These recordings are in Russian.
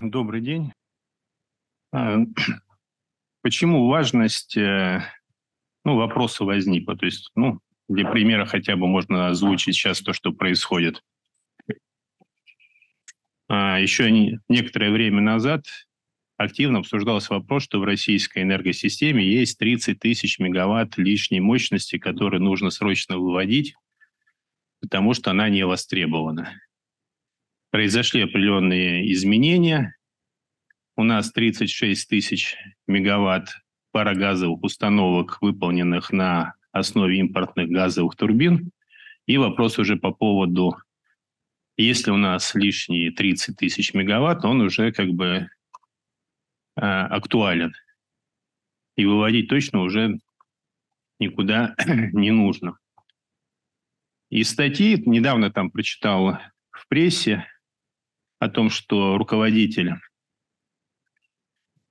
Добрый день. А, почему важность, э, ну, вопроса возникла? То есть, ну, для примера хотя бы можно озвучить сейчас то, что происходит. А, еще некоторое время назад активно обсуждался вопрос, что в российской энергосистеме есть 30 тысяч мегаватт лишней мощности, которые нужно срочно выводить, потому что она не востребована. Произошли определенные изменения. У нас 36 тысяч мегаватт парогазовых установок, выполненных на основе импортных газовых турбин. И вопрос уже по поводу, если у нас лишние 30 тысяч мегаватт, он уже как бы э, актуален. И выводить точно уже никуда не нужно. И статьи, недавно там прочитал в прессе о том, что руководитель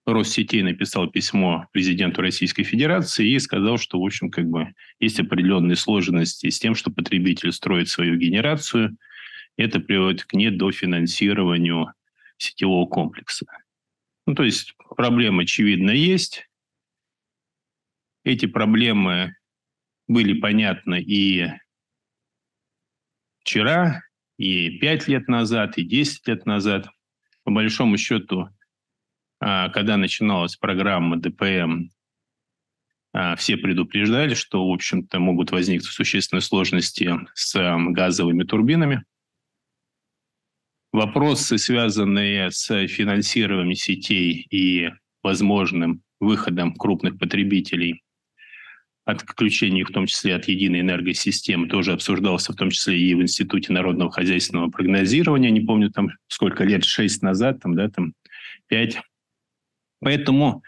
Россетей написал письмо президенту Российской Федерации и сказал, что, в общем, как бы есть определенные сложности с тем, что потребитель строит свою генерацию. Это приводит к недофинансированию сетевого комплекса. Ну, то есть проблема, очевидно, есть. Эти проблемы были понятны и вчера, и пять лет назад, и 10 лет назад. По большому счету, а, когда начиналась программа ДПМ, а, все предупреждали, что, в общем-то, могут возникнуть существенные сложности с газовыми турбинами. Вопросы, связанные с финансированием сетей и возможным выходом крупных потребителей отключение в том числе от единой энергосистемы, тоже обсуждался в том числе и в Институте народного хозяйственного прогнозирования, не помню там сколько лет, шесть назад, там, да, там, пять. Поэтому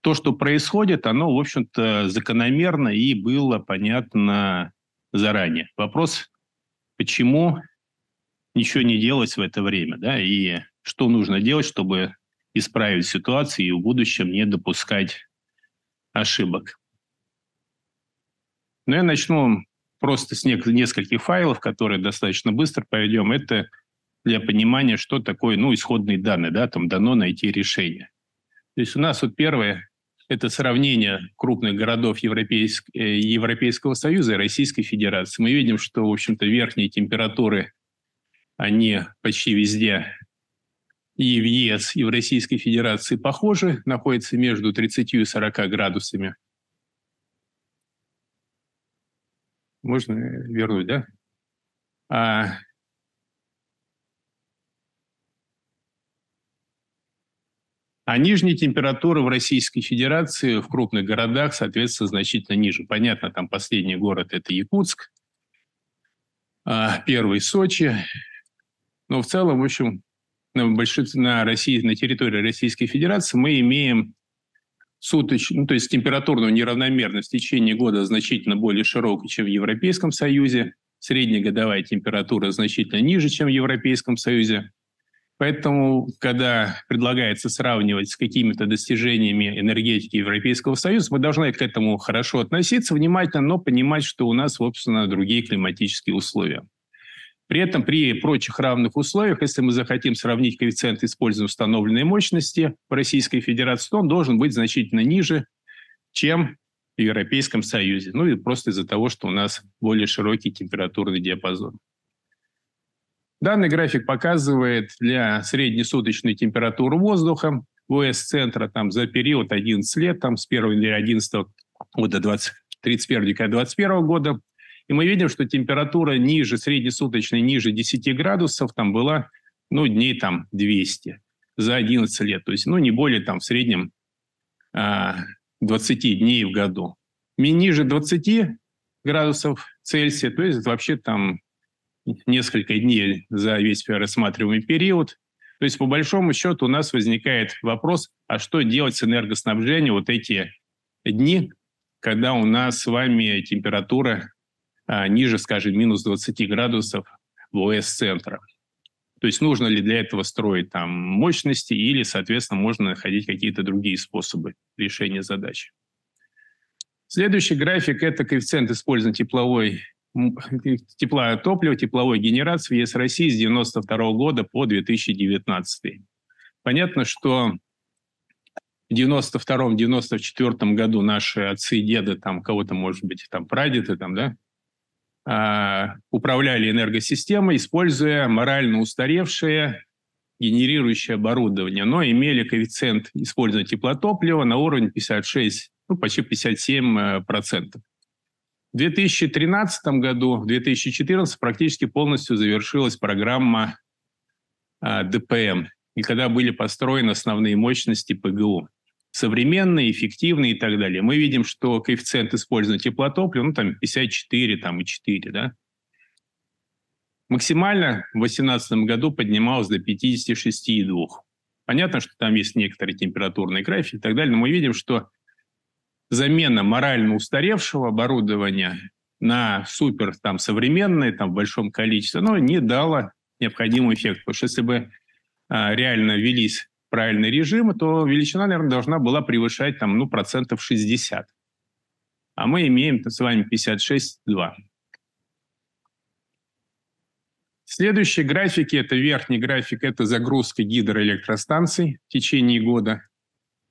то, что происходит, оно, в общем-то, закономерно и было понятно заранее. Вопрос, почему ничего не делать в это время, да, и что нужно делать, чтобы исправить ситуацию и в будущем не допускать ошибок. Но я начну просто с нескольких файлов, которые достаточно быстро поведем. Это для понимания, что такое ну, исходные данные, да, там дано найти решение. То есть у нас вот первое – это сравнение крупных городов Европейск... Э, Европейского Союза и Российской Федерации. Мы видим, что, в общем-то, верхние температуры, они почти везде и в ЕС, и в Российской Федерации похожи, находятся между 30 и 40 градусами. Можно вернуть, да? А, а нижние температуры в Российской Федерации в крупных городах, соответственно, значительно ниже. Понятно, там последний город – это Якутск, а первый – Сочи. Но в целом, в общем, на, большинстве, на, России, на территории Российской Федерации мы имеем суточную, ну, то есть температурную неравномерность в течение года значительно более широкой, чем в Европейском Союзе. Средняя годовая температура значительно ниже, чем в Европейском Союзе. Поэтому, когда предлагается сравнивать с какими-то достижениями энергетики Европейского Союза, мы должны к этому хорошо относиться, внимательно, но понимать, что у нас, собственно, другие климатические условия. При этом при прочих равных условиях, если мы захотим сравнить коэффициент использования установленной мощности в Российской Федерации, то он должен быть значительно ниже, чем в Европейском Союзе. Ну и просто из-за того, что у нас более широкий температурный диапазон. Данный график показывает для среднесуточной температуры воздуха ОС-центра там, за период 11 лет, там, с 1 января 2011 года 20, 31 декабря 2021 года, и мы видим, что температура ниже, среднесуточной ниже 10 градусов там была, ну, дней там 200 за 11 лет. То есть, ну, не более там в среднем а, 20 дней в году. Ниже 20 градусов Цельсия, то есть вообще там несколько дней за весь рассматриваемый период. То есть, по большому счету, у нас возникает вопрос, а что делать с энергоснабжением вот эти дни, когда у нас с вами температура ниже, скажем, минус 20 градусов в ОС-центра. То есть нужно ли для этого строить там мощности или, соответственно, можно находить какие-то другие способы решения задачи. Следующий график – это коэффициент использования тепловой тепла топлива, тепловой генерации в ЕС России с 1992 года по 2019. Понятно, что в 92-94 году наши отцы и деды, там кого-то, может быть, там прадеды, там, да, а, управляли энергосистемой, используя морально устаревшее генерирующее оборудование, но имели коэффициент использования теплотоплива на уровне 56, ну, почти 57 э, процентов. В 2013 году, в 2014 практически полностью завершилась программа а, ДПМ, и когда были построены основные мощности ПГУ современные, эффективные и так далее. Мы видим, что коэффициент использования теплотоплива, ну, там 54, там и 4, да. Максимально в 2018 году поднималось до 56,2. Понятно, что там есть некоторые температурные графики и так далее, но мы видим, что замена морально устаревшего оборудования на супер там современное там в большом количестве, но не дала необходимый эффект. Потому что если бы а, реально велись правильные режимы, то величина, наверное, должна была превышать там, ну, процентов 60. А мы имеем с вами 56,2. Следующие графики, это верхний график, это загрузка гидроэлектростанций в течение года.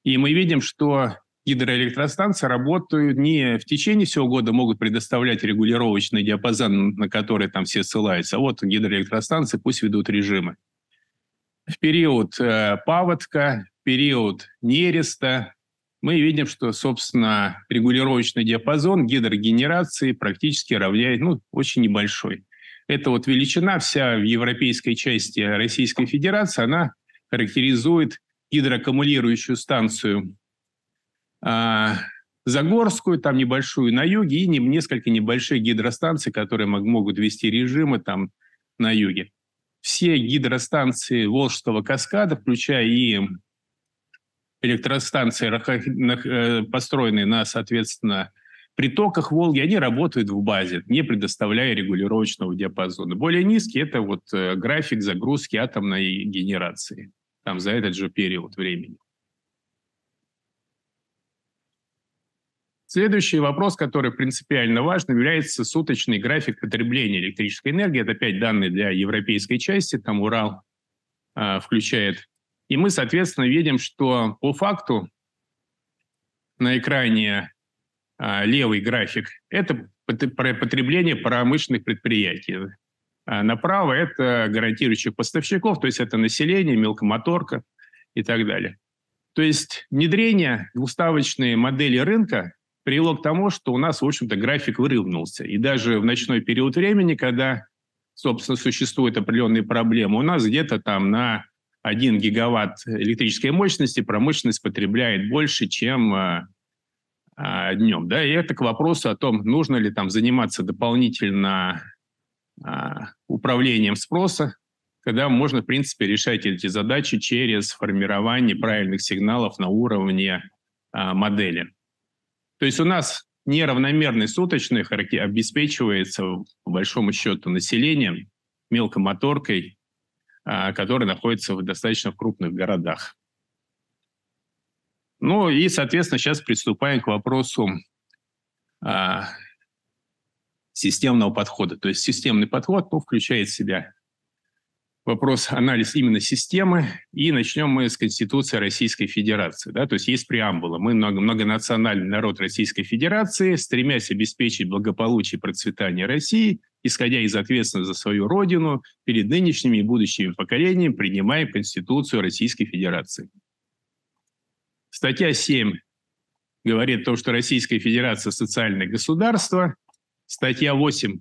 И мы видим, что гидроэлектростанции работают не в течение всего года, могут предоставлять регулировочный диапазон, на который там все ссылаются, а вот гидроэлектростанции пусть ведут режимы в период э, паводка, период нереста, мы видим, что, собственно, регулировочный диапазон гидрогенерации практически равняет, ну, очень небольшой. Эта вот величина вся в европейской части Российской Федерации, она характеризует гидроаккумулирующую станцию э, Загорскую, там небольшую на юге, и несколько небольших гидростанций, которые могут вести режимы там на юге все гидростанции Волжского каскада, включая и электростанции, э, построенные на, соответственно, притоках Волги, они работают в базе, не предоставляя регулировочного диапазона. Более низкий – это вот э, график загрузки атомной генерации там, за этот же период времени. Следующий вопрос, который принципиально важным, является суточный график потребления электрической энергии. Это опять данные для европейской части, там Урал э, включает. И мы, соответственно, видим, что по факту на экране э, левый график – это потребление промышленных предприятий. А направо – это гарантирующих поставщиков, то есть это население, мелкомоторка и так далее. То есть внедрение двуставочной модели рынка привело к тому, что у нас, в общем-то, график выровнялся. И даже в ночной период времени, когда, собственно, существуют определенные проблемы, у нас где-то там на 1 гигаватт электрической мощности промышленность потребляет больше, чем а, а, днем. Да? И это к вопросу о том, нужно ли там заниматься дополнительно а, управлением спроса, когда можно, в принципе, решать эти задачи через формирование правильных сигналов на уровне а, модели. То есть у нас неравномерный суточный обеспечивается, по большому счету, населением, мелкомоторкой, а, которая находится в достаточно крупных городах. Ну и, соответственно, сейчас приступаем к вопросу а, системного подхода. То есть системный подход ну, включает в себя вопрос анализ именно системы. И начнем мы с Конституции Российской Федерации. Да? То есть есть преамбула. Мы много, многонациональный народ Российской Федерации, стремясь обеспечить благополучие и процветание России, исходя из ответственности за свою родину, перед нынешними и будущими поколениями принимаем Конституцию Российской Федерации. Статья 7 говорит о том, что Российская Федерация – социальное государство. Статья 8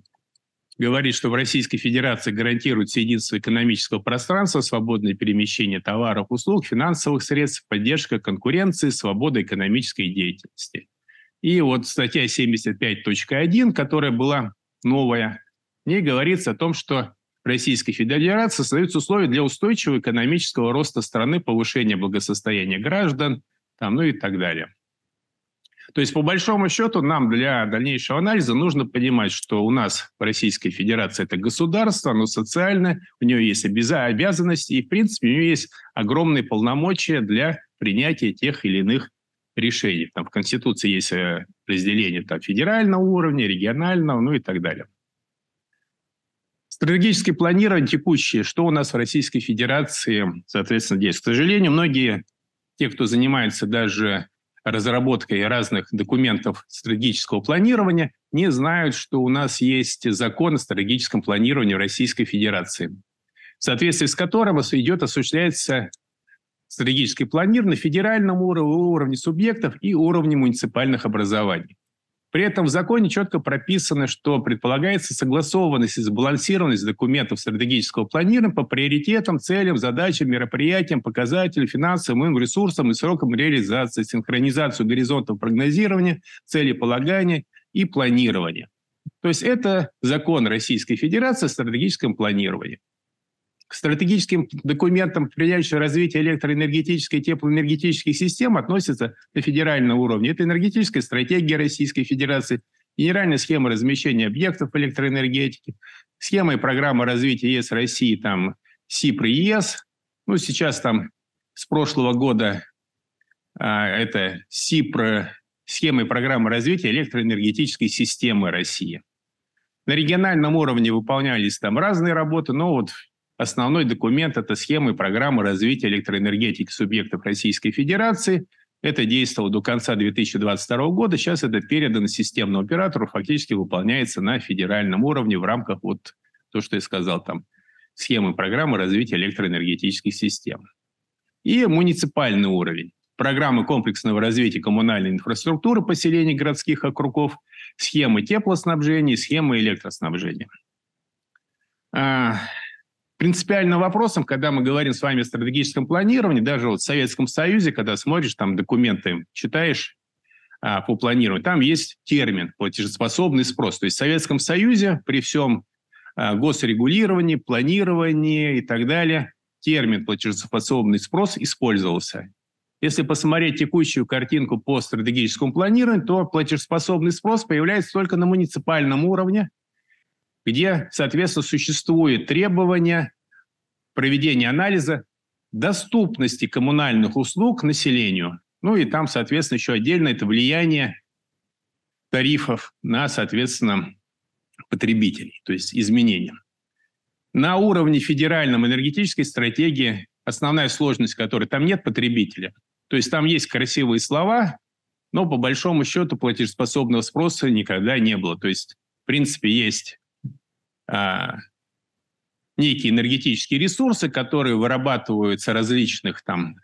говорит, что в Российской Федерации гарантируется единство экономического пространства, свободное перемещение товаров, услуг, финансовых средств, поддержка конкуренции, свобода экономической деятельности. И вот статья 75.1, которая была новая, в ней говорится о том, что в Российской Федерации создаются условия для устойчивого экономического роста страны, повышения благосостояния граждан, там, ну и так далее. То есть, по большому счету, нам для дальнейшего анализа нужно понимать, что у нас в Российской Федерации это государство, оно социальное, у него есть обязанности, и, в принципе, у него есть огромные полномочия для принятия тех или иных решений. Там в Конституции есть э, разделение там, федерального уровня, регионального, ну и так далее. Стратегическое планирование текущее, что у нас в Российской Федерации, соответственно, здесь, к сожалению, многие, те, кто занимается даже разработкой разных документов стратегического планирования, не знают, что у нас есть закон о стратегическом планировании Российской Федерации, в соответствии с которым идет, осуществляется стратегическое планирование на федеральном уровне, уровне субъектов и уровне муниципальных образований. При этом в законе четко прописано, что предполагается согласованность и сбалансированность документов стратегического планирования по приоритетам, целям, задачам, мероприятиям, показателям, финансовым ресурсам и срокам реализации, синхронизацию горизонтов прогнозирования, целеполагания и планирования. То есть это закон Российской Федерации о стратегическом планировании к стратегическим документам, определяющим развитие электроэнергетической и теплоэнергетических систем, относятся на федеральном уровне. Это энергетическая стратегия Российской Федерации, генеральная схема размещения объектов электроэнергетики, схема и программа развития ЕС России, там СИПР и ЕС. Ну, сейчас там с прошлого года а, это СИПР, схема и программа развития электроэнергетической системы России. На региональном уровне выполнялись там разные работы, но вот Основной документ – это схемы программы развития электроэнергетики субъектов Российской Федерации. Это действовало до конца 2022 года. Сейчас это передано системному оператору, фактически выполняется на федеральном уровне в рамках вот то, что я сказал, там схемы программы развития электроэнергетических систем. И муниципальный уровень. Программы комплексного развития коммунальной инфраструктуры поселений городских округов, схемы теплоснабжения, схемы электроснабжения. Принципиальным вопросом, когда мы говорим с вами о стратегическом планировании, даже вот в Советском Союзе, когда смотришь там документы, читаешь а, по планированию, там есть термин платежеспособный спрос. То есть в Советском Союзе при всем а, госрегулировании, планировании и так далее термин платежеспособный спрос использовался. Если посмотреть текущую картинку по стратегическому планированию, то платежеспособный спрос появляется только на муниципальном уровне, где, соответственно, существует требование проведения анализа доступности коммунальных услуг населению. Ну и там, соответственно, еще отдельно это влияние тарифов на, соответственно, потребителей, то есть изменения. На уровне федеральном энергетической стратегии основная сложность, которой там нет потребителя. То есть там есть красивые слова, но по большому счету платежеспособного спроса никогда не было. То есть, в принципе, есть некие энергетические ресурсы, которые вырабатываются различных там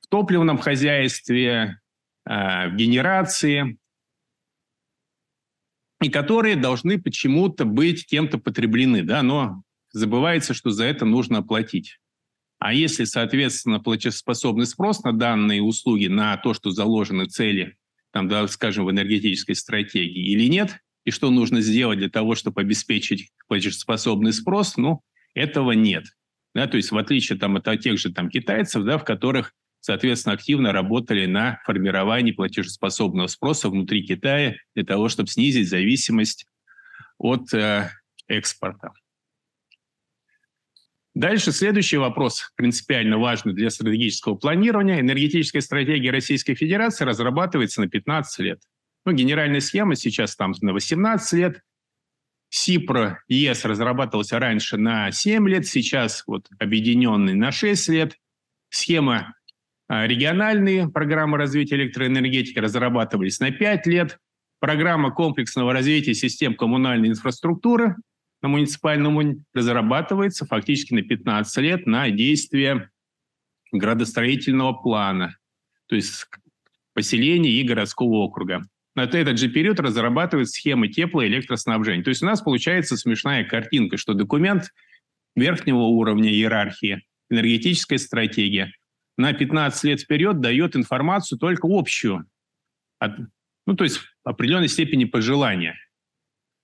в топливном хозяйстве, а, в генерации, и которые должны почему-то быть кем-то потреблены, да, но забывается, что за это нужно оплатить. А если, соответственно, платежеспособный спрос на данные услуги, на то, что заложены цели, там, да, скажем, в энергетической стратегии или нет, и что нужно сделать для того, чтобы обеспечить платежеспособный спрос, ну, этого нет. Да, то есть в отличие там, от тех же там, китайцев, да, в которых, соответственно, активно работали на формировании платежеспособного спроса внутри Китая для того, чтобы снизить зависимость от э, экспорта. Дальше следующий вопрос, принципиально важный для стратегического планирования. Энергетическая стратегия Российской Федерации разрабатывается на 15 лет. Ну, генеральная схема сейчас там на 18 лет. СИПРО ЕС разрабатывался раньше на 7 лет, сейчас вот объединенный на 6 лет. Схема а, региональные программы развития электроэнергетики разрабатывались на 5 лет. Программа комплексного развития систем коммунальной инфраструктуры на муниципальном уровне разрабатывается фактически на 15 лет на действие градостроительного плана, то есть поселения и городского округа на этот же период разрабатывают схемы тепло- и электроснабжения. То есть у нас получается смешная картинка, что документ верхнего уровня иерархии, энергетическая стратегия на 15 лет вперед дает информацию только общую, ну, то есть в определенной степени пожелания.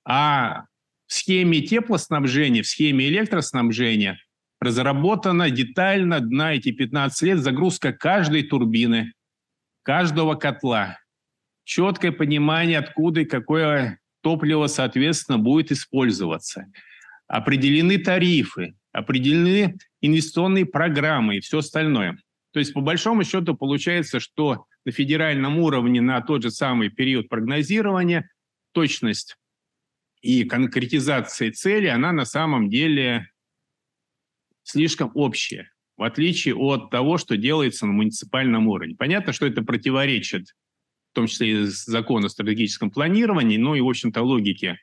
А в схеме теплоснабжения, в схеме электроснабжения разработана детально на эти 15 лет загрузка каждой турбины, каждого котла, четкое понимание, откуда и какое топливо, соответственно, будет использоваться. Определены тарифы, определены инвестиционные программы и все остальное. То есть, по большому счету, получается, что на федеральном уровне на тот же самый период прогнозирования точность и конкретизация цели, она на самом деле слишком общая, в отличие от того, что делается на муниципальном уровне. Понятно, что это противоречит том числе и закону о стратегическом планировании, ну и, в общем-то, логике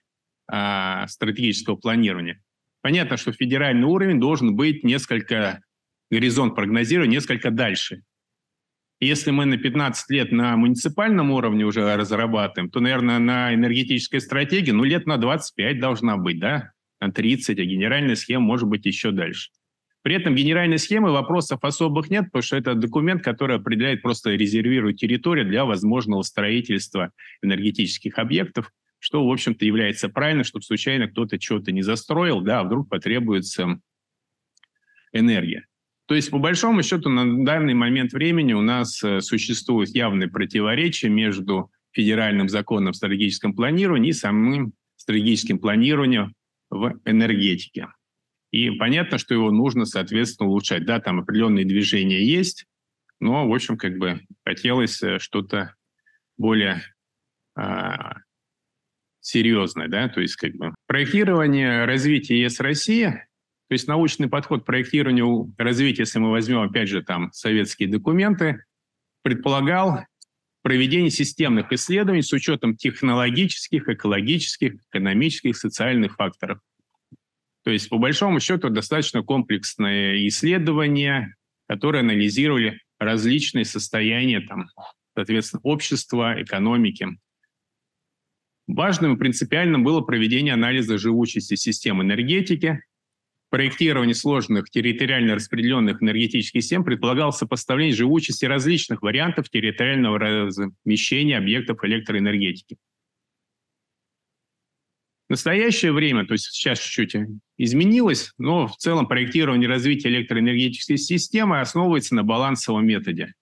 а, стратегического планирования. Понятно, что федеральный уровень должен быть несколько, горизонт прогнозирования несколько дальше. Если мы на 15 лет на муниципальном уровне уже разрабатываем, то, наверное, на энергетической стратегии, ну, лет на 25 должна быть, да, на 30, а генеральная схема может быть еще дальше. При этом генеральной схемы вопросов особых нет, потому что это документ, который определяет, просто резервирует территорию для возможного строительства энергетических объектов, что, в общем-то, является правильно, чтобы случайно кто-то чего-то не застроил, да, а вдруг потребуется энергия. То есть, по большому счету, на данный момент времени у нас э, существует явное противоречие между федеральным законом о стратегическом планировании и самым стратегическим планированием в энергетике. И понятно, что его нужно, соответственно, улучшать. Да, там определенные движения есть, но, в общем, как бы хотелось э, что-то более а, серьезное, да, то есть как бы проектирование развития ЕС России то есть научный подход к проектированию развития, если мы возьмем, опять же, там советские документы, предполагал проведение системных исследований с учетом технологических, экологических, экономических, социальных факторов. То есть, по большому счету, достаточно комплексное исследование, которое анализировали различные состояния, там, соответственно, общества, экономики. Важным и принципиальным было проведение анализа живучести систем энергетики, проектирования сложных территориально распределенных энергетических систем предполагал сопоставление живучести различных вариантов территориального размещения объектов электроэнергетики. В настоящее время, то есть сейчас чуть-чуть изменилось, но в целом проектирование развития электроэнергетической системы основывается на балансовом методе.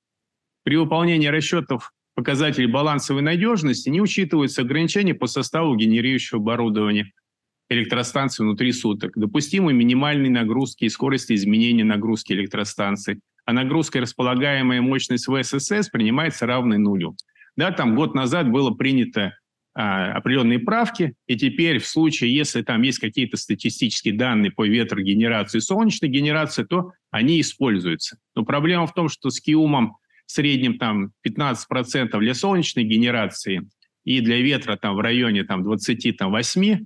При выполнении расчетов показателей балансовой надежности не учитываются ограничения по составу генерирующего оборудования – электростанции внутри суток, допустимы минимальные нагрузки и скорости изменения нагрузки электростанции, а нагрузка и располагаемая мощность в ССС принимается равной нулю. Да, там год назад было принято определенные правки, и теперь в случае, если там есть какие-то статистические данные по ветрогенерации и солнечной генерации, то они используются. Но проблема в том, что с Киумом в среднем там 15% для солнечной генерации и для ветра там в районе там 28,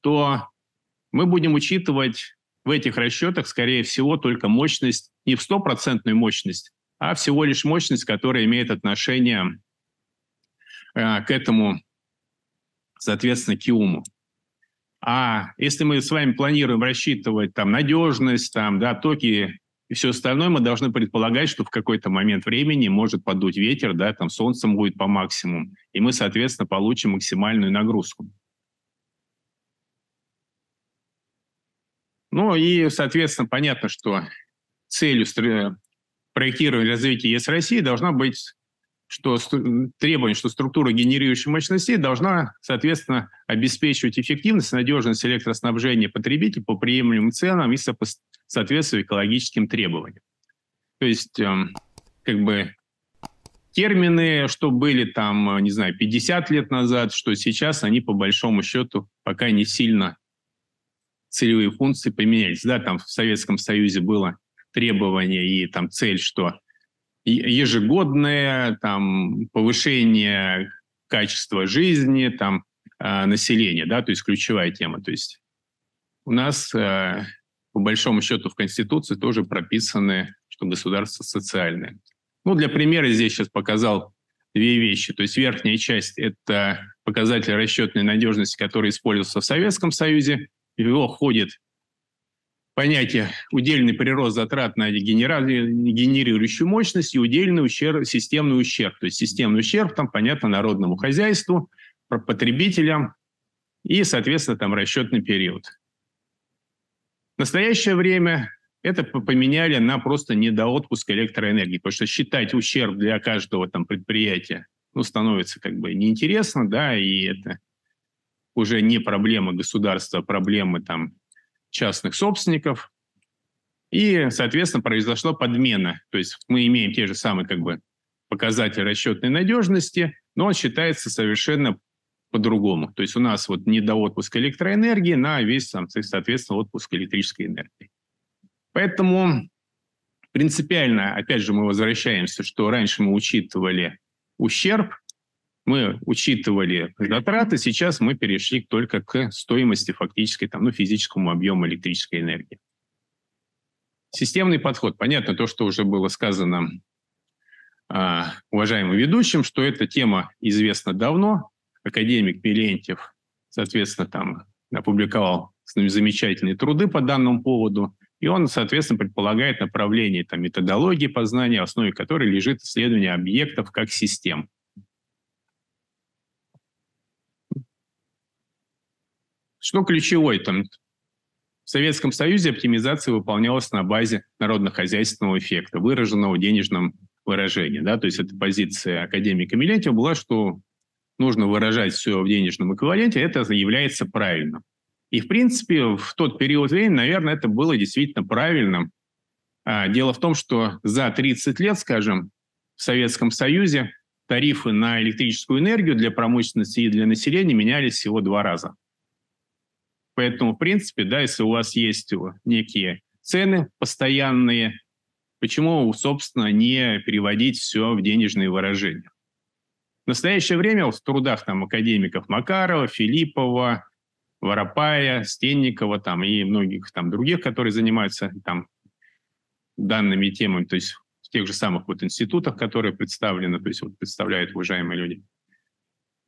то мы будем учитывать в этих расчетах, скорее всего, только мощность, не в стопроцентную мощность, а всего лишь мощность, которая имеет отношение э, к этому, соответственно, киуму. А если мы с вами планируем рассчитывать там надежность, там, да, токи и все остальное, мы должны предполагать, что в какой-то момент времени может подуть ветер, да, там солнцем будет по максимуму, и мы, соответственно, получим максимальную нагрузку. Ну и, соответственно, понятно, что целью проектирования развития ЕС России должна быть что требование, что структура генерирующей мощностей должна, соответственно, обеспечивать эффективность, надежность электроснабжения потребителей по приемлемым ценам и соответствовать экологическим требованиям. То есть, эм, как бы, термины, что были там, не знаю, 50 лет назад, что сейчас, они по большому счету пока не сильно целевые функции поменялись. Да, там в Советском Союзе было требование и там цель, что ежегодное там повышение качества жизни там э, населения, да, то есть ключевая тема. То есть у нас э, по большому счету в Конституции тоже прописаны, что государство социальное. Ну, для примера здесь сейчас показал две вещи. То есть верхняя часть – это показатель расчетной надежности, который использовался в Советском Союзе, в него входит понятие удельный прирост затрат на генерирующую мощность и удельный ущерб, системный ущерб. То есть системный ущерб, там, понятно, народному хозяйству, потребителям и, соответственно, там расчетный период. В настоящее время это поменяли на просто недоотпуск электроэнергии, потому что считать ущерб для каждого там предприятия ну, становится как бы неинтересно, да, и это уже не проблема государства, а проблемы там частных собственников. И, соответственно, произошла подмена. То есть мы имеем те же самые как бы, показатели расчетной надежности, но он считается совершенно по-другому. То есть у нас вот не до отпуска электроэнергии на весь, соответственно, отпуск электрической энергии. Поэтому принципиально, опять же, мы возвращаемся, что раньше мы учитывали ущерб, мы учитывали затраты, сейчас мы перешли только к стоимости фактической, там, ну, физическому объему электрической энергии. Системный подход. Понятно то, что уже было сказано а, уважаемым ведущим, что эта тема известна давно. Академик Милентьев, соответственно, там опубликовал замечательные труды по данному поводу. И он, соответственно, предполагает направление там, методологии познания, в основе которой лежит исследование объектов как систем. Что ключевой там? В Советском Союзе оптимизация выполнялась на базе народно-хозяйственного эффекта, выраженного в денежном выражении. Да? То есть эта позиция академика Милентьева была, что нужно выражать все в денежном эквиваленте, это является правильным. И, в принципе, в тот период времени, наверное, это было действительно правильным. А, дело в том, что за 30 лет, скажем, в Советском Союзе тарифы на электрическую энергию для промышленности и для населения менялись всего два раза. Поэтому, в принципе, да, если у вас есть некие цены постоянные, почему, собственно, не переводить все в денежные выражения? В настоящее время в трудах там академиков Макарова, Филиппова, Воропая, Стенникова там, и многих там других, которые занимаются там данными темами, то есть в тех же самых вот институтах, которые представлены, то есть вот представляют уважаемые люди –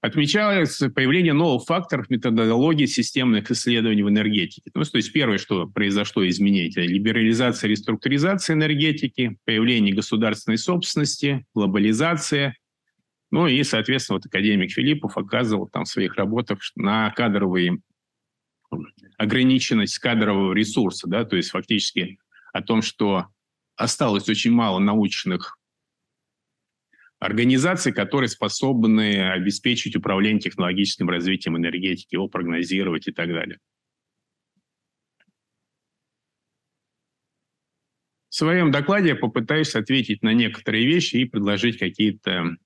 Отмечалось появление новых факторов методологии системных исследований в энергетике. Ну, то есть первое, что произошло изменение, это либерализация, реструктуризация энергетики, появление государственной собственности, глобализация. Ну и, соответственно, вот академик Филиппов оказывал там в своих работах на кадровые ограниченность кадрового ресурса, да, то есть фактически о том, что осталось очень мало научных Организации, которые способны обеспечить управление технологическим развитием энергетики, его прогнозировать и так далее. В своем докладе я попытаюсь ответить на некоторые вещи и предложить какие-то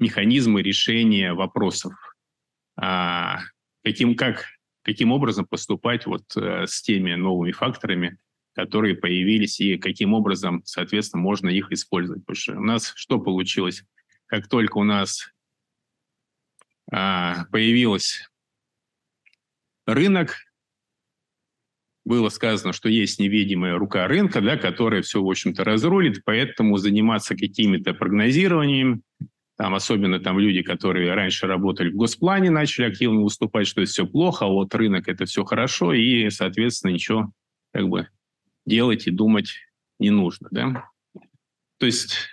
механизмы решения вопросов. А, каким, как, каким образом поступать вот э, с теми новыми факторами, которые появились и каким образом, соответственно, можно их использовать. Потому что у нас что получилось? Как только у нас а, появился рынок, было сказано, что есть невидимая рука рынка, да, которая все, в общем-то, разрулит, поэтому заниматься какими-то прогнозированиями, там, особенно там люди, которые раньше работали в госплане, начали активно выступать, что все плохо, а вот рынок – это все хорошо, и, соответственно, ничего как бы делать и думать не нужно. Да? То есть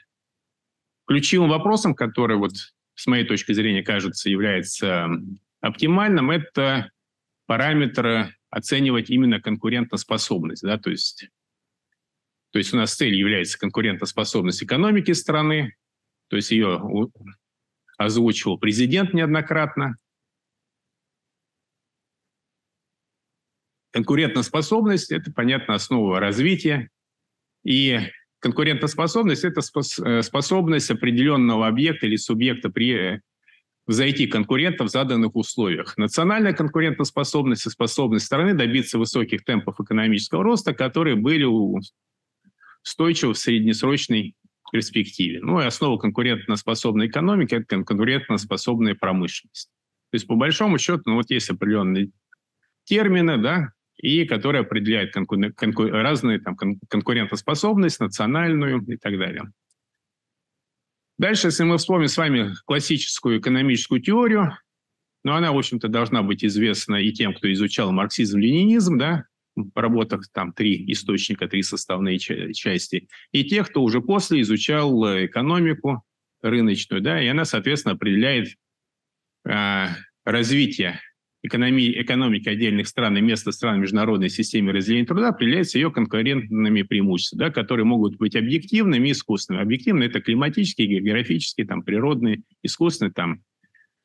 ключевым вопросом, который вот с моей точки зрения кажется является оптимальным, это параметры оценивать именно конкурентоспособность. Да? То, есть, то есть у нас цель является конкурентоспособность экономики страны, то есть ее озвучивал президент неоднократно. Конкурентоспособность – это, понятно, основа развития. И конкурентоспособность – это э, способность определенного объекта или субъекта при взойти конкурента в заданных условиях. Национальная конкурентоспособность и способность страны добиться высоких темпов экономического роста, которые были устойчивы в среднесрочной перспективе. Ну и основа конкурентоспособной экономики – это конкурентоспособная промышленность. То есть, по большому счету, ну, вот есть определенные термины, да, и которые определяют конку- конку- разные там, кон- конкурентоспособность, национальную и так далее. Дальше, если мы вспомним с вами классическую экономическую теорию, но она, в общем-то, должна быть известна и тем, кто изучал марксизм-ленинизм, да, в работах там три источника, три составные части, и тех, кто уже после изучал э, экономику рыночную, да, и она, соответственно, определяет э, развитие экономии, экономики отдельных стран и место стран международной системе разделения труда определяется ее конкурентными преимуществами, да, которые могут быть объективными и искусственными. Объективные – это климатические, географические, там, природные, искусственные, там,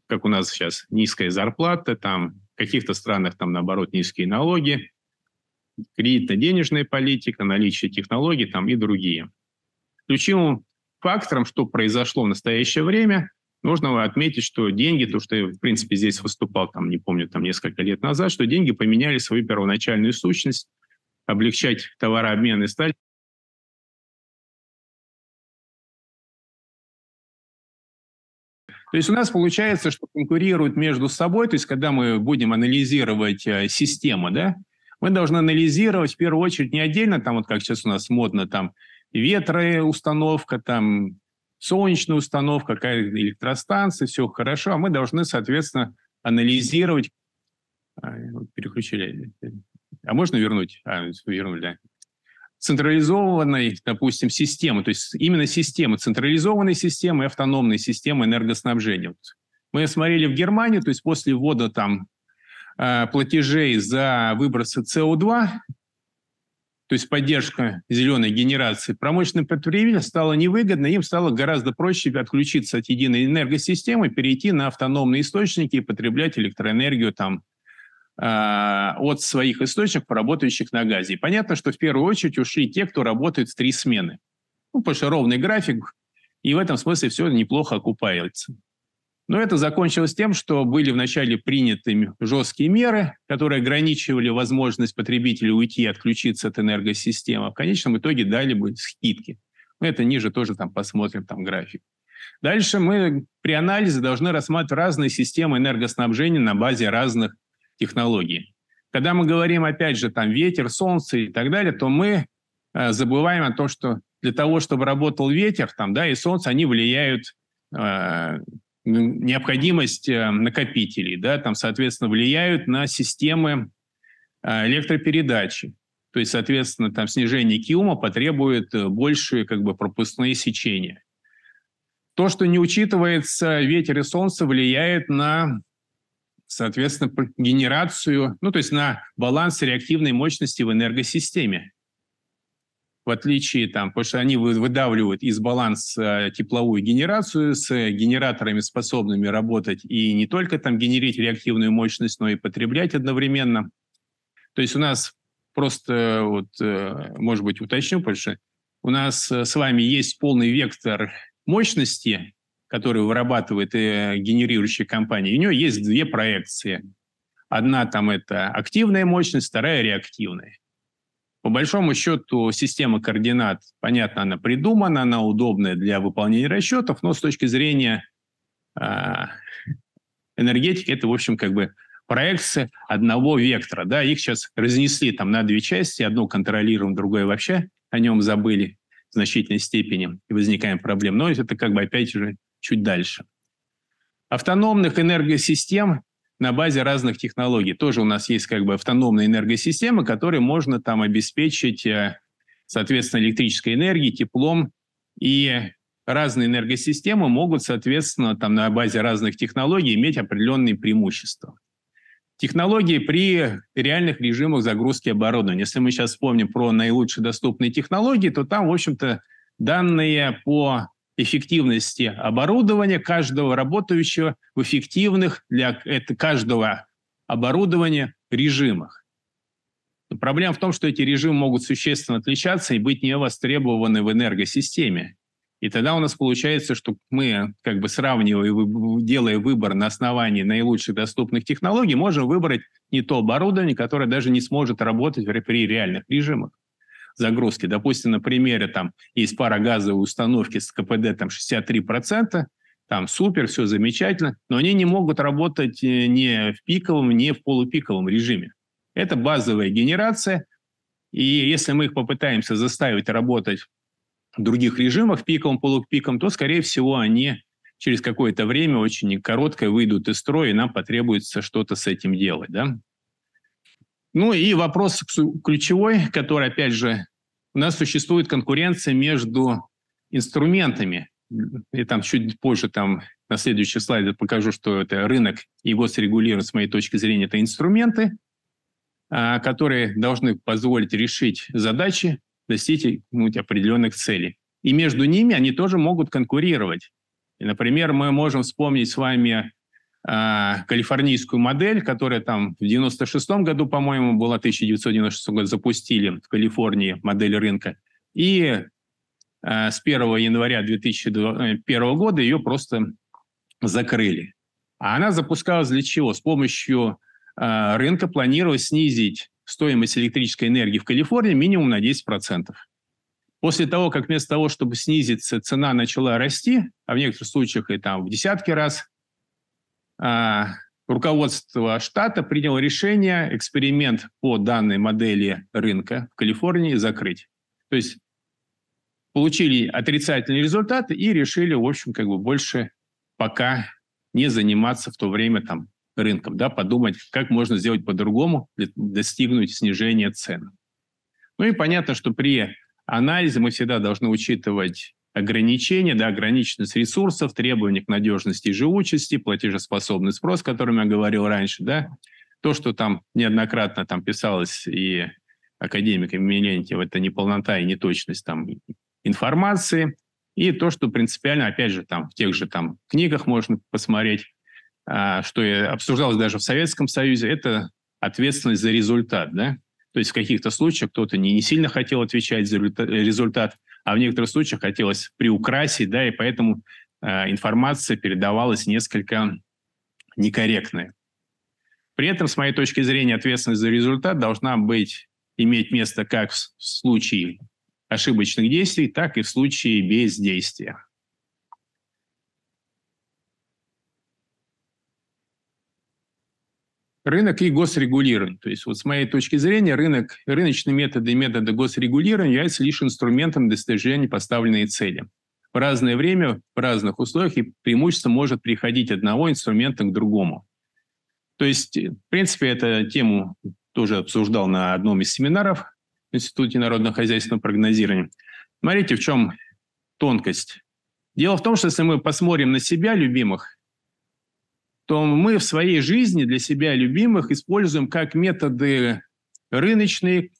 как у нас сейчас низкая зарплата, там, в каких-то странах, там, наоборот, низкие налоги, кредитно-денежная политика, наличие технологий там, и другие. Ключевым фактором, что произошло в настоящее время, нужно отметить, что деньги, то, что я, в принципе, здесь выступал, там, не помню, там несколько лет назад, что деньги поменяли свою первоначальную сущность, облегчать товарообмен и стать То есть у нас получается, что конкурируют между собой, то есть когда мы будем анализировать э, систему, да, мы должны анализировать в первую очередь не отдельно, там вот как сейчас у нас модно, там ветроустановка, там солнечная установка, какая электростанция, все хорошо, а мы должны, соответственно, анализировать... А, переключили. А можно вернуть? А, вернули. Централизованной, допустим, системы, то есть именно системы, централизованной системы и автономной системы энергоснабжения. Мы смотрели в Германии, то есть после ввода там а, платежей за выбросы СО2 то есть поддержка зеленой генерации, промышленным предприятиям стало невыгодно, им стало гораздо проще отключиться от единой энергосистемы, перейти на автономные источники и потреблять электроэнергию там, э, от своих источников, работающих на газе. И понятно, что в первую очередь ушли те, кто работает в три смены. Ну, потому что ровный график, и в этом смысле все неплохо окупается. Но это закончилось тем, что были вначале приняты жесткие меры, которые ограничивали возможность потребителя уйти и отключиться от энергосистемы. В конечном итоге дали бы скидки. Мы это ниже тоже там посмотрим, там график. Дальше мы при анализе должны рассматривать разные системы энергоснабжения на базе разных технологий. Когда мы говорим, опять же, там ветер, солнце и так далее, то мы э, забываем о том, что для того, чтобы работал ветер там, да, и солнце, они влияют э, необходимость э, накопителей, да, там, соответственно, влияют на системы э, электропередачи. То есть, соответственно, там снижение киума потребует э, большие как бы, пропускные сечения. То, что не учитывается, ветер и солнце влияет на, соответственно, генерацию, ну, то есть на баланс реактивной мощности в энергосистеме в отличие там, потому что они выдавливают из баланса тепловую генерацию с генераторами, способными работать и не только там генерить реактивную мощность, но и потреблять одновременно. То есть у нас просто, вот, э, может быть, уточню, что у нас с вами есть полный вектор мощности, который вырабатывает э, генерирующая компания. у нее есть две проекции. Одна там это активная мощность, вторая реактивная. По большому счету система координат, понятно, она придумана, она удобная для выполнения расчетов, но с точки зрения э, энергетики это, в общем, как бы проекция одного вектора. Да, их сейчас разнесли там на две части, одну контролируем, другое вообще о нем забыли в значительной степени, и возникаем проблем. Но это как бы опять же чуть дальше. Автономных энергосистем на базе разных технологий. Тоже у нас есть как бы автономная энергосистема, которой можно там обеспечить, э, соответственно, электрической энергией, теплом. И разные энергосистемы могут, соответственно, там на базе разных технологий иметь определенные преимущества. Технологии при реальных режимах загрузки оборудования. Если мы сейчас вспомним про наилучшие доступные технологии, то там, в общем-то, данные по эффективности оборудования каждого работающего в эффективных для каждого оборудования режимах. Но проблема в том, что эти режимы могут существенно отличаться и быть не востребованы в энергосистеме. И тогда у нас получается, что мы, как бы сравнивая, делая выбор на основании наилучших доступных технологий, можем выбрать не то оборудование, которое даже не сможет работать при реальных режимах загрузки. Допустим, на примере там есть пара газовой установки с КПД там 63%, там супер, все замечательно, но они не могут работать э, ни в пиковом, ни в полупиковом режиме. Это базовая генерация, и если мы их попытаемся заставить работать в других режимах, пиковым, полупиком, то, скорее всего, они через какое-то время, очень короткое, выйдут из строя, и нам потребуется что-то с этим делать. Да? Ну и вопрос ключевой, который, опять же, у нас существует конкуренция между инструментами. И там чуть позже, там на следующий слайд покажу, что это рынок, его срегулирует, с моей точки зрения, это инструменты, а, которые должны позволить решить задачи, достичь определенных целей. И между ними они тоже могут конкурировать. И, например, мы можем вспомнить с вами калифорнийскую модель, которая там в 96 году, по-моему, была 1996 год, запустили в Калифорнии модель рынка. И а, с 1 января 2001 года ее просто закрыли. А она запускалась для чего? С помощью э, рынка планировалось снизить стоимость электрической энергии в Калифорнии минимум на 10%. После того, как вместо того, чтобы снизиться, цена начала расти, а в некоторых случаях и там в десятки раз, э, руководство штата приняло решение эксперимент по данной модели рынка в Калифорнии закрыть. То есть получили отрицательный результат и решили, в общем, как бы больше пока не заниматься в то время там рынком, да, подумать, как можно сделать по-другому, достигнуть снижения цен. Ну и понятно, что при анализе мы всегда должны учитывать ограничения, да, ограниченность ресурсов, требования к надежности и живучести, платежеспособный спрос, о котором я говорил раньше, да, то, что там неоднократно там писалось и академиками Милентьев, это неполнота и неточность там информации, и то, что принципиально, опять же, там в тех же там книгах можно посмотреть, а, что обсуждалось даже в Советском Союзе, это ответственность за результат, да, то есть в каких-то случаях кто-то не, не сильно хотел отвечать за результат, а в некоторых случаях хотелось приукрасить, да, и поэтому э, информация передавалась несколько некорректная. При этом, с моей точки зрения, ответственность за результат должна быть, иметь место как в случае ошибочных действий, так и в случае бездействия. Рынок и госрегулирование. То есть вот с моей точки зрения рынок, рыночные методы и методы госрегулирования являются лишь инструментом достижения поставленной цели. В разное время, в разных условиях и преимущество может приходить одного инструмента к другому. То есть, в принципе, эту тему тоже обсуждал на одном из семинаров в Институте народного хозяйственного прогнозирования. Смотрите, в чем тонкость. Дело в том, что если мы посмотрим на себя, любимых, то мы в своей жизни для себя любимых используем как методы рыночные,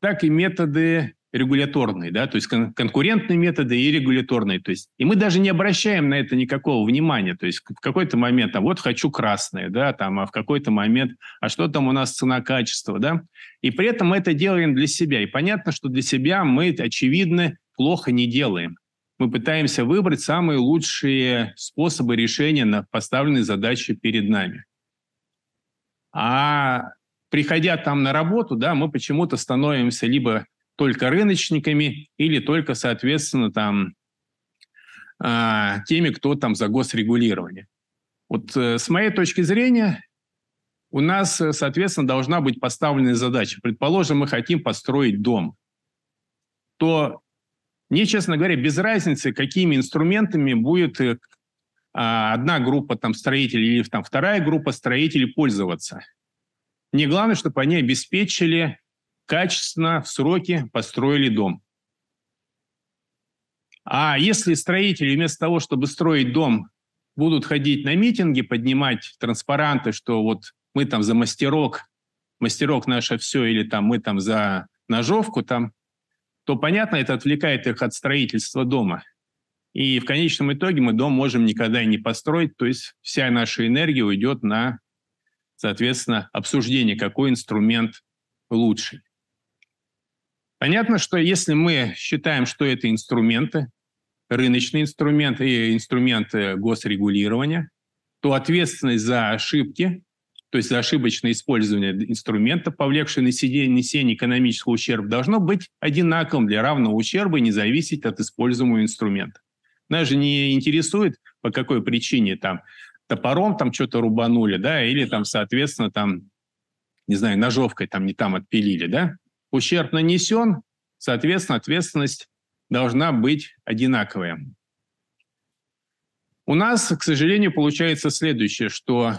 так и методы регуляторные, да, то есть кон- конкурентные методы и регуляторные, то есть и мы даже не обращаем на это никакого внимания, то есть в какой-то момент, а вот хочу красное, да, там, а в какой-то момент, а что там у нас цена-качество, да, и при этом мы это делаем для себя, и понятно, что для себя мы, очевидно, плохо не делаем, мы пытаемся выбрать самые лучшие способы решения на поставленные задачи перед нами. А приходя там на работу, да, мы почему-то становимся либо только рыночниками или только, соответственно, там э, теми, кто там за госрегулирование. Вот э, с моей точки зрения, у нас, соответственно, должна быть поставлена задача. Предположим, мы хотим построить дом. То мне, честно говоря, без разницы, какими инструментами будет э, а, одна группа там строителей или там вторая группа строителей пользоваться. Мне главное, чтобы они обеспечили качественно, в сроки построили дом. А если строители вместо того, чтобы строить дом, будут ходить на митинги, поднимать транспаранты, что вот мы там за мастерок, мастерок наше все, или там мы там за ножовку, там то, понятно, это отвлекает их от строительства дома. И в конечном итоге мы дом можем никогда и не построить, то есть вся наша энергия уйдет на, соответственно, обсуждение, какой инструмент лучше. Понятно, что если мы считаем, что это инструменты, рыночные инструменты и инструменты госрегулирования, то ответственность за ошибки то есть ошибочное использование инструмента, повлекшее несение экономического ущерба, должно быть одинаковым для равного ущерба и не зависеть от используемого инструмента. Нас же не интересует, по какой причине там топором там что-то рубанули, да, или там, соответственно, там, не знаю, ножовкой там не там отпилили, да. Ущерб нанесен, соответственно, ответственность должна быть одинаковая. У нас, к сожалению, получается следующее, что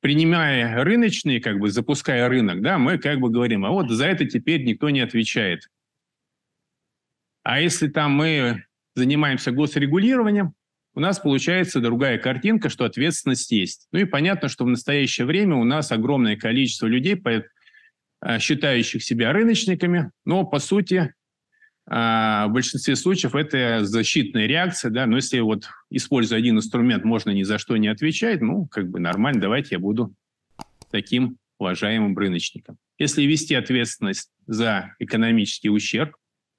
принимая рыночные, как бы запуская рынок, да, мы как бы говорим, а вот за это теперь никто не отвечает. А если там мы занимаемся госрегулированием, у нас получается другая картинка, что ответственность есть. Ну и понятно, что в настоящее время у нас огромное количество людей, а, считающих себя рыночниками, но по сути в большинстве случаев это защитная реакция, да, но если вот используя один инструмент, можно ни за что не отвечать, ну, как бы нормально, давайте я буду таким уважаемым рыночником. Если вести ответственность за экономический ущерб,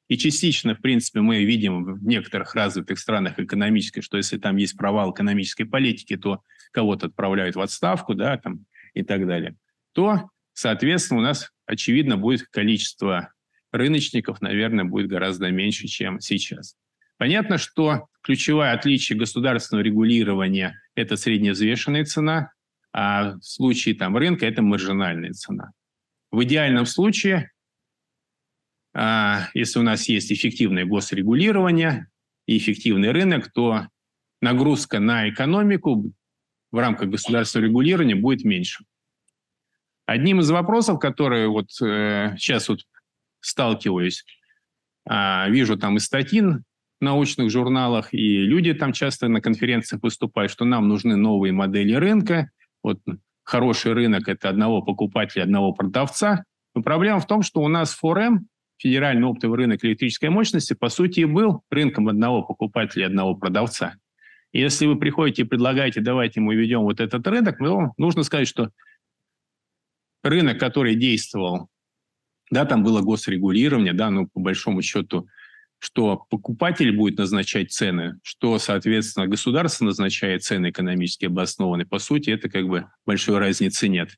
И частично, в принципе, мы видим в некоторых развитых странах экономической, что если там есть провал экономической политики, то кого-то отправляют в отставку, да, там и так далее, то, соответственно, у нас, очевидно, будет количество рыночников, наверное, будет гораздо меньше, чем сейчас. Понятно, что ключевое отличие государственного регулирования – это средневзвешенная цена, а в случае там, рынка – это маржинальная цена. В идеальном случае, а, если у нас есть эффективное госрегулирование и эффективный рынок, то нагрузка на экономику в рамках государственного регулирования будет меньше. Одним из вопросов, которые вот э, сейчас вот сталкиваюсь, э, вижу там и статьи в научных журналах, и люди там часто на конференциях выступают, что нам нужны новые модели рынка. Вот хороший рынок – это одного покупателя, одного продавца. Но проблема в том, что у нас 4 федеральный оптовый рынок электрической мощности, по сути, и был рынком одного покупателя одного продавца. Если вы приходите и предлагаете, давайте мы ведем вот этот рынок, ну, нужно сказать, что рынок, который действовал, да, там было госрегулирование, да, ну, по большому счету, что покупатель будет назначать цены, что, соответственно, государство назначает цены экономически обоснованные. По сути, это как бы большой разницы нет.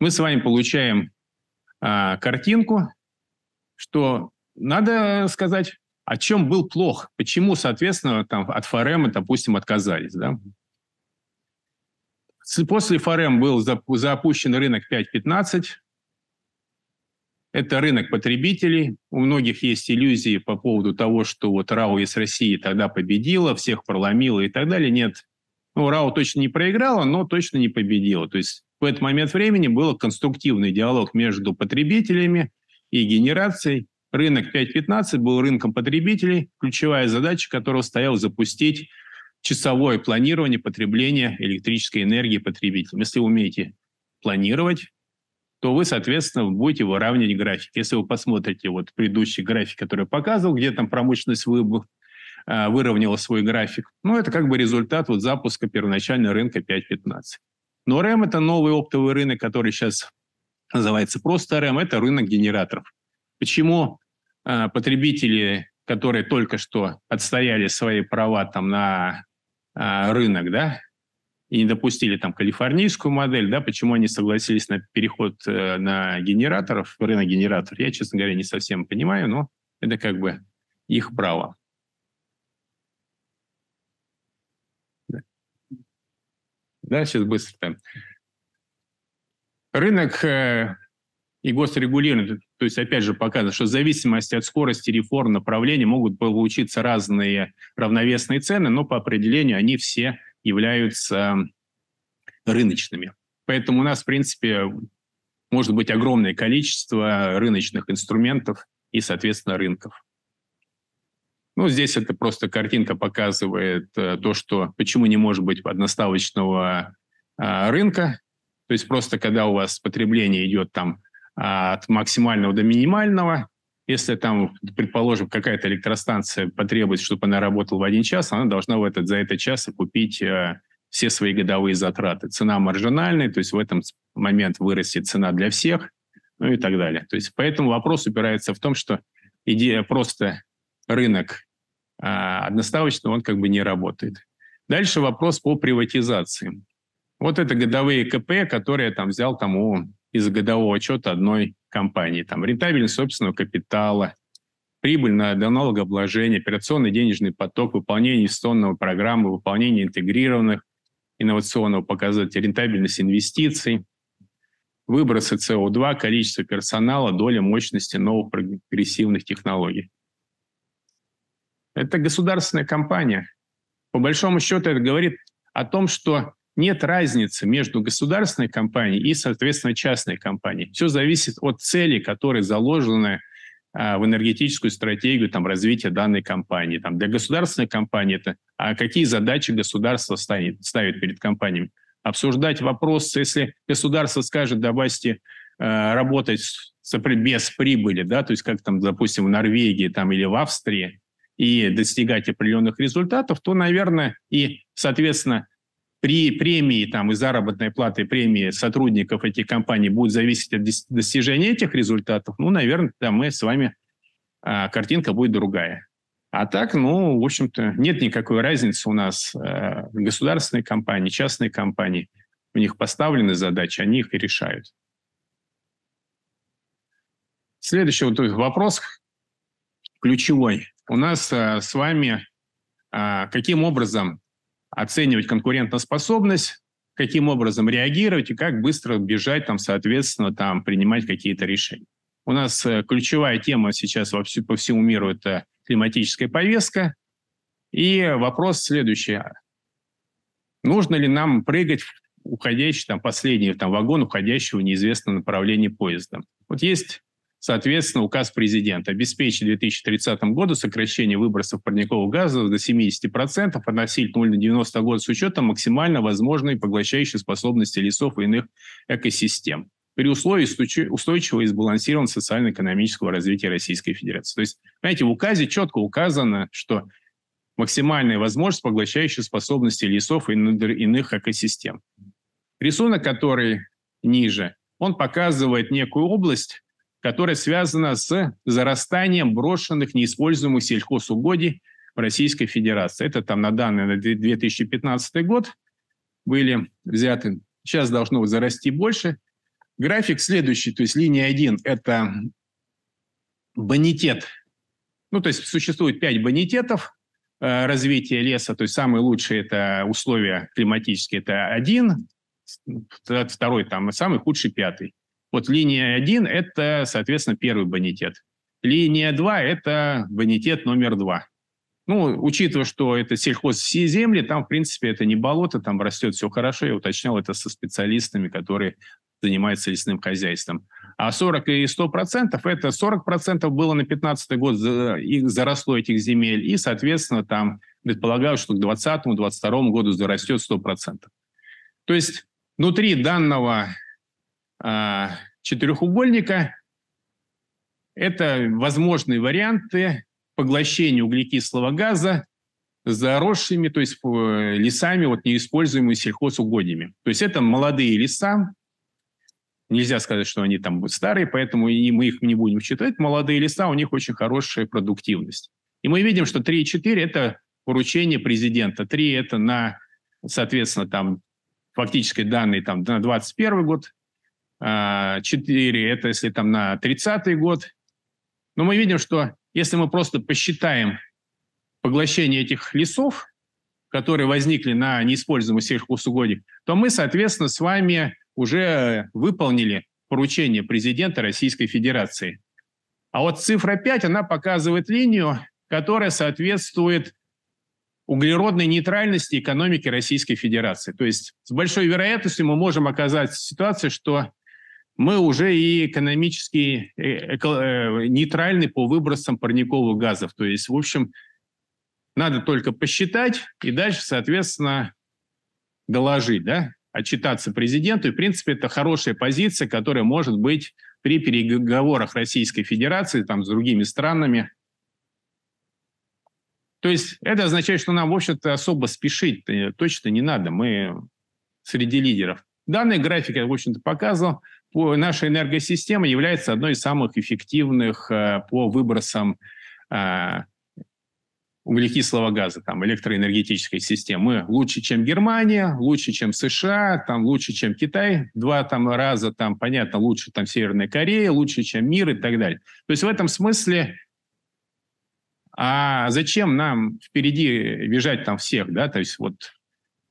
Мы с вами получаем а, картинку, что надо сказать, о чем был плох, почему, соответственно, там, от ФРМ, допустим, отказались. Да? После ФРМ был запущен рынок 5.15. Это рынок потребителей. У многих есть иллюзии по поводу того, что вот РАО из России тогда победила, всех проломила и так далее. Нет. Ну, РАО точно не проиграла, но точно не победила. То есть в этот момент времени был конструктивный диалог между потребителями и генерацией. Рынок 5.15 был рынком потребителей, ключевая задача которого стояла запустить часовое планирование потребления электрической энергии потребителям. Если умеете планировать, то вы, соответственно, будете выравнивать график. Если вы посмотрите вот предыдущий график, который я показывал, где там промышленность выбор, а, выровняла свой график, ну, это как бы результат вот запуска первоначального рынка 5.15. Но РЭМ – это новый оптовый рынок, который сейчас называется просто РЭМ, это рынок генераторов. Почему а, потребители, которые только что отстояли свои права там на а, рынок, да, и не допустили там калифорнийскую модель, да, почему они согласились на переход э, на генераторов, рынок генераторов, я, честно говоря, не совсем понимаю, но это как бы их право. Да, сейчас быстро. Рынок э, и госрегулирование, то есть опять же показывает, что в зависимости от скорости реформ направления могут получиться разные равновесные цены, но по определению они все являются рыночными. Поэтому у нас, в принципе, может быть огромное количество рыночных инструментов и, соответственно, рынков. Ну, здесь это просто картинка показывает э, то, что почему не может быть одноставочного э, рынка. То есть просто когда у вас потребление идет там от максимального до минимального. Если там, предположим, какая-то электростанция потребует, чтобы она работала в один час, она должна в этот, за этот час окупить э, все свои годовые затраты. Цена маржинальная, то есть в этом момент вырастет цена для всех, ну и так далее. То есть поэтому вопрос упирается в том, что идея просто рынок э, одноставочный, он как бы не работает. Дальше вопрос по приватизации. Вот это годовые КП, которые я там взял там у из годового отчета одной компании. Там рентабельность собственного капитала, прибыль на налогообложение, операционный денежный поток, выполнение инвестиционного программы, выполнение интегрированных инновационного показателя, рентабельность инвестиций, выбросы СО2, количество персонала, доля мощности новых прогрессивных технологий. Это государственная компания. По большому счету это говорит о том, что нет разницы между государственной компанией и, соответственно, частной компанией. Все зависит от цели, которые заложены а, в энергетическую стратегию там, развития данной компании. Там, для государственной компании это а какие задачи государство ставит, ставит перед компаниями. Обсуждать вопрос, если государство скажет, давайте э, работать с, без прибыли, да, то есть как там, допустим, в Норвегии там, или в Австрии, и достигать определенных результатов, то, наверное, и, соответственно, при премии там, и заработной платы премии сотрудников этих компаний будет зависеть от достижения этих результатов, ну, наверное, да, мы с вами а картинка будет другая. А так, ну, в общем-то, нет никакой разницы у нас э, государственные компании, частные компании. У них поставлены задачи, они их и решают. Следующий вот вопрос ключевой. У нас а, с вами а, каким образом оценивать конкурентоспособность, каким образом реагировать и как быстро бежать, там, соответственно, там, принимать какие-то решения. У нас а, ключевая тема сейчас во всю, по всему миру – это климатическая повестка. И вопрос следующий. Нужно ли нам прыгать в уходящий, там, последний там, вагон уходящего в неизвестном направлении поезда? Вот есть Соответственно, указ президента обеспечить к 2030 году сокращение выбросов парниковых газов до 70%, относительно 0 на 90 год с учетом максимально возможной поглощающей способности лесов и иных экосистем при условии устойчивого и сбалансированного социально-экономического развития Российской Федерации. То есть, знаете, в указе четко указано, что максимальная возможность поглощающей способности лесов и иных экосистем. Рисунок, который ниже, он показывает некую область, которая связана с зарастанием брошенных неиспользуемых сельхозугодий в Российской Федерации. Это там на данные на 2015 год были взяты. Сейчас должно зарасти больше. График следующий, то есть линия 1 – это бонитет. Ну, то есть существует 5 бонитетов э, развития леса. То есть самые лучшие это условия климатические – это один, второй там, самый худший – пятый. Вот линия 1 – это, соответственно, первый бонитет. Линия 2 – это бонитет номер 2. Ну, учитывая, что это сельхозземли, там, в принципе, это не болото, там растет все хорошо. Я уточнял это со специалистами, которые занимаются лесным хозяйством. А 40 и 100 процентов, это 40 процентов было на 15 год, их заросло этих земель, и, соответственно, там предполагаю, что к 2020-2022 году зарастет 100 процентов. То есть внутри данного а, четырехугольника. Это возможные варианты поглощения углекислого газа заросшими, то есть э, лесами, вот неиспользуемыми сельхозугодьями. То есть это молодые леса, нельзя сказать, что они там старые, поэтому и мы их не будем считать. Молодые леса, у них очень хорошая продуктивность. И мы видим, что 3 и 4 – это поручение президента. 3 – это на, соответственно, там фактически данные там, на 2021 год, 4 а, это если там на 30-й год. Но мы видим, что если мы просто посчитаем поглощение этих лесов, которые возникли на неиспользуемых сельхозугодиях, то мы, соответственно, с вами уже выполнили поручение президента Российской Федерации. А вот цифра 5, она показывает линию, которая соответствует углеродной нейтральности экономики Российской Федерации. То есть с большой вероятностью мы можем оказаться в ситуации, что мы уже и экономически э, эко, э, нейтральны по выбросам парниковых газов. То есть, в общем, надо только посчитать и дальше, соответственно, доложить, да, отчитаться президенту. И, в принципе, это хорошая позиция, которая может быть при переговорах Российской Федерации там, с другими странами. То есть это означает, что нам, в общем-то, особо спешить точно не надо. Мы среди лидеров. Данный график я, в общем-то, показывал наша энергосистема является одной из самых эффективных э, по выбросам э, углекислого газа, там, электроэнергетической системы. Мы лучше, чем Германия, лучше, чем США, там, лучше, чем Китай, два там, раза, там, понятно, лучше, там, Северная Корея, лучше, чем мир и так далее. То есть в этом смысле а зачем нам впереди бежать там всех, да, то есть вот,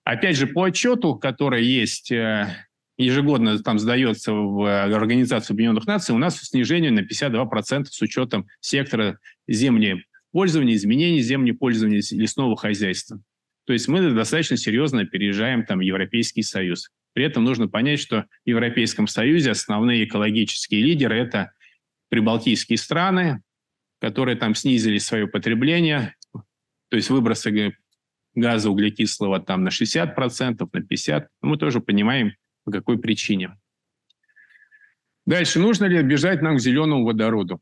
опять же, по отчету, который есть э, ежегодно там сдается в Организацию Объединенных Наций, у нас снижение на 52% с учетом сектора землепользования, изменений землепользования лесного хозяйства. То есть мы достаточно серьезно опережаем там Европейский Союз. При этом нужно понять, что в Европейском Союзе основные экологические лидеры – это прибалтийские страны, которые там снизили свое потребление, то есть выбросы газа углекислого там на 60%, на 50%. Мы тоже понимаем, по какой причине. Дальше, нужно ли бежать нам к зеленому водороду?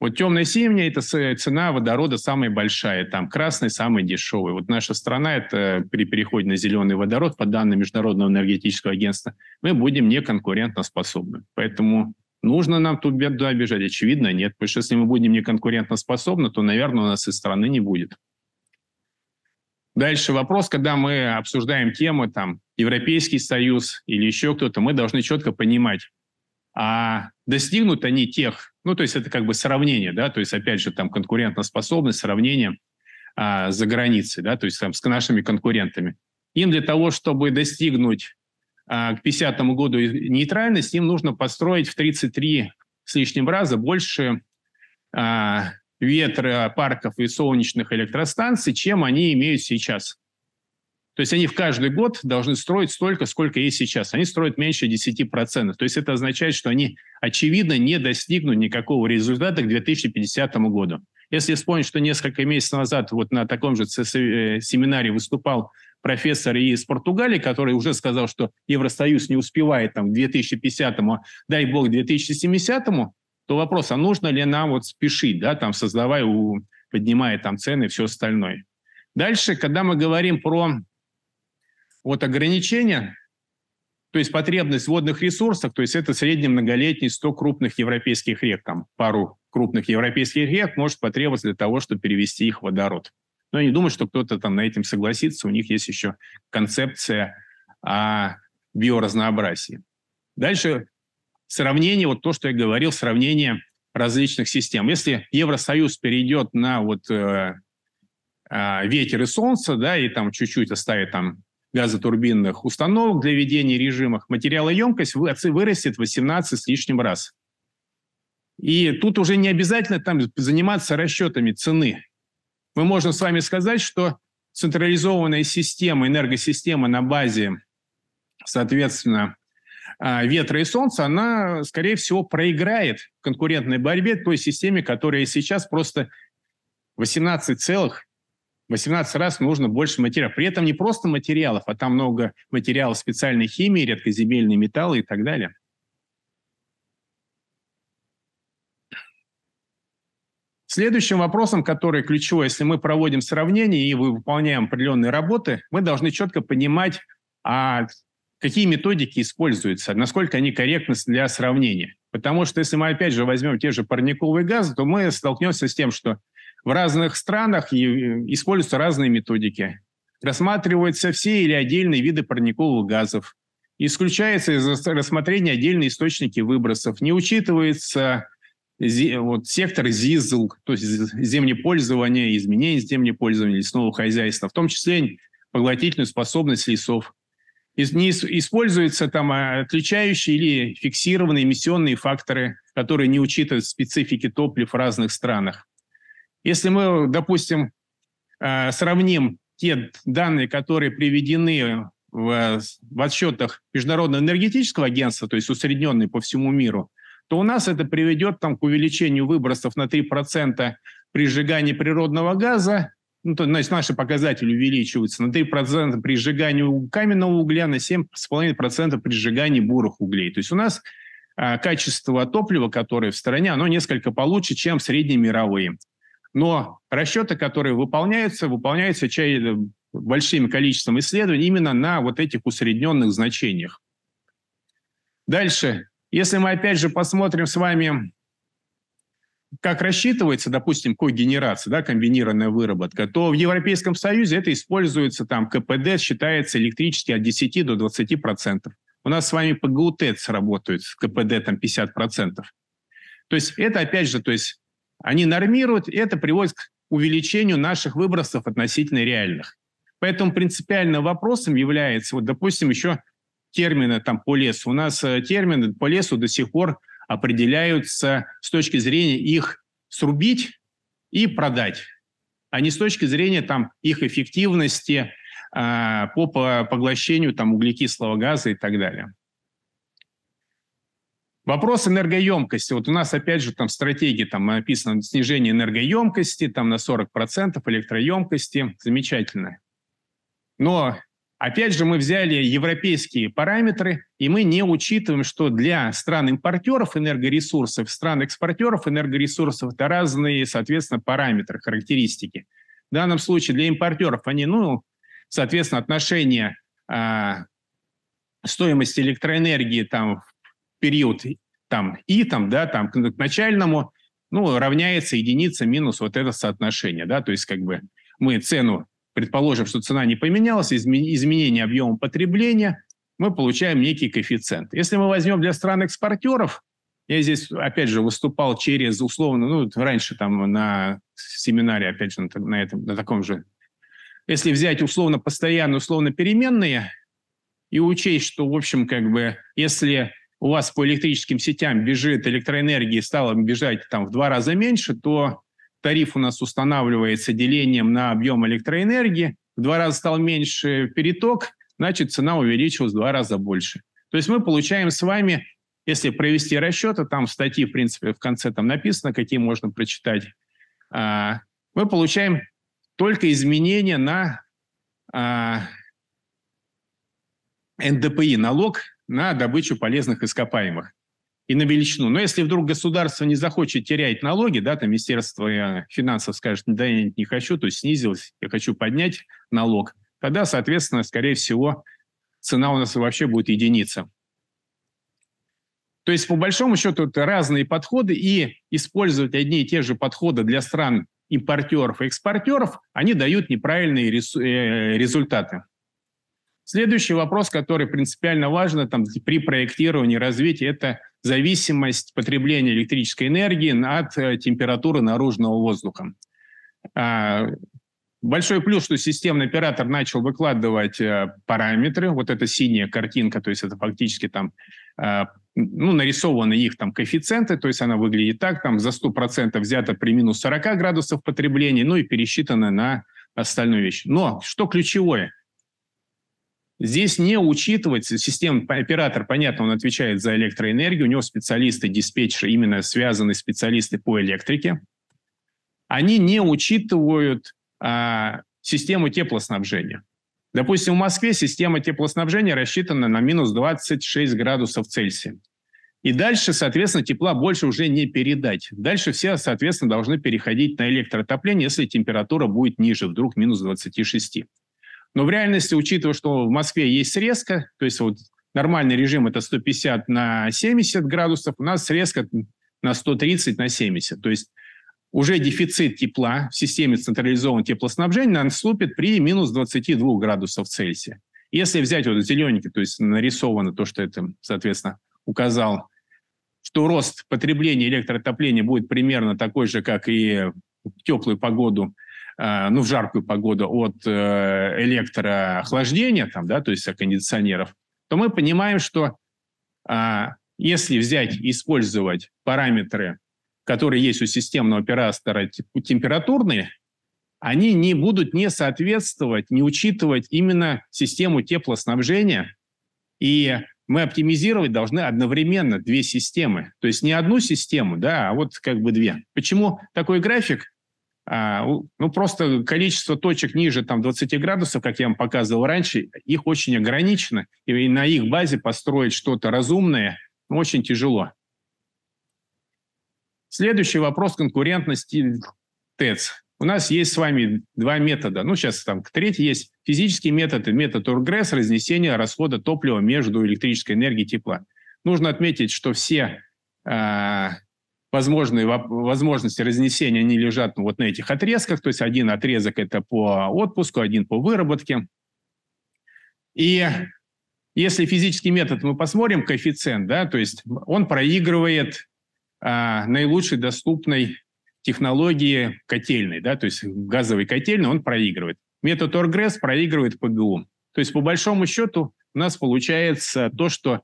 Вот темная синяя – это цена водорода самая большая, там красный – самый дешевый. Вот наша страна – это при переходе на зеленый водород, по данным Международного энергетического агентства, мы будем неконкурентоспособны. Поэтому Нужно нам туда бежать? Очевидно, нет. Потому что если мы будем не конкурентоспособны, то, наверное, у нас и страны не будет. Дальше вопрос, когда мы обсуждаем тему там Европейский Союз или еще кто-то, мы должны четко понимать, а достигнут они тех, ну то есть это как бы сравнение, да, то есть опять же там конкурентоспособность, сравнение а, за границей, да, то есть там с нашими конкурентами. Им для того, чтобы достигнуть а, к 50 году нейтральность, им нужно построить в 33 с лишним раза больше а, ветропарков и солнечных электростанций, чем они имеют сейчас. То есть они в каждый год должны строить столько, сколько есть сейчас. Они строят меньше 10%. То есть это означает, что они, очевидно, не достигнут никакого результата к 2050 году. Если вспомнить, что несколько месяцев назад вот на таком же э, семинаре выступал профессор из Португалии, который уже сказал, что Евросоюз не успевает там, к 2050-му, дай бог, к 2070-му, то вопрос, а нужно ли нам вот спешить, да, там, создавая, поднимая там цены и все остальное. Дальше, когда мы говорим про вот ограничения, то есть потребность в водных ресурсах, то есть это среднемноголетний 100 крупных европейских рек, там пару крупных европейских рек может потребоваться для того, чтобы перевести их в водород. Но я не думаю, что кто-то там на этим согласится, у них есть еще концепция о биоразнообразии. Дальше сравнение, вот то, что я говорил, сравнение различных систем. Если Евросоюз перейдет на вот э, э, ветер и солнце, да, и там чуть-чуть оставит там газотурбинных установок для ведения режимов, материалоемкость вырастет в 18 с лишним раз. И тут уже не обязательно там заниматься расчетами цены. Мы можем с вами сказать, что централизованная система, энергосистема на базе, соответственно, ветра и солнца, она, скорее всего, проиграет в конкурентной борьбе той системе, которая сейчас просто 18 целых 18 раз нужно больше материалов. При этом не просто материалов, а там много материалов специальной химии, редкоземельные металлы и так далее. Следующим вопросом, который ключевой, если мы проводим сравнение и выполняем определенные работы, мы должны четко понимать, а какие методики используются, насколько они корректны для сравнения. Потому что если мы опять же возьмем те же парниковые газы, то мы столкнемся с тем, что в разных странах используются разные методики. Рассматриваются все или отдельные виды парниковых газов. Исключается из рассмотрения отдельные источники выбросов. Не учитывается вот, сектор ЗИЗЛ, то есть землепользование, изменение землепользования лесного хозяйства, в том числе поглотительную способность лесов не используются там а, отличающие или фиксированные эмиссионные факторы, которые не учитывают специфики топлив в разных странах. Если мы, допустим, а, сравним те данные, которые приведены в, в отчетах Международного энергетического агентства, то есть усредненные по всему миру, то у нас это приведет там, к увеличению выбросов на 3% при сжигании природного газа ну, то, значит, наши показатели увеличиваются на 3% при сжигании каменного угля, на 7,5% при сжигании бурых углей. То есть у нас а, качество топлива, которое в стране, оно несколько получше, чем среднемировые. Но расчеты, которые выполняются, выполняются чай, большим количеством исследований именно на вот этих усредненных значениях. Дальше, если мы опять же посмотрим с вами как рассчитывается, допустим, когенерация, да, комбинированная выработка, то в Европейском Союзе это используется, там, КПД считается электрически от 10 до 20 процентов. У нас с вами ПГУ ТЭЦ работают КПД там 50 процентов. То есть это, опять же, то есть они нормируют, и это приводит к увеличению наших выбросов относительно реальных. Поэтому принципиальным вопросом является, вот, допустим, еще термины там по лесу. У нас э, термины по лесу до сих пор определяются с точки зрения их срубить и продать, а не с точки зрения там, их эффективности э, по поглощению там, углекислого газа и так далее. Вопрос энергоемкости. Вот у нас, опять же, там в стратегии там написано снижение энергоемкости там, на 40% электроемкости. Замечательно. Но Опять же, мы взяли европейские параметры, и мы не учитываем, что для стран-импортеров энергоресурсов, стран-экспортеров энергоресурсов это разные, соответственно, параметры, характеристики. В данном случае для импортеров они, ну, соответственно, отношение а, стоимости электроэнергии там в период там и там, да, там к начальному, ну, равняется единица минус вот это соотношение, да, то есть как бы мы цену, предположим, что цена не поменялась, изменение объема потребления, мы получаем некий коэффициент. Если мы возьмем для стран-экспортеров, я здесь, опять же, выступал через условно, ну, раньше там на семинаре, опять же, на, этом, на таком же. Если взять условно постоянные, условно переменные и учесть, что, в общем, как бы, если у вас по электрическим сетям бежит электроэнергии, стало бежать там в два раза меньше, то тариф у нас устанавливается делением на объем электроэнергии, в два раза стал меньше переток, значит, цена увеличилась в два раза больше. То есть мы получаем с вами если провести расчеты, там в статье, в принципе, в конце там написано, какие можно прочитать, а, мы получаем только изменения на а, НДПИ, налог на добычу полезных ископаемых и на величину. Но если вдруг государство не захочет терять налоги, да, там Министерство э, финансов скажет, да, я не хочу, то есть снизилось, я хочу поднять налог, тогда, соответственно, скорее всего, цена у нас вообще будет единица. То есть, по большому счету, это разные подходы, и использовать одни и те же подходы для стран импортеров и экспортеров, они дают неправильные э, результаты. Следующий вопрос, который принципиально важен там, при проектировании развития, это зависимость потребления электрической энергии от э, температуры наружного воздуха. А, большой плюс, что системный оператор начал выкладывать э, параметры. Вот эта синяя картинка, то есть это фактически там ну, нарисованы их там коэффициенты, то есть она выглядит так, там за 100% взято при минус 40 градусов потребления, ну и пересчитано на остальную вещь. Но что ключевое? Здесь не учитывается, системный оператор, понятно, он отвечает за электроэнергию, у него специалисты, диспетчеры, именно связанные специалисты по электрике. Они не учитывают а, систему теплоснабжения. Допустим, в Москве система теплоснабжения рассчитана на минус 26 градусов Цельсия. И дальше, соответственно, тепла больше уже не передать. Дальше все, соответственно, должны переходить на электротопление, если температура будет ниже, вдруг минус 26. Но в реальности, учитывая, что в Москве есть срезка, то есть вот нормальный режим это 150 на 70 градусов, у нас срезка на 130 на 70. То есть уже дефицит тепла в системе централизованного теплоснабжения наступит при минус 22 градусов Цельсия. Если взять вот зелененький, то есть нарисовано то, что это, соответственно, указал, что рост потребления электроотопления будет примерно такой же, как и в теплую погоду, ну, в жаркую погоду от э, электроохлаждения, там, да, то есть от кондиционеров, то мы понимаем, что а, если взять и использовать параметры которые есть у системного оператора температурные, они не будут не соответствовать, не учитывать именно систему теплоснабжения. И мы оптимизировать должны одновременно две системы. То есть не одну систему, да, а вот как бы две. Почему такой график? А, ну, просто количество точек ниже там, 20 градусов, как я вам показывал раньше, их очень ограничено. И на их базе построить что-то разумное ну, очень тяжело. Следующий вопрос конкурентности ТЭЦ. У нас есть с вами два метода. Ну, сейчас там третий есть. Физический метод и метод УРГРЭС – разнесение расхода топлива между электрической энергией и тепла. Нужно отметить, что все э, возможные возможности разнесения, они лежат вот на этих отрезках. То есть один отрезок – это по отпуску, один по выработке. И если физический метод мы посмотрим, коэффициент, да, то есть он проигрывает а, наилучшей доступной технологии котельной, да, то есть газовой котельной он проигрывает. Метод Оргресс проигрывает ПГУ. То есть по большому счету у нас получается то, что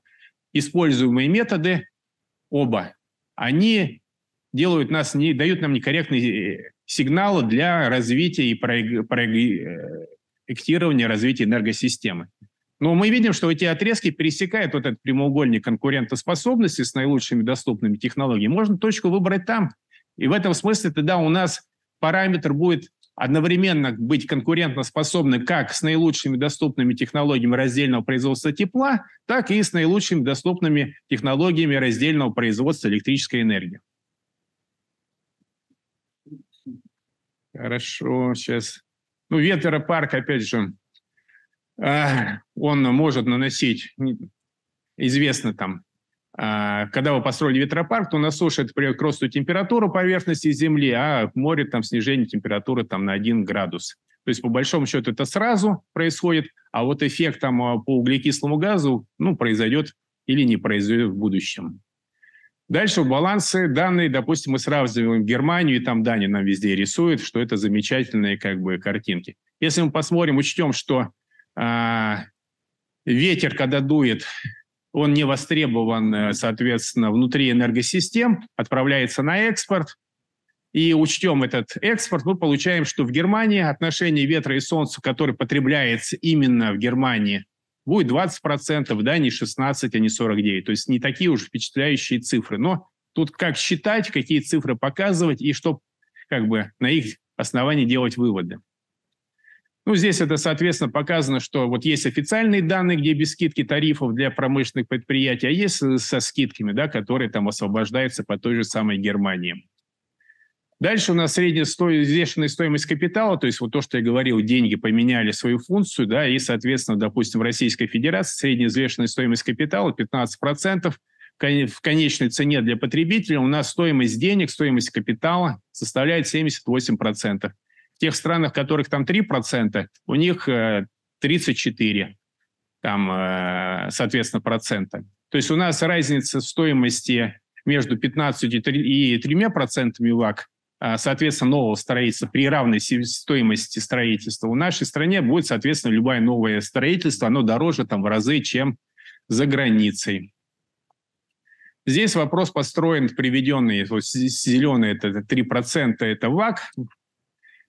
используемые методы оба, они делают нас, не, дают нам некорректные э, сигналы для развития и проектирования развития энергосистемы. Но мы видим, что эти отрезки пересекают вот этот прямоугольник конкурентоспособности с наилучшими доступными технологиями. Можно точку выбрать там. И в этом смысле тогда у нас параметр будет одновременно быть конкурентоспособны как с наилучшими доступными технологиями раздельного производства тепла, так и с наилучшими доступными технологиями раздельного производства электрической энергии. Хорошо, сейчас. Ну, ветропарк, опять же, он может наносить, известно там, а, когда вы построили ветропарк, то на суше это приводит к росту температуры поверхности Земли, а в море там снижение температуры там на 1 градус. То есть, по большому счету, это сразу происходит, а вот эффект там а, по углекислому газу ну, произойдет или не произойдет в будущем. Дальше в балансы данные, допустим, мы сравниваем Германию, и там Дания нам везде рисует, что это замечательные как бы картинки. Если мы посмотрим, учтем, что а, ветер, когда дует, он не востребован, э, соответственно, внутри энергосистем, отправляется на экспорт, и учтем этот экспорт, мы получаем, что в Германии отношение ветра и солнца, который потребляется именно в Германии, будет 20%, в Дании 16, а не 49. То есть не такие уж впечатляющие цифры. Но тут как считать, какие цифры показывать и что как бы на их основании делать выводы. Ну, здесь это, соответственно, показано, что вот есть официальные данные, где без скидки тарифов для промышленных предприятий, а есть со скидками, да, которые там освобождаются по той же самой Германии. Дальше у нас средняя взвешенная стоимость капитала, то есть вот то, что я говорил, деньги поменяли свою функцию, да, и, соответственно, допустим, в Российской Федерации средняя взвешенная стоимость капитала 15%, в конечной цене для потребителя у нас стоимость денег, стоимость капитала составляет 78%. В тех странах, в которых там 3%, у них 34%, э, там, э, соответственно, процента. То есть у нас разница в стоимости между 15 и 3 процентами ВАК а, соответственно, нового строительства при равной стоимости строительства, в нашей стране будет, соответственно, любое новое строительство, оно дороже там в разы, чем за границей. Здесь вопрос построен, приведенный, вот зеленый это 3% это ВАК,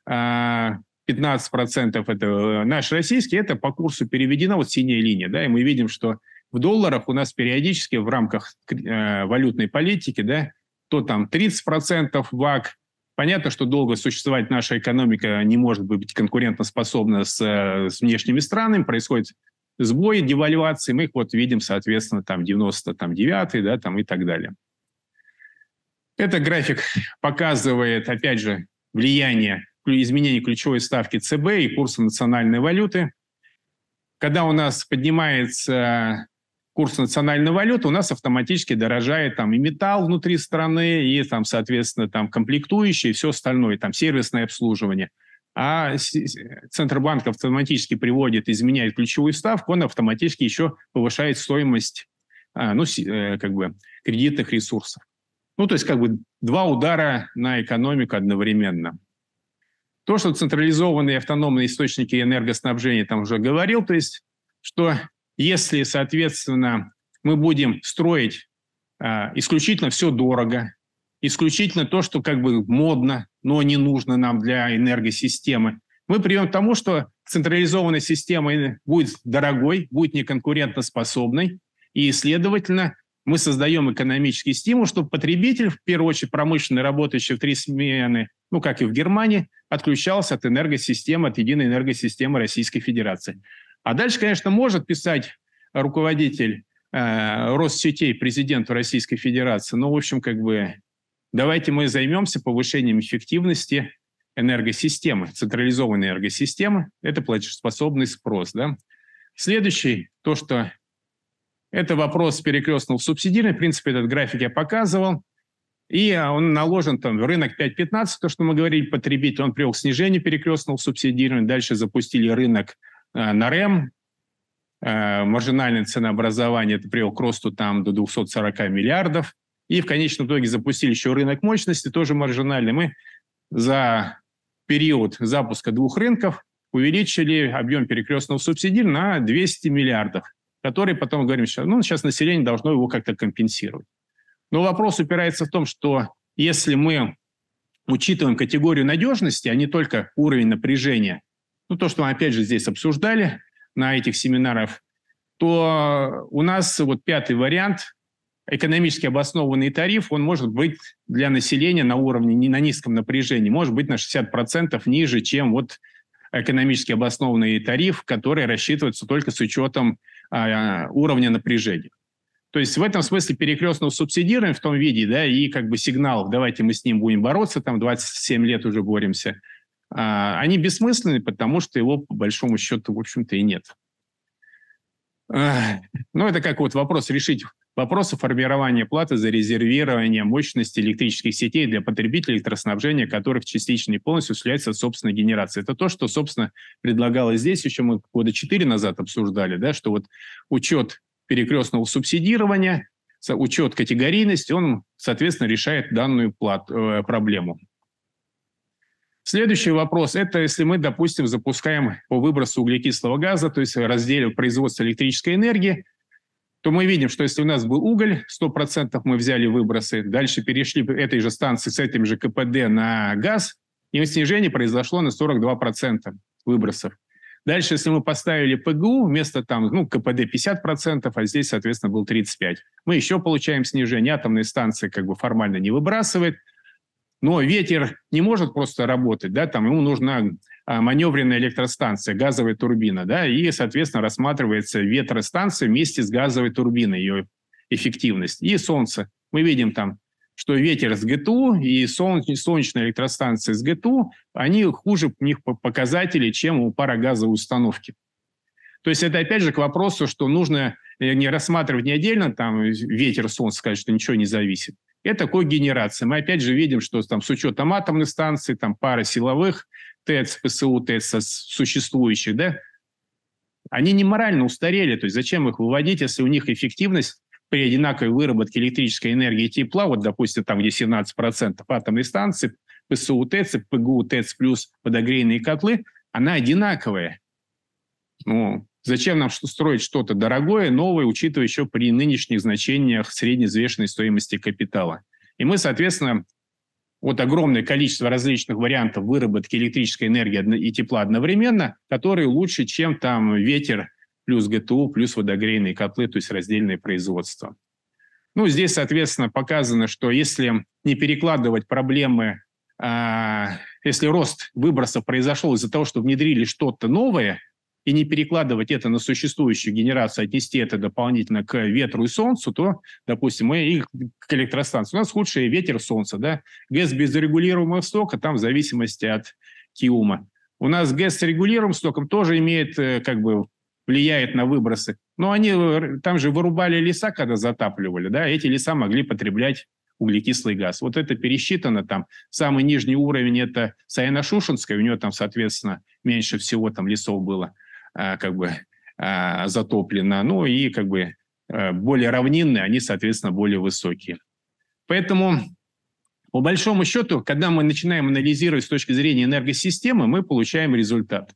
15% это наш российский, это по курсу переведено, вот синяя линия, да, и мы видим, что в долларах у нас периодически в рамках э, валютной политики, да, то там 30% ВАК, Понятно, что долго существовать наша экономика не может быть конкурентоспособна с, с внешними странами, происходит сбои, девальвации, мы их вот видим, соответственно, там 99-й, да, там и так далее. Этот график показывает, опять же, влияние изменения ключевой ставки ЦБ и курса национальной валюты. Когда у нас поднимается курс национальной валюты, у нас автоматически дорожает там и металл внутри страны, и там, соответственно, там комплектующие, и все остальное, там сервисное обслуживание. А Центробанк автоматически приводит, изменяет ключевую ставку, он автоматически еще повышает стоимость а, ну, э, как бы кредитных ресурсов. Ну, то есть как бы два удара на экономику одновременно. То, что централизованные автономные источники энергоснабжения, там уже говорил, то есть, что если, соответственно, мы будем строить э, исключительно все дорого, исключительно то, что как бы модно, но не нужно нам для энергосистемы, мы придем к тому, что централизованная система будет дорогой, будет неконкурентоспособной, и, следовательно, мы создаем экономический стимул, чтобы потребитель, в первую очередь промышленный, работающий в три смены, ну, как и в Германии, отключался от энергосистемы, от единой энергосистемы Российской Федерации. А дальше, конечно, может писать руководитель э, Россетей президенту Российской Федерации, но, в общем, как бы давайте мы займемся повышением эффективности энергосистемы, централизованной энергосистемы. Это платежеспособный спрос. Да? Следующий, то, что это вопрос перекрестного субсидирования. В принципе, этот график я показывал. И он наложен там в рынок 5.15, то, что мы говорили, потребитель, он привел к снижению перекрестного субсидирования. Дальше запустили рынок Э, на РЭМ, э, маржинальное ценообразование, это привело к росту там до 240 миллиардов. И в конечном итоге запустили еще рынок мощности, тоже маржинальный. Мы за период запуска двух рынков увеличили объем перекрестного субсидирования на 200 миллиардов, которые потом, говорим, что ну, сейчас население должно его как-то компенсировать. Но вопрос упирается в том, что если мы учитываем категорию надежности, а не только уровень напряжения, ну, то, что мы, опять же, здесь обсуждали на этих семинарах, то у нас вот пятый вариант, экономически обоснованный тариф, он может быть для населения на уровне, не на низком напряжении, может быть на 60% ниже, чем вот экономически обоснованный тариф, который рассчитывается только с учетом уровня напряжения. То есть в этом смысле перекрестного субсидирования в том виде, да, и как бы сигнал, давайте мы с ним будем бороться, там 27 лет уже боремся – а, они бессмысленны, потому что его, по большому счету, в общем-то, и нет. Ну, это как вот вопрос решить Вопросы формирования платы за резервирование мощности электрических сетей для потребителей электроснабжения, которых частично и полностью осуществляется собственной генерацией. Это то, что, собственно, предлагалось здесь, еще мы года четыре назад обсуждали, да, что вот учет перекрестного субсидирования, учет категорийности, он, соответственно, решает данную плат, э, проблему. Следующий вопрос – это если мы, допустим, запускаем по выбросу углекислого газа, то есть разделив производство электрической энергии, то мы видим, что если у нас был уголь, 100% мы взяли выбросы, дальше перешли этой же станции с этим же КПД на газ, и снижение произошло на 42% выбросов. Дальше, если мы поставили ПГУ, вместо там, ну, КПД 50%, а здесь, соответственно, был 35%, мы еще получаем снижение. Атомные станции как бы формально не выбрасывает, но ветер не может просто работать, да, там ему нужна маневренная электростанция, газовая турбина, да, и, соответственно, рассматривается ветростанция вместе с газовой турбиной, ее эффективность. И солнце. Мы видим там, что ветер с ГТУ и солнечная электростанция с ГТУ, они хуже у них показатели, чем у парогазовой установки. То есть это опять же к вопросу, что нужно э, не рассматривать не отдельно там ветер, солнце, сказать, что ничего не зависит, это когенерация. Мы опять же видим, что там с учетом атомной станции, там пара силовых, ТЭЦ, ПСУ, ТЭЦ существующих, да, они не морально устарели. То есть зачем их выводить, если у них эффективность при одинаковой выработке электрической энергии и тепла, вот, допустим, там, где 17% атомной станции, ПСУ, ТЭЦ, ПГУ, ТЭЦ плюс подогрейные котлы, она одинаковая. Ну, Зачем нам строить что-то дорогое, новое, учитывая еще при нынешних значениях среднеизвешенной стоимости капитала? И мы, соответственно, вот огромное количество различных вариантов выработки электрической энергии и тепла одновременно, которые лучше, чем там ветер плюс ГТУ, плюс водогрейные котлы, то есть раздельное производство. Ну, здесь, соответственно, показано, что если не перекладывать проблемы, а, если рост выбросов произошел из-за того, что внедрили что-то новое, и не перекладывать это на существующую генерацию, отнести это дополнительно к ветру и солнцу, то, допустим, мы и к электростанции. У нас худший ветер, солнце, да. ГЭС без регулируемого стока, там в зависимости от КИУМа. У нас ГЭС с регулируемым стоком тоже имеет, э, как бы, влияет на выбросы. Но они э, там же вырубали леса, когда затапливали, да, эти леса могли потреблять углекислый газ. Вот это пересчитано там. Самый нижний уровень – это Саяна-Шушенская, у нее там, соответственно, меньше всего там лесов было. А, как бы а, затоплено, ну и как бы а, более равнинные, они, соответственно, более высокие. Поэтому, по большому счету, когда мы начинаем анализировать с точки зрения энергосистемы, мы получаем результат.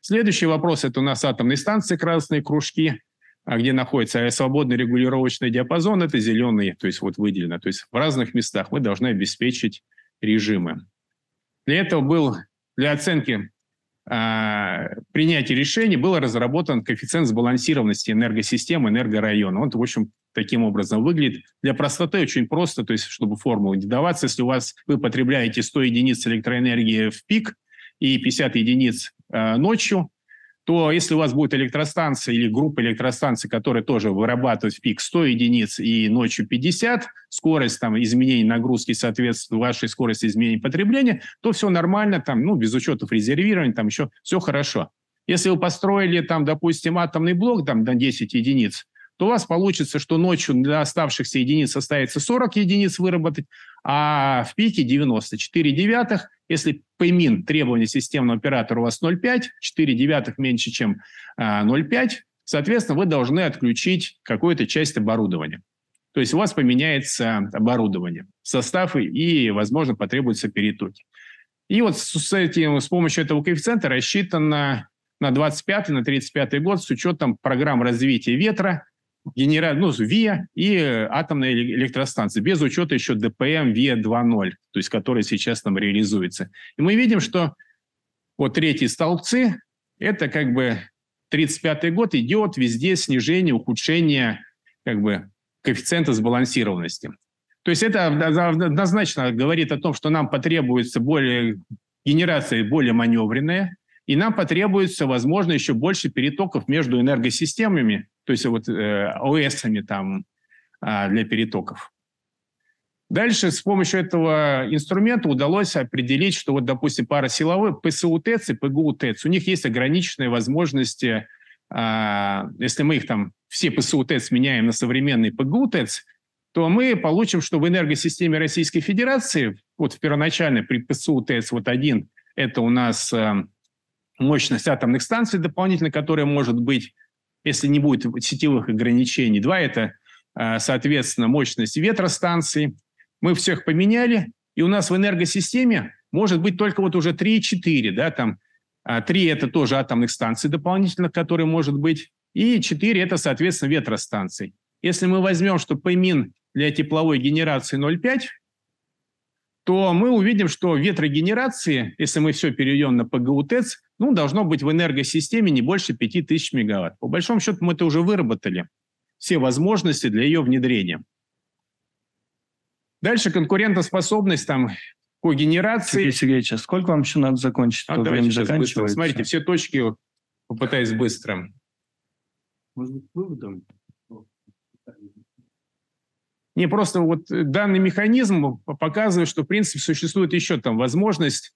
Следующий вопрос – это у нас атомные станции, красные кружки, где находится свободный регулировочный диапазон, это зеленые, то есть вот выделено. То есть в разных местах мы должны обеспечить режимы. Для этого был, для оценки принятия решений был разработан коэффициент сбалансированности энергосистемы, энергорайона. Он, в общем, таким образом выглядит. Для простоты очень просто, то есть чтобы формулу не даваться, если у вас вы потребляете 100 единиц электроэнергии в пик и 50 единиц э, ночью, то если у вас будет электростанция или группа электростанций, которые тоже вырабатывают в пик 100 единиц и ночью 50, скорость там, изменения нагрузки соответствует вашей скорости изменения потребления, то все нормально, там, ну, без учета резервирования, там еще все хорошо. Если вы построили, там, допустим, атомный блок там, на 10 единиц, то у вас получится, что ночью для оставшихся единиц остается 40 единиц выработать, а в пике 94 девятых. Если PMIN, требования системного оператора, у вас 0,5, 4 девятых меньше, чем 0,5, а, соответственно, вы должны отключить какую-то часть оборудования. То есть у вас поменяется оборудование, состав и, возможно, потребуется перетоки. И вот с, этим, с помощью этого коэффициента рассчитано на 25 на 35 год с учетом программ развития ветра, генера... ну, ВИА и атомная электростанция, без учета еще ДПМ ВИА 2.0, то есть который сейчас там реализуется. И мы видим, что вот третьи столбцы, это как бы 35 год идет везде снижение, ухудшение как бы коэффициента сбалансированности. То есть это однозначно говорит о том, что нам потребуется более генерация более маневренная, и нам потребуется, возможно, еще больше перетоков между энергосистемами, то есть вот э, ОСами там э, для перетоков. Дальше с помощью этого инструмента удалось определить, что вот, допустим, пара силовой ПСУ ТЭЦ и ПГУ ТЭЦ, у них есть ограниченные возможности а, если мы их там все ПСУ ТЭЦ меняем на современный ПГУ ТЭЦ, то мы получим, что в энергосистеме Российской Федерации, вот в первоначальной при ПСУ ТЭЦ вот один, это у нас а, мощность атомных станций дополнительно, которая может быть, если не будет сетевых ограничений. Два – это, а, соответственно, мощность ветростанций. Мы всех поменяли, и у нас в энергосистеме может быть только вот уже 3-4, да, там а, три – это тоже атомных станций дополнительно, которые может быть, и четыре – это, соответственно, ветростанций. Если мы возьмем, что Пмин для тепловой генерации 0,5, то мы увидим, что ветрогенерации, если мы все перейдем на ПГУ ТЭЦ, ну, должно быть в энергосистеме не больше 5000 мегаватт. По большому счету мы это уже выработали, все возможности для ее внедрения. Дальше конкурентоспособность, там, когенерации. Сергей Сергеевич, а сколько вам еще надо закончить? А, давайте сейчас быстро. Смотрите, все точки попытаюсь быстро. Может быть, выводом? Не, просто вот данный механизм показывает, что, в принципе, существует еще там возможность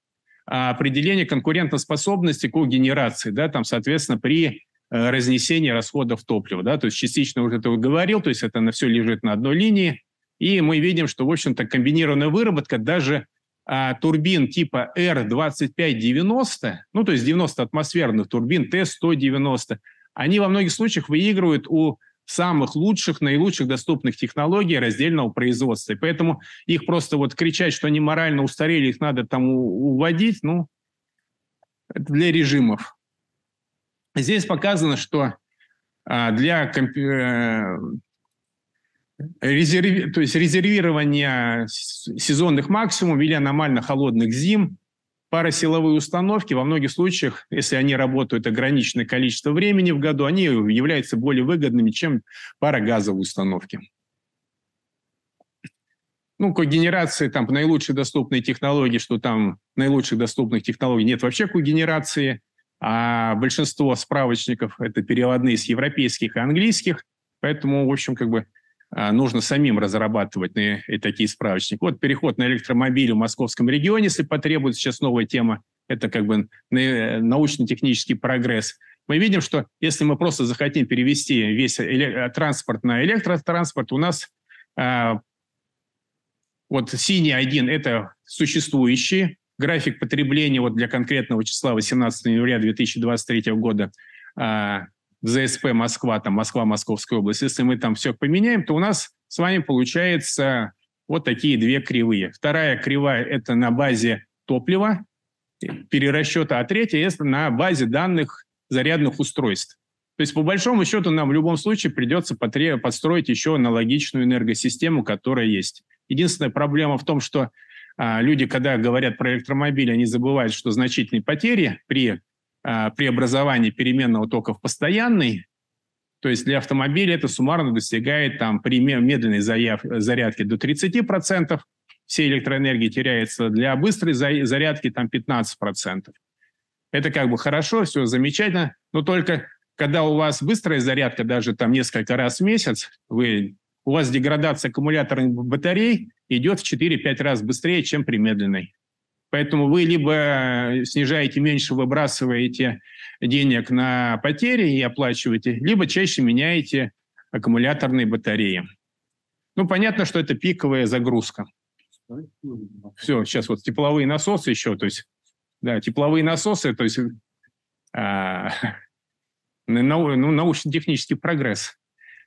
а, определения конкурентоспособности когенерации, да, там, соответственно, при э, разнесении расходов топлива, да, то есть частично уже это говорил, то есть это на все лежит на одной линии, и мы видим, что, в общем-то, комбинированная выработка даже а, турбин типа R2590, ну то есть 90 атмосферных турбин, Т-190, они во многих случаях выигрывают у самых лучших, наилучших доступных технологий раздельного производства. И поэтому их просто вот кричать, что они морально устарели, их надо там уводить, ну, это для режимов. Здесь показано, что а, для э, резерви... то есть резервирование сезонных максимум или аномально холодных зим, парасиловые установки во многих случаях, если они работают ограниченное количество времени в году, они являются более выгодными, чем парогазовые установки. Ну, когенерации, там, наилучшие доступные технологии, что там наилучших доступных технологий нет вообще когенерации, а большинство справочников – это переводные с европейских и английских, поэтому, в общем, как бы нужно самим разрабатывать и такие справочники. Вот переход на электромобили в московском регионе, если потребуется, сейчас новая тема, это как бы научно-технический прогресс. Мы видим, что если мы просто захотим перевести весь транспорт на электротранспорт, у нас а, вот синий один – это существующий график потребления вот для конкретного числа 18 января 2023 года а, ЗСП Москва, там Москва, Московская область, если мы там все поменяем, то у нас с вами получается вот такие две кривые. Вторая кривая – это на базе топлива, перерасчета, а третья – это на базе данных зарядных устройств. То есть, по большому счету, нам в любом случае придется подстроить еще аналогичную энергосистему, которая есть. Единственная проблема в том, что а, люди, когда говорят про электромобили, они забывают, что значительные потери при преобразование переменного тока в постоянный, то есть для автомобиля это суммарно достигает там, при медленной заяв, зарядке до 30%, всей электроэнергии теряется, для быстрой зарядки там 15%. Это как бы хорошо, все замечательно, но только когда у вас быстрая зарядка, даже там несколько раз в месяц, вы, у вас деградация аккумуляторных батарей идет в 4-5 раз быстрее, чем при медленной. Поэтому вы либо снижаете меньше, выбрасываете денег на потери и оплачиваете, либо чаще меняете аккумуляторные батареи. Ну, понятно, что это пиковая загрузка. Все, сейчас вот тепловые насосы еще, то есть, да, тепловые насосы, то есть а, ну, научно-технический прогресс.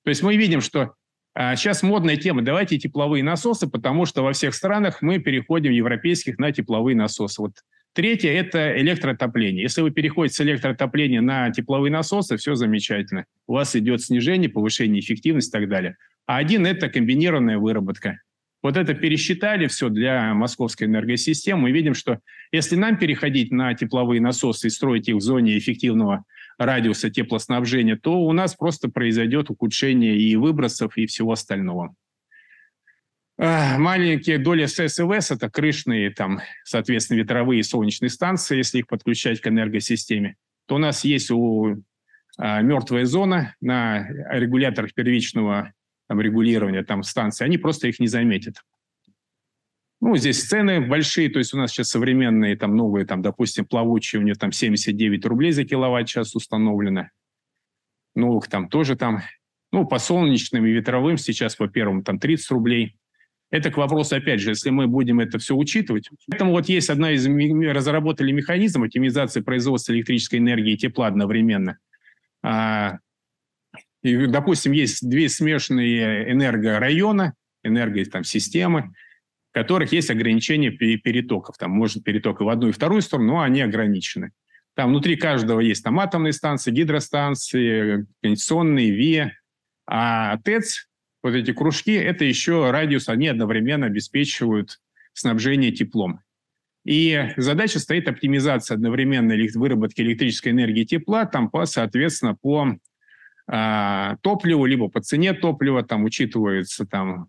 То есть мы видим, что Сейчас а модная тема. Давайте тепловые насосы, потому что во всех странах мы переходим европейских на тепловые насосы. Вот Третье – это электроотопление. Если вы переходите с электроотопления на тепловые насосы, все замечательно. У вас идет снижение, повышение эффективности и так далее. А один – это комбинированная выработка. Вот это пересчитали все для московской энергосистемы. Мы видим, что если нам переходить на тепловые насосы и строить их в зоне эффективного радиуса теплоснабжения, то у нас просто произойдет ухудшение и выбросов, и всего остального. Маленькие доли ССВС – это крышные, там, соответственно, ветровые и солнечные станции, если их подключать к энергосистеме, то у нас есть у а, мертвая зона на регуляторах первичного там, регулирования там, станции, они просто их не заметят. Ну, здесь цены большие, то есть у нас сейчас современные, там новые, там, допустим, плавучие, у нее там 79 рублей за киловатт-час установлено. новых там тоже там, ну, по солнечным и ветровым сейчас по первым там 30 рублей. Это к вопросу, опять же, если мы будем это все учитывать. Поэтому вот есть одна из разработали механизм оптимизации производства электрической энергии и тепла одновременно. А, и, допустим, есть две смешанные энергорайона, энерго там, системы, в которых есть ограничения перетоков. Там может переток и в одну, и в вторую сторону, но они ограничены. Там внутри каждого есть там атомные станции, гидростанции, кондиционные, ВИА. А ТЭЦ вот эти кружки, это еще радиус, они одновременно обеспечивают снабжение теплом. И задача стоит оптимизация одновременно выработки электрической энергии и тепла, там, по, соответственно, по э, топливу, либо по цене топлива, там учитываются там,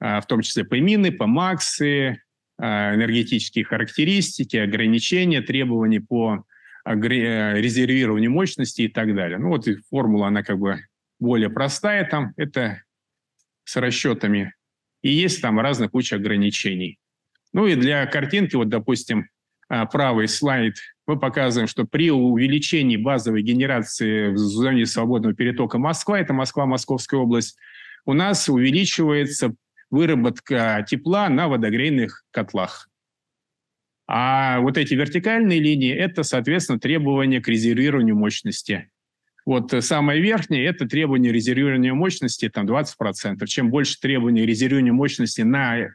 в том числе по мины, по максы, э, энергетические характеристики, ограничения, требования по резервированию мощности и так далее. Ну вот и формула, она как бы более простая там. Это с расчетами. И есть там разная куча ограничений. Ну и для картинки, вот, допустим, а, правый слайд, мы показываем, что при увеличении базовой генерации в зоне свободного перетока Москва, это Москва, Московская область, у нас увеличивается выработка тепла на водогрейных котлах. А вот эти вертикальные линии – это, соответственно, требования к резервированию мощности. Вот э, самое верхнее – это требование резервирования мощности, там 20%. Чем больше требований резервирования мощности на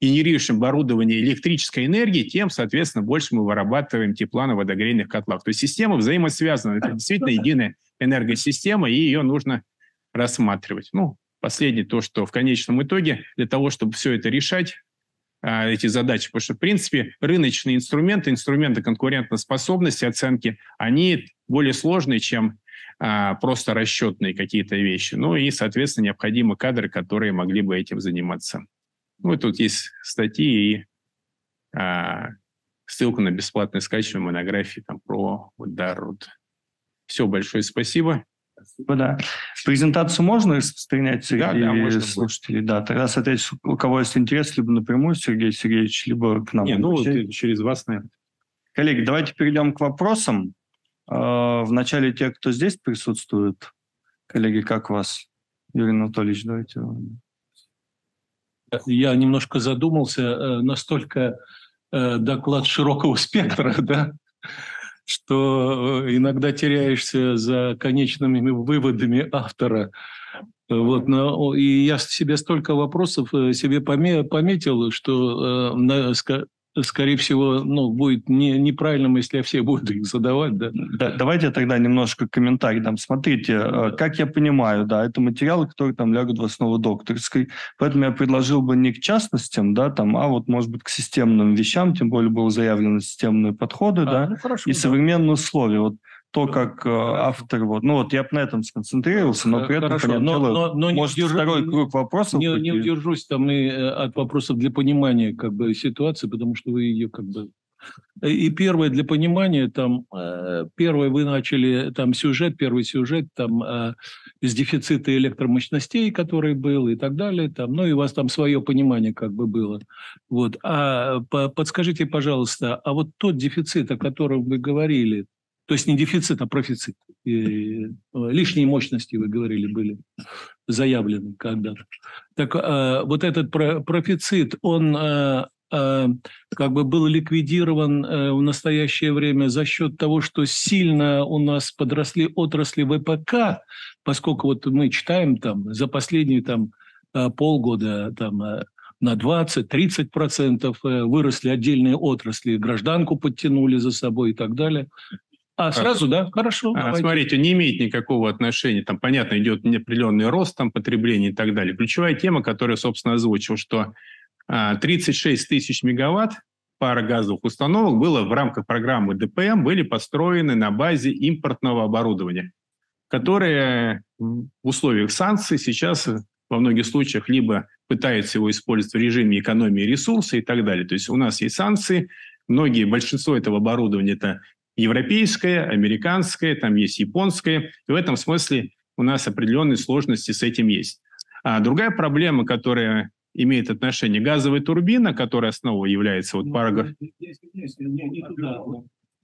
генерирующем оборудовании электрической энергии, тем, соответственно, больше мы вырабатываем тепла на водогрейных котлах. То есть система взаимосвязана. Это действительно единая энергосистема, и ее нужно рассматривать. Ну, последнее то, что в конечном итоге для того, чтобы все это решать, а, эти задачи, потому что, в принципе, рыночные инструменты, инструменты конкурентоспособности, оценки, они более сложные, чем а, просто расчетные какие-то вещи. Ну и, соответственно, необходимы кадры, которые могли бы этим заниматься. Ну и тут есть статьи и а, ссылка на бесплатное скачивание монографии там, про Дарут. Все, большое спасибо. Спасибо, да. Презентацию можно распространять да, среди да, можно слушателей? Да, тогда, соответственно, у кого есть интерес, либо напрямую Сергей Сергеевич, либо к нам. Не, ну, вот через вас, наверное. Коллеги, давайте перейдем к вопросам. А, вначале те, кто здесь присутствует. Коллеги, как вас? Юрий Анатольевич, давайте. Я немножко задумался, э, настолько э, доклад широкого спектра, да, что э, иногда теряешься за конечными выводами автора. Вот, но, и я себе столько вопросов себе пометил, что скорее всего, ну, будет не, неправильным, если я все буду их задавать. Да? Да, давайте тогда немножко комментарий дам. Смотрите, э, как я понимаю, да, это материалы, которые там лягут в основу докторской, поэтому я предложил бы не к частностям, да, там, а вот, может быть, к системным вещам, тем более было заявлено системные подходы, а, да, ну, хорошо, и да. современные условия. Вот то, как э, автор, вот, ну вот я на этом сконцентрировался, но при этом, Хорошо, понятное но, дело, но, но может удерж... второй круг вопросов. Не, не удержусь там и э, от вопросов для понимания как бы ситуации, потому что вы ее как бы и первое для понимания, там, э, первое вы начали, там, сюжет, первый сюжет, там, с дефицита электромощностей, который был, и так далее, там, ну, и у вас там свое понимание как бы было. Вот. А подскажите, пожалуйста, а вот тот дефицит, о котором вы говорили, то есть не дефицит, а профицит. И э, лишние мощности, вы говорили, были заявлены когда-то. Так э, вот этот профицит, он э, как бы был ликвидирован в настоящее время за счет того, что сильно у нас подросли отрасли ВПК, поскольку вот мы читаем там за последние там полгода там на 20-30% выросли отдельные отрасли, гражданку подтянули за собой и так далее. А, сразу, да? Хорошо. А, смотрите, не имеет никакого отношения. Там, понятно, идет определенный рост там, потребления и так далее. Ключевая тема, которую, собственно, озвучил, что а, 36 тысяч мегаватт пара газовых установок было в рамках программы ДПМ, были построены на базе импортного оборудования, которое в условиях санкций сейчас во многих случаях либо пытаются его использовать в режиме экономии ресурса и так далее. То есть у нас есть санкции, многие, большинство этого оборудования – это европейское, американское, там есть японское. И в этом смысле у нас определенные сложности с этим есть. А другая проблема, которая имеет отношение газовая турбина, которая основой является вот ну, параграф.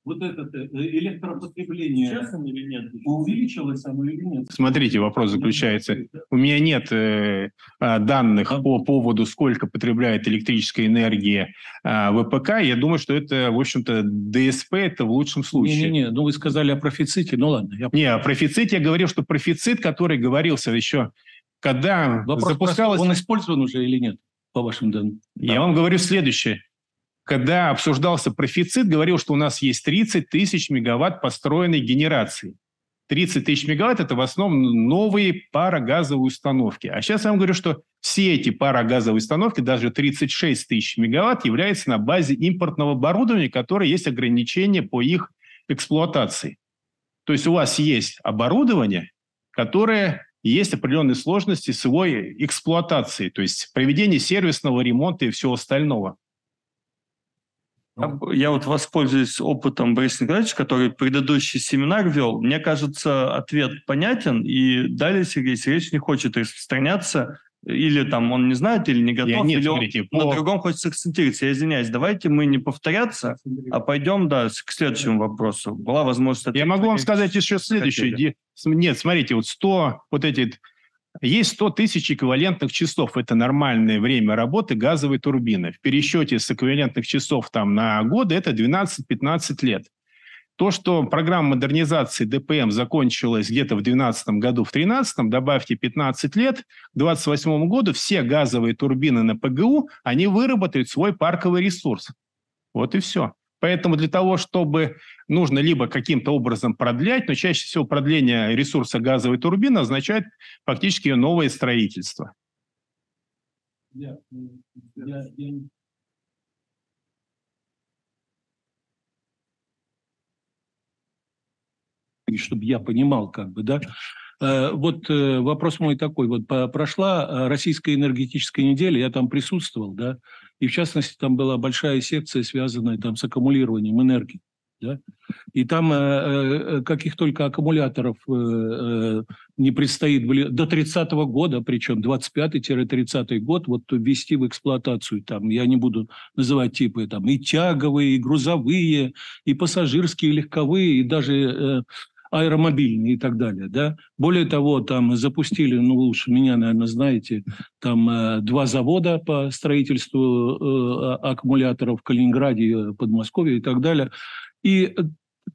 Вот это э, электропотребление или нет? увеличилось оно или нет? Смотрите, вопрос заключается. У меня нет э, а, данных а? по поводу, сколько потребляет электрической энергии э, ВПК. Я думаю, что это, в общем-то, ДСП это в лучшем случае. Не-не-не, ну вы сказали о профиците, ну ладно. Я... Не, о профиците я говорил, что профицит, который говорился еще, когда Вопрос запускалось... он использован уже или нет, по вашим данным? Я да. вам говорю следующее когда обсуждался профицит, говорил, что у нас есть 30 тысяч мегаватт построенной генерации. 30 тысяч мегаватт – это в основном новые парогазовые установки. А сейчас я вам говорю, что все эти парогазовые установки, даже 36 тысяч мегаватт, являются на базе импортного оборудования, которое есть ограничения по их эксплуатации. То есть у вас есть оборудование, которое есть определенные сложности с его эксплуатацией, то есть проведение сервисного ремонта и всего остального. Я вот воспользуюсь опытом Бориса Николаевича, который предыдущий семинар вел. Мне кажется, ответ понятен, и далее Сергей Сергеевич не хочет распространяться, или там он не знает, или не готов, я нет, или он смотрите, по... на другом хочет сакцентироваться. Я извиняюсь, давайте мы не повторяться, а пойдем да, к следующему вопросу. Была возможность... Я могу вам сказать еще следующее. Нет, смотрите, вот 100 вот эти есть 100 тысяч эквивалентных часов. Это нормальное время работы газовой турбины. В пересчете с эквивалентных часов там, на годы это 12-15 лет. То, что программа модернизации ДПМ закончилась где-то в 2012 году, в 2013, добавьте 15 лет, к 2028 году все газовые турбины на ПГУ, они выработают свой парковый ресурс. Вот и все. Поэтому для того, чтобы нужно либо каким-то образом продлять, но чаще всего продление ресурса газовой турбины означает фактически ее новое строительство. Я... чтобы я понимал, как бы, да, Э, вот э, вопрос мой такой. Вот прошла э, российская энергетическая неделя, я там присутствовал, да, и в частности там была большая секция, связанная там с аккумулированием энергии. Да? И там э, каких только аккумуляторов э, не предстоит были, до 30 -го года, причем 25-30 год, вот ввести в эксплуатацию. Там, я не буду называть типы, там и тяговые, и грузовые, и пассажирские, и легковые, и даже э, аэромобильные и так далее. Да? Более того, там запустили, ну, лучше меня, наверное, знаете, там э, два завода по строительству э, аккумуляторов в Калининграде, э, Подмосковье и так далее. И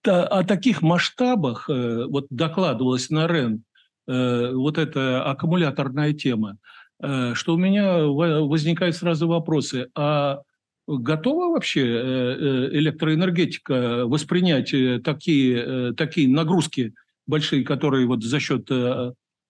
та, о таких масштабах э, вот докладывалось на РЕН, э, вот эта аккумуляторная тема, э, что у меня возникают сразу вопросы, а Готова вообще э, э, электроэнергетика воспринять э, такие, такие нагрузки большие, которые вот за счет...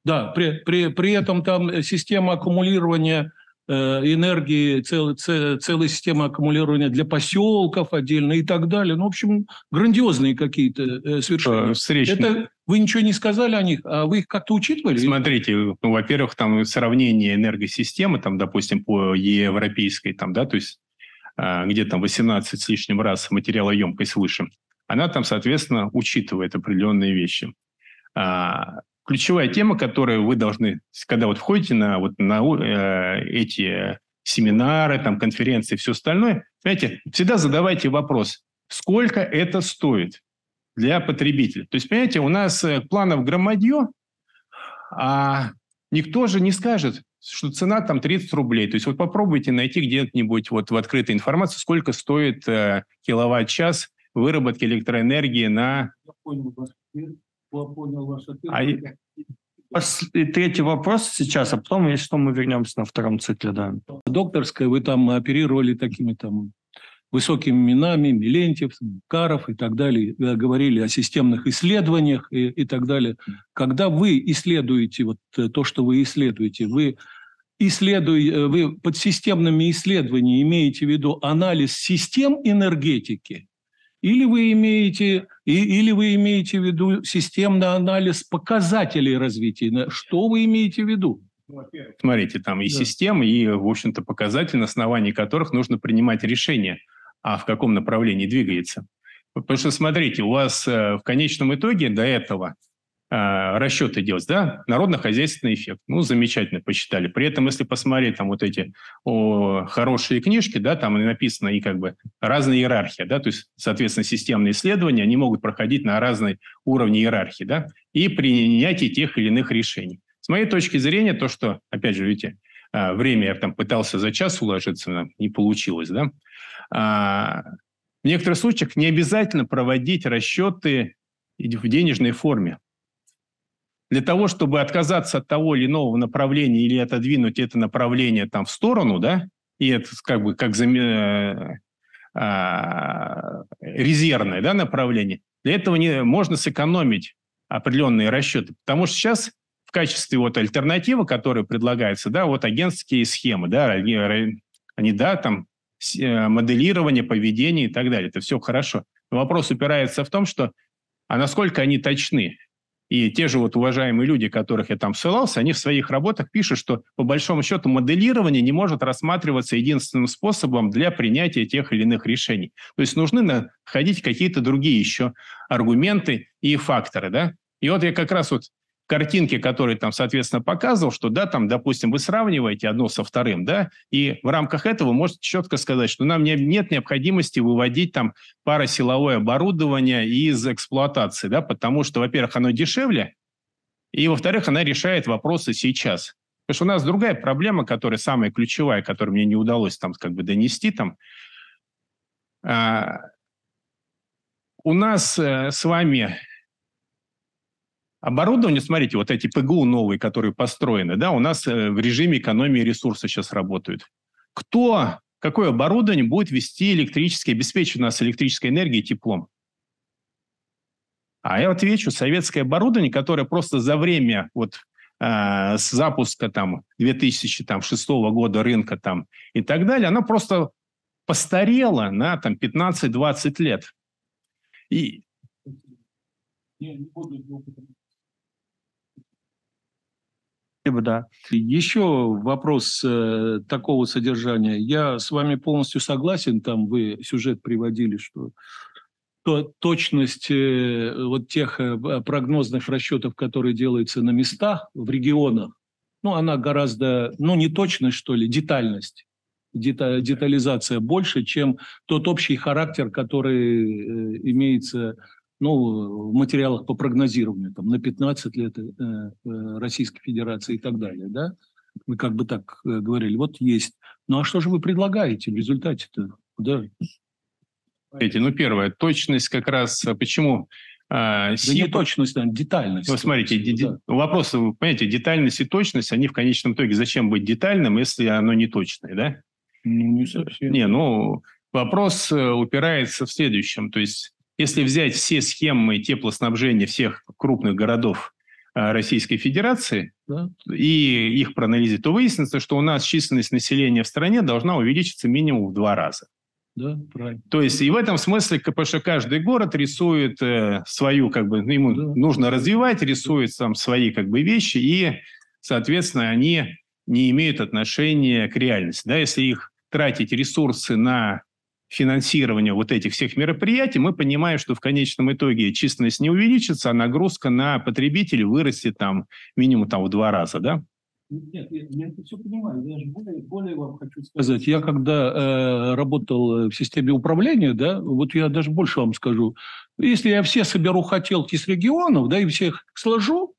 Да, при, при, при этом там система аккумулирования энергии, цел, цел, целая система аккумулирования для поселков отдельно и так далее. Ну, в общем, грандиозные какие-то совершенно. Это вы ничего не сказали о них, а вы их как-то учитывали? Смотрите, ну, во-первых, там сравнение энергосистемы, там, допустим, по европейской, там, да, то есть где там 18 с лишним раз материалоемкость выше, она там, соответственно, учитывает определенные вещи. А, ключевая тема, которую вы должны, когда вот входите на, вот, на э, эти семинары, там, конференции, все остальное, знаете, всегда задавайте вопрос, сколько это стоит для потребителя. То есть, понимаете, у нас э, планов громадье, а никто же не скажет, что цена там 30 рублей. То есть вот попробуйте найти где-нибудь вот в открытой информации, сколько стоит э, киловатт-час выработки электроэнергии на... Я понял ваш ответ. Я понял ваш ответ. А... Третий вопрос сейчас, а потом, если что, мы вернемся на втором цикле, да. Докторская, вы там оперировали такими там высокими именами, Милентьев, Каров и так далее, говорили о системных исследованиях и, и так далее. Когда вы исследуете вот э, то, что вы исследуете, вы исследуя, э, вы под системными исследованиями имеете в виду анализ систем энергетики, или вы имеете, или вы имеете в виду системный анализ показателей развития? Что вы имеете в виду? Смотрите, там и да. системы, и, в общем-то, показатели, на основании которых нужно принимать решения – а в каком направлении двигается. Потому что, смотрите, у вас э, в конечном итоге до этого расчеты делать, да, народно-хозяйственный эффект. Ну, замечательно посчитали. При этом, если посмотреть там вот эти о, хорошие книжки, да, там написано и как бы разная иерархия, да, то есть, соответственно, системные исследования, они могут проходить на разные уровни иерархии, да, и принятие тех или иных решений. С моей точки зрения, то, что, опять же, видите, э, время я там пытался за час уложиться, не получилось, да, а, в некоторых случаях не обязательно проводить расчеты в денежной форме. Для того, чтобы отказаться от того или иного направления или отодвинуть это направление там в сторону, да, и это как бы как зам... Э, а, резервное да, направление, для этого не, можно сэкономить определенные расчеты. Потому что сейчас в качестве вот альтернативы, которая предлагается, да, вот агентские схемы, да, они, да, там Э, моделирование поведения и так далее. Это все хорошо. Но вопрос упирается в том, что а насколько они точны? И те же вот уважаемые люди, которых я там ссылался, они в своих работах пишут, что по большому счету моделирование не может рассматриваться единственным способом для принятия тех или иных решений. То есть нужны находить какие-то другие еще аргументы и факторы. Да? И вот я как раз вот картинки, которые там, соответственно, показывал, что, да, там, допустим, вы сравниваете одно со вторым, да, и в рамках этого можете четко сказать, что нам не, нет необходимости выводить там парасиловое оборудование из эксплуатации, да, потому что, во-первых, оно дешевле, и, во-вторых, она решает вопросы сейчас. Потому что у нас другая проблема, которая самая ключевая, которую мне не удалось там как бы донести, там, а, у нас э, с вами Оборудование, смотрите, вот эти ПГУ новые, которые построены, да, у нас э, в режиме экономии ресурса сейчас работают. Кто, какое оборудование будет вести электрически, обеспечить нас электрической энергией и теплом? А я отвечу, советское оборудование, которое просто за время вот э, с запуска там 2006 года рынка там и так далее, оно просто постарело на там 15-20 лет. И... Я не буду Спасибо, да. Еще вопрос э, такого содержания. Я с вами полностью согласен. Там вы сюжет приводили, что то, точность э, вот тех э, прогнозных расчетов, которые делаются на местах, в регионах, ну, она гораздо, ну, не точность, что ли, детальность детализация больше, чем тот общий характер, который э, имеется ну, в материалах по прогнозированию, там, на 15 лет э, э, Российской Федерации и так далее, да? Вы как бы так э, говорили, вот есть. Ну, а что же вы предлагаете в результате-то? Да. Смотрите, ну, первое, точность как раз, а почему а, да не точность, а детальность. Ну, смотрите, да. вопрос, вы понимаете, детальность и точность, они в конечном итоге, зачем быть детальным, если оно не точное, да? Ну, не совсем. Не, ну, вопрос упирается в следующем, то есть если взять все схемы теплоснабжения всех крупных городов а, Российской Федерации да. и их проанализировать, то выяснится, что у нас численность населения в стране должна увеличиться минимум в два раза. Да, правильно. То есть и в этом смысле КПШ каждый город рисует э, свою, как бы, ну, ему да. нужно развивать, рисует там свои как бы вещи, и, соответственно, они не имеют отношения к реальности. Да, если их тратить ресурсы на финансирования вот этих всех мероприятий, мы понимаем, что в конечном итоге численность не увеличится, а нагрузка на потребителей вырастет там минимум там в два раза, да? Нет, я, я это все понимаю. Я же более, более вам хочу сказать. Я когда э, работал в системе управления, да, вот я даже больше вам скажу. Если я все соберу хотелки с регионов, да, и всех сложу,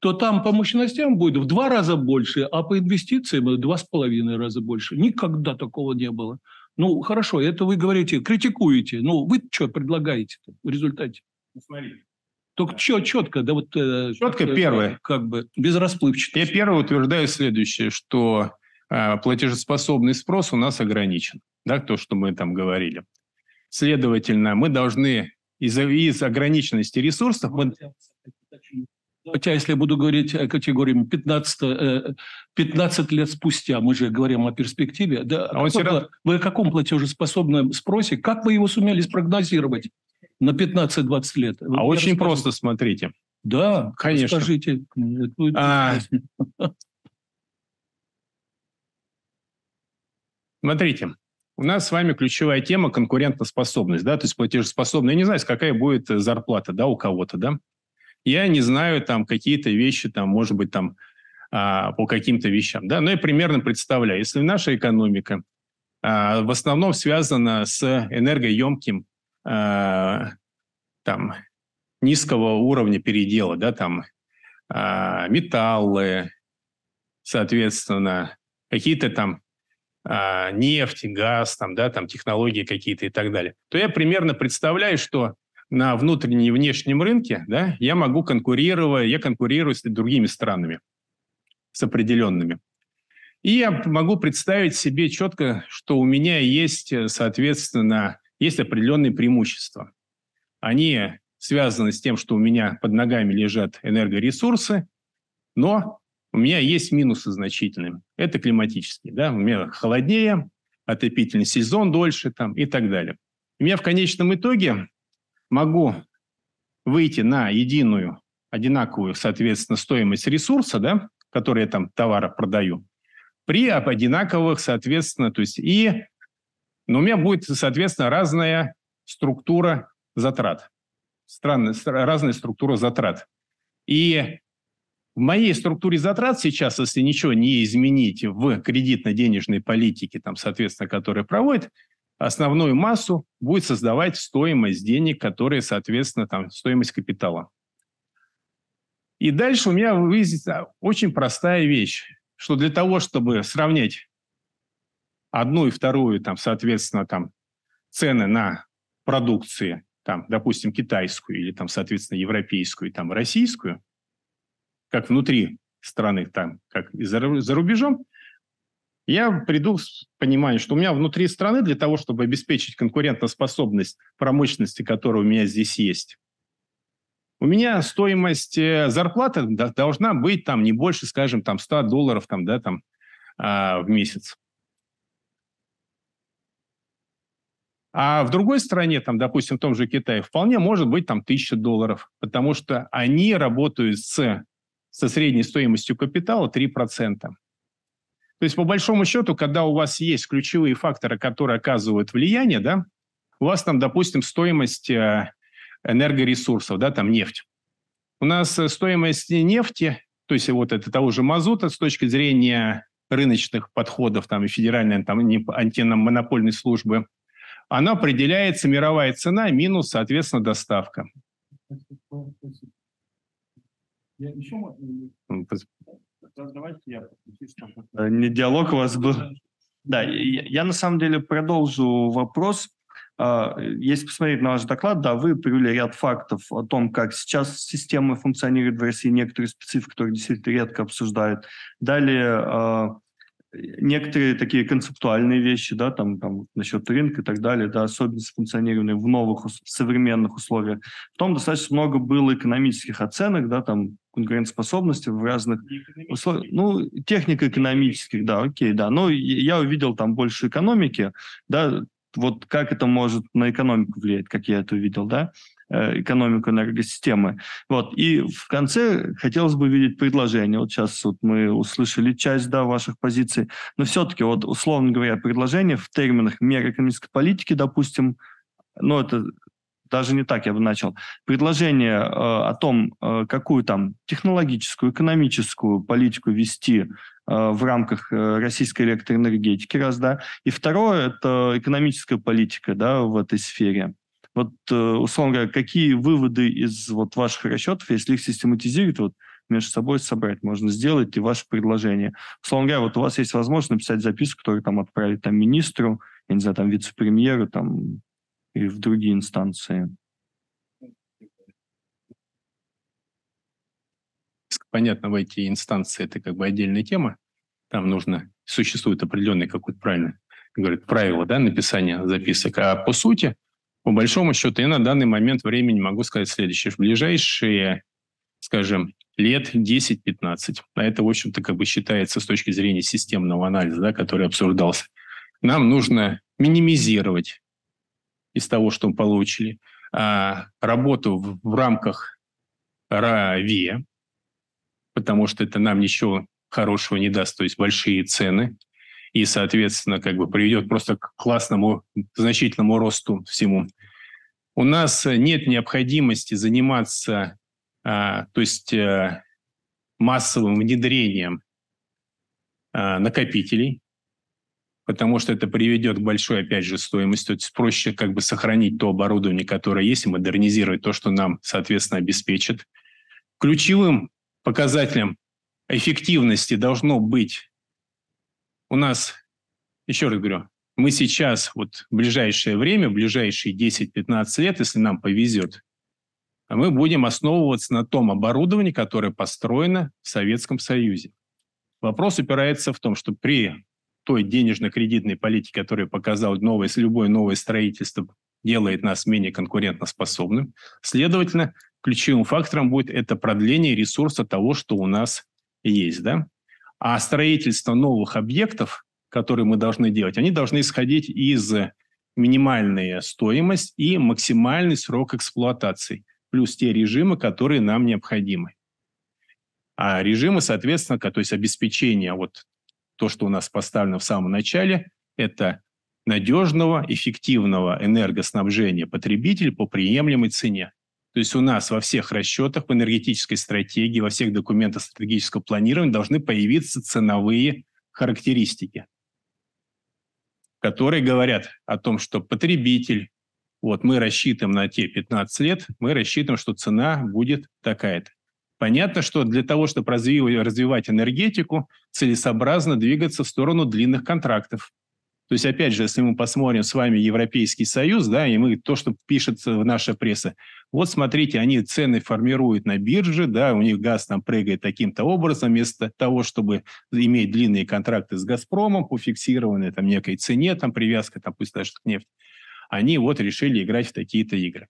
то там по мощностям будет в два раза больше, а по инвестициям в два с половиной раза больше. Никогда такого не было. Ну, хорошо, это вы говорите, критикуете. Ну, вы что предлагаете в результате? Ну, смотрите. Только что четко, да вот... Э, четко как, первое. Как бы без расплывчатости. Я первое утверждаю следующее, что э, платежеспособный спрос у нас ограничен. Да, то, что мы там говорили. Следовательно, мы должны из-за из ограниченности ресурсов... Мы... Хотя, если я буду говорить о категории 15, 15 лет спустя, мы же говорим о перспективе, да, а какой, равно... вы о каком платежеспособном спросе, как вы его сумели спрогнозировать на 15-20 лет? Вы а очень просто, смотрите. Да, конечно. Скажите. А... Смотрите, у нас с вами ключевая тема конкурентоспособность, да, то есть платежеспособность. Я не знаю, какая будет зарплата, да, у кого-то, да. Я не знаю там какие-то вещи, там, может быть, там а, по каким-то вещам. Да? Но я примерно представляю, если наша экономика а, в основном связана с энергоемким а, там, низкого уровня передела, да, там а, металлы, соответственно, какие-то там а, нефть, газ, там, да, там технологии какие-то и так далее, то я примерно представляю, что на внутреннем и внешнем рынке да, я могу конкурировать, я конкурирую с другими странами, с определенными. И я могу представить себе четко, что у меня есть, соответственно, есть определенные преимущества. Они связаны с тем, что у меня под ногами лежат энергоресурсы, но у меня есть минусы значительные. Это климатические. Да? У меня холоднее, отопительный сезон дольше там, и так далее. И я в конечном итоге могу выйти на единую, одинаковую, соответственно, стоимость ресурса, да, который я там товара продаю, при одинаковых, соответственно, то есть и, но у меня будет, соответственно, разная структура затрат странная, разная структура затрат. И в моей структуре затрат сейчас, если ничего не изменить в кредитно-денежной политике, там, соответственно, которая проводит, основную массу будет создавать стоимость денег, которые, соответственно, там, стоимость капитала. И дальше у меня выяснится очень простая вещь, что для того, чтобы сравнять одну и вторую, там, соответственно, там, цены на продукции там, допустим, китайскую или, там, соответственно, европейскую, там, российскую, как внутри страны, там, как и за, за рубежом, я приду с пониманием, что у меня внутри страны для того, чтобы обеспечить конкурентоспособность промышленности, которая у меня здесь есть, у меня стоимость э, зарплаты должна быть там не больше, скажем, там 100 долларов там, да, там, а, в месяц. А в другой стране, там, допустим, в том же Китае, вполне может быть там тысяча долларов, потому что они работают с, со средней стоимостью капитала 3%. То есть, по большому счету, когда у вас есть ключевые факторы, которые оказывают влияние, да, у вас там, допустим, стоимость э, энергоресурсов, да, там нефть. У нас э, стоимость нефти, то есть вот это того же мазута с точки зрения рыночных подходов там и федеральной там, антимонопольной службы – она определяется мировая цена минус, соответственно, доставка. Не диалог у вас был. Да, я, я на самом деле продолжу вопрос. А, если посмотреть на ваш доклад, да, вы привели ряд фактов о том, как сейчас система функционирует в России, некоторые специфики, которые действительно редко обсуждают. Далее а, некоторые такие концептуальные вещи, да, там, там насчет рынка и так далее, да, особенности функционирования в новых, в современных условиях. Потом достаточно много было экономических оценок, да, там, конкурентоспособности в разных условиях. Ну, технико-экономических, да, окей, да. Но я увидел там больше экономики, да, вот как это может на экономику влиять, как я это увидел, да. Э, экономику энергосистемы. Вот. И в конце хотелось бы видеть предложение. Вот сейчас вот мы услышали часть да, ваших позиций, но все-таки, вот, условно говоря, предложение в терминах мер экономической политики, допустим, ну, это даже не так я бы начал. Предложение э, о том, э, какую там технологическую, экономическую политику вести э, в рамках э, российской электроэнергетики, раз, да. И второе – это экономическая политика, да, в этой сфере. Вот, э, условно говоря, какие выводы из вот ваших расчетов, если их систематизировать, вот между собой собрать можно сделать и ваше предложение. Условно говоря, вот у вас есть возможность написать записку, которую там отправить там министру, я не знаю, там вице-премьеру, там и в другие инстанции. Понятно, в эти инстанции это как бы отдельная тема. Там нужно, существует определенное какое-то правильно, говорят, правило да, написания записок. А по сути, по большому счету, я на данный момент времени могу сказать следующее. В ближайшие, скажем, лет 10-15, а это, в общем-то, как бы считается с точки зрения системного анализа, да, который обсуждался, нам нужно минимизировать из того, что мы получили, а, работу в, в рамках РАВИ, потому что это нам ничего хорошего не даст, то есть большие цены, и, соответственно, как бы приведет просто к классному, значительному росту всему. У нас нет необходимости заниматься а, то есть а, массовым внедрением а, накопителей, потому что это приведет к большой, опять же, стоимости. То есть проще как бы сохранить то оборудование, которое есть, и модернизировать то, что нам, соответственно, обеспечит. Ключевым показателем эффективности должно быть у нас, еще раз говорю, мы сейчас, вот в ближайшее время, в ближайшие 10-15 лет, если нам повезет, мы будем основываться на том оборудовании, которое построено в Советском Союзе. Вопрос упирается в том, что при той денежно-кредитной политике, которую показал новое, любое новое строительство, делает нас менее конкурентоспособным. Следовательно, ключевым фактором будет это продление ресурса того, что у нас есть. Да? А строительство новых объектов, которые мы должны делать, они должны исходить из минимальной стоимость и максимальный срок эксплуатации, плюс те режимы, которые нам необходимы. А режимы, соответственно, то есть обеспечение, вот то, что у нас поставлено в самом начале, это надежного, эффективного энергоснабжения потребителя по приемлемой цене. То есть у нас во всех расчетах по энергетической стратегии, во всех документах стратегического планирования должны появиться ценовые характеристики, которые говорят о том, что потребитель, вот мы рассчитываем на те 15 лет, мы рассчитываем, что цена будет такая-то. Понятно, что для того, чтобы развивать энергетику, целесообразно двигаться в сторону длинных контрактов. То есть, опять же, если мы посмотрим с вами Европейский Союз, да, и мы то, что пишется в наша пресса, вот смотрите, они цены формируют на бирже, да, у них газ там прыгает таким-то образом, вместо того, чтобы иметь длинные контракты с «Газпромом» по фиксированной там некой цене, там привязка, там пусть даже к нефти, они вот решили играть в такие-то игры.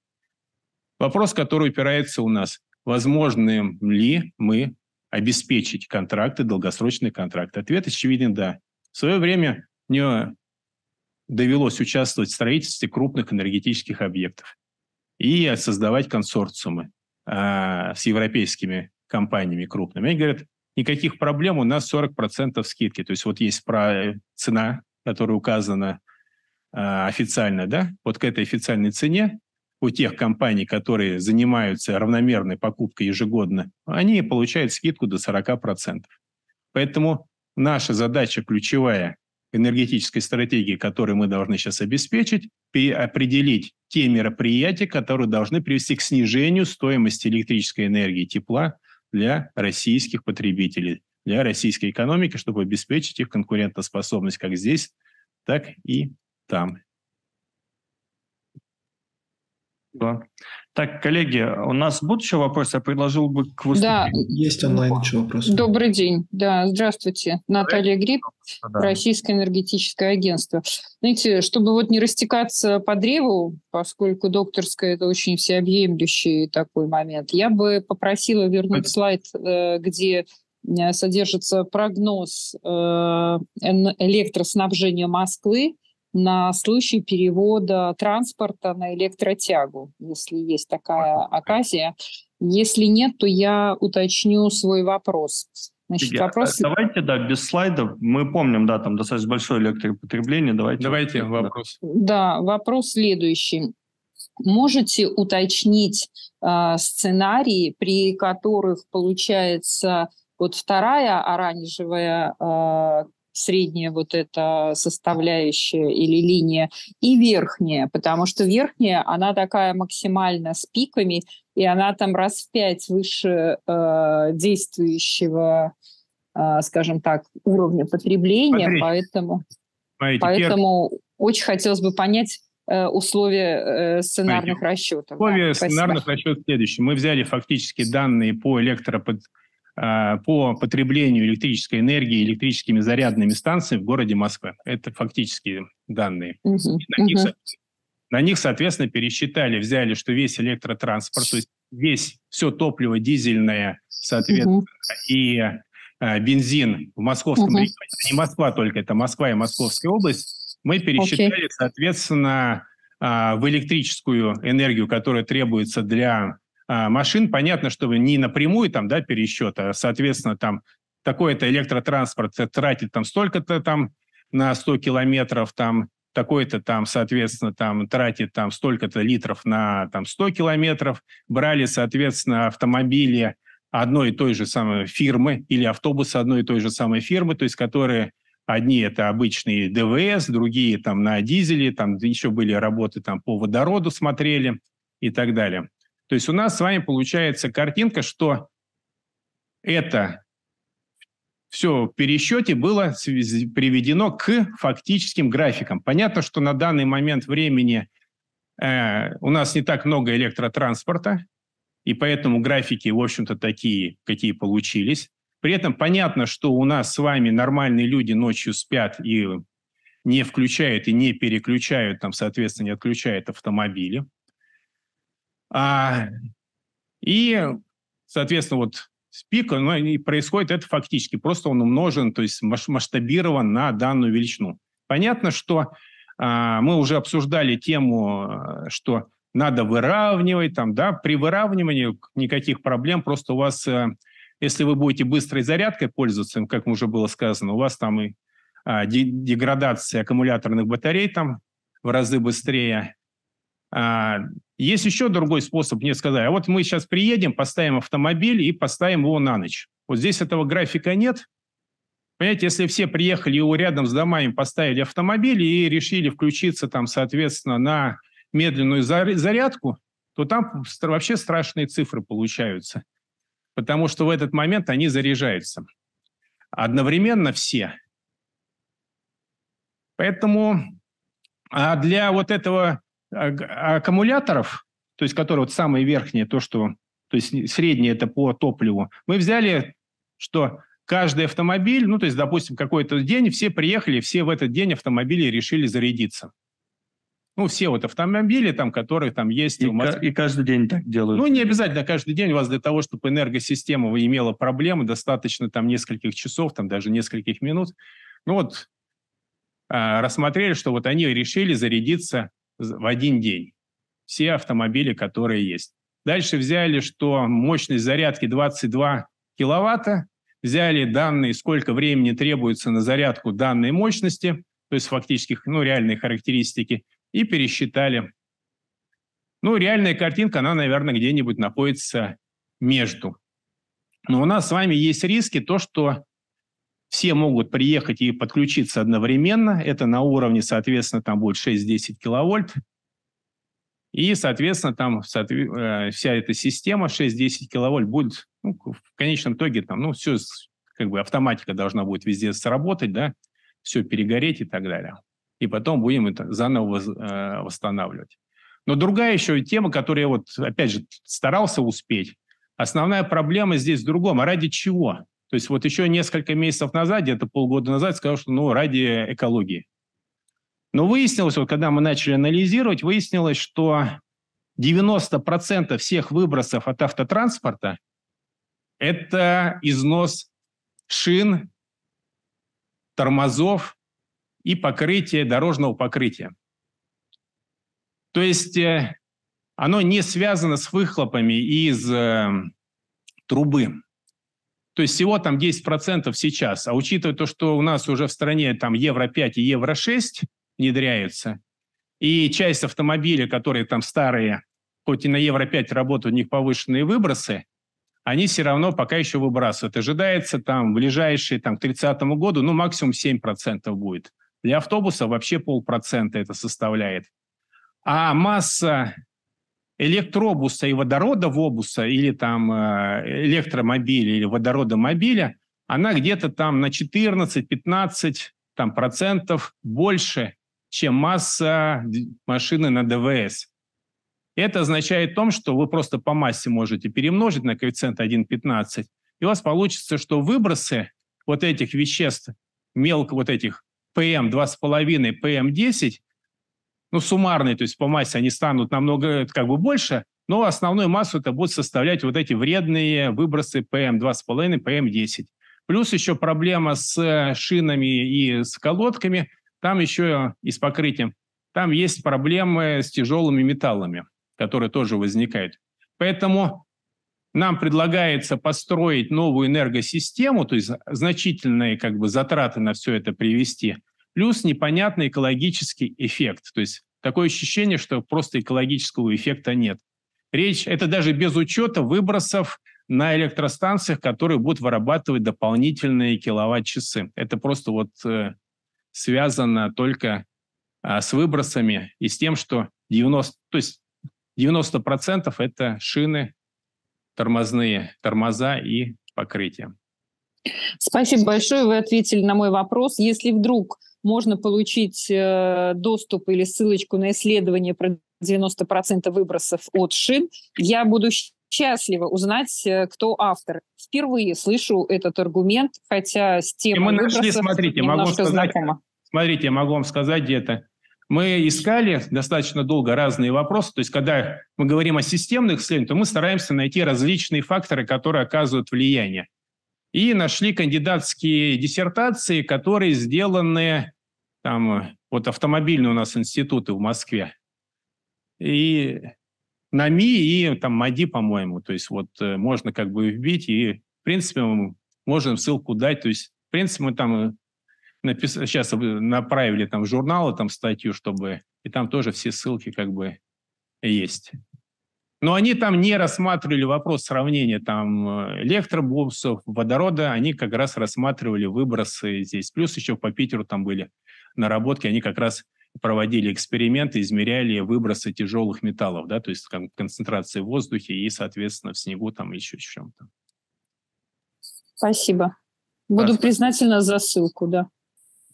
Вопрос, который упирается у нас, возможно ли мы обеспечить контракты, долгосрочные контракты? Ответ очевиден – да. В свое время мне довелось участвовать в строительстве крупных энергетических объектов и создавать консорциумы а, с европейскими компаниями крупными. Они говорят, никаких проблем, у нас 40% скидки. То есть вот есть про цена, которая указана а, официально, да, вот к этой официальной цене у тех компаний, которые занимаются равномерной покупкой ежегодно, они получают скидку до 40%. Поэтому наша задача ключевая энергетической стратегии, которую мы должны сейчас обеспечить, определить те мероприятия, которые должны привести к снижению стоимости электрической энергии и тепла для российских потребителей, для российской экономики, чтобы обеспечить их конкурентоспособность как здесь, так и там. Так, коллеги, у нас будут еще вопросы? Я предложил бы к выступлению. Да. Есть онлайн еще вопросы. Добрый день. Да, здравствуйте. Наталья Гриб, да. Российское энергетическое агентство. Знаете, чтобы вот не растекаться по древу, поскольку докторская – это очень всеобъемлющий такой момент, я бы попросила вернуть слайд, э, где э, содержится прогноз э, электроснабжения Москвы на случай перевода транспорта на электротягу, если есть такая оказия. Если нет, то я уточню свой вопрос. Значит, вопрос... Давайте, да, без слайдов. Мы помним, да, там достаточно большое электропотребление. Давайте, Давайте вопрос. Да, вопрос следующий. Можете уточнить э, сценарии, при которых получается вот вторая оранжевая э, средняя вот эта составляющая или линия, и верхняя, потому что верхняя, она такая максимально с пиками, и она там раз в пять выше э, действующего, э, скажем так, уровня потребления, Смотри. поэтому, Смотрите, поэтому пер... очень хотелось бы понять, э, условия э, сценарных Смотрите, расчетов. Условия да, сценарных расчетов следующие. Мы взяли фактически данные по электропод по потреблению электрической энергии электрическими зарядными станциями в городе Москва. Это фактические данные. Угу, на, них, на них, соответственно, пересчитали, взяли, что весь электротранспорт, то есть весь все топливо дизельное, соответственно, угу. и а, бензин в московском угу. регионе, не Москва только, это Москва и Московская область, мы пересчитали, okay. соответственно, а, в электрическую энергию, которая требуется для машин, понятно, что не напрямую там, да, пересчет, а, соответственно, там такой-то электротранспорт тратит там столько-то там на 100 километров, там такой-то там, соответственно, там тратит там столько-то литров на там 100 километров, брали, соответственно, автомобили одной и той же самой фирмы или автобусы одной и той же самой фирмы, то есть которые одни это обычные ДВС, другие там на дизеле, там еще были работы там по водороду смотрели и так далее. То есть у нас с вами получается картинка, что это все в пересчете было приведено к фактическим графикам. Понятно, что на данный момент времени э, у нас не так много электротранспорта, и поэтому графики, в общем-то, такие, какие получились. При этом понятно, что у нас с вами нормальные люди ночью спят и не включают и не переключают, там, соответственно, не отключают автомобили. А, и, соответственно, вот с пика, но и происходит это фактически, просто он умножен, то есть масштабирован на данную величину. Понятно, что а, мы уже обсуждали тему, а, что надо выравнивать, там, да, при выравнивании никаких проблем, просто у вас, а, если вы будете быстрой зарядкой пользоваться, как уже было сказано, у вас там и а, деградация аккумуляторных батарей там в разы быстрее, а, есть еще другой способ, мне сказали, а вот мы сейчас приедем, поставим автомобиль и поставим его на ночь. Вот здесь этого графика нет. Понимаете, если все приехали и рядом с домами поставили автомобиль и решили включиться там, соответственно, на медленную зарядку, то там вообще страшные цифры получаются. Потому что в этот момент они заряжаются. Одновременно все. Поэтому а для вот этого аккумуляторов, то есть которые вот самые верхние, то, что, то есть средние это по топливу, мы взяли, что каждый автомобиль, ну, то есть, допустим, какой-то день, все приехали, все в этот день автомобили решили зарядиться. Ну, все вот автомобили, там, которые там есть. И, и каждый день так делают. Ну, не обязательно каждый день. У вас для того, чтобы энергосистема имела проблемы, достаточно там нескольких часов, там даже нескольких минут. Ну, вот а, рассмотрели, что вот они решили зарядиться в один день. Все автомобили, которые есть. Дальше взяли, что мощность зарядки 22 киловатта, взяли данные, сколько времени требуется на зарядку данной мощности, то есть фактически ну, реальные характеристики, и пересчитали. Ну, реальная картинка, она, наверное, где-нибудь находится между. Но у нас с вами есть риски, то, что все могут приехать и подключиться одновременно. Это на уровне, соответственно, там будет 6-10 киловольт. И, соответственно, там э, вся эта система 6-10 киловольт будет, ну, в конечном итоге, там, ну, все, как бы автоматика должна будет везде сработать, да, все перегореть и так далее. И потом будем это заново э, восстанавливать. Но другая еще тема, которую я вот, опять же, старался успеть, основная проблема здесь в другом. А ради чего? То есть вот еще несколько месяцев назад, где-то полгода назад, сказал, что ну, ради экологии. Но выяснилось, вот когда мы начали анализировать, выяснилось, что 90% всех выбросов от автотранспорта – это износ шин, тормозов и покрытие, дорожного покрытия. То есть э, оно не связано с выхлопами из э, трубы. То есть всего там 10% сейчас. А учитывая то, что у нас уже в стране там Евро-5 и Евро-6 внедряются, и часть автомобилей, которые там старые, хоть и на Евро-5 работают, у них повышенные выбросы, они все равно пока еще выбрасывают. Ожидается там в ближайшие там, к 30 году, ну, максимум 7% будет. Для автобуса вообще полпроцента это составляет. А масса электробуса и водородовобуса или там э, электромобиля или водородомобиля, она где-то там на 14-15 там, процентов больше, чем масса машины на ДВС. Это означает том, что вы просто по массе можете перемножить на коэффициент 1,15, и у вас получится, что выбросы вот этих веществ, мелко вот этих PM 2,5, PM 10, ну, суммарные, то есть по массе они станут намного как бы больше, но основную массу это будут составлять вот эти вредные выбросы PM2,5, PM10. Плюс еще проблема с шинами и с колодками, там еще и с покрытием. Там есть проблемы с тяжелыми металлами, которые тоже возникают. Поэтому нам предлагается построить новую энергосистему, то есть значительные как бы затраты на все это привести – плюс непонятный экологический эффект. То есть такое ощущение, что просто экологического эффекта нет. Речь, это даже без учета выбросов на электростанциях, которые будут вырабатывать дополнительные киловатт-часы. Это просто вот э, связано только э, с выбросами и с тем, что 90, то есть 90% это шины, тормозные, тормоза и покрытие. Спасибо большое, вы ответили на мой вопрос. Если вдруг можно получить э, доступ или ссылочку на исследование про 90% выбросов от шин, я буду счастлива узнать, э, кто автор. Впервые слышу этот аргумент, хотя с тем мы нашли, смотрите, могу сказать, знакома. Смотрите, я могу вам сказать где-то. Мы искали достаточно долго разные вопросы. То есть, когда мы говорим о системных исследованиях, то мы стараемся найти различные факторы, которые оказывают влияние. И нашли кандидатские диссертации, которые сделаны там, вот автомобильные у нас институты в Москве. И НАМИ и там МАДИ, по-моему. То есть вот э, можно как бы вбить и, в принципе, мы можем ссылку дать. То есть, в принципе, мы там э, напис... сейчас направили там журналы там статью, чтобы... И там тоже все ссылки как бы есть. Но они там не рассматривали вопрос сравнения там э, электробусов, водорода, они как раз рассматривали выбросы здесь. Плюс еще по Питеру там были наработки, они как раз проводили эксперименты, измеряли выбросы тяжелых металлов, да, то есть концентрации в воздухе и, соответственно, в снегу там еще в чем-то. Спасибо. Буду признательна за ссылку, да.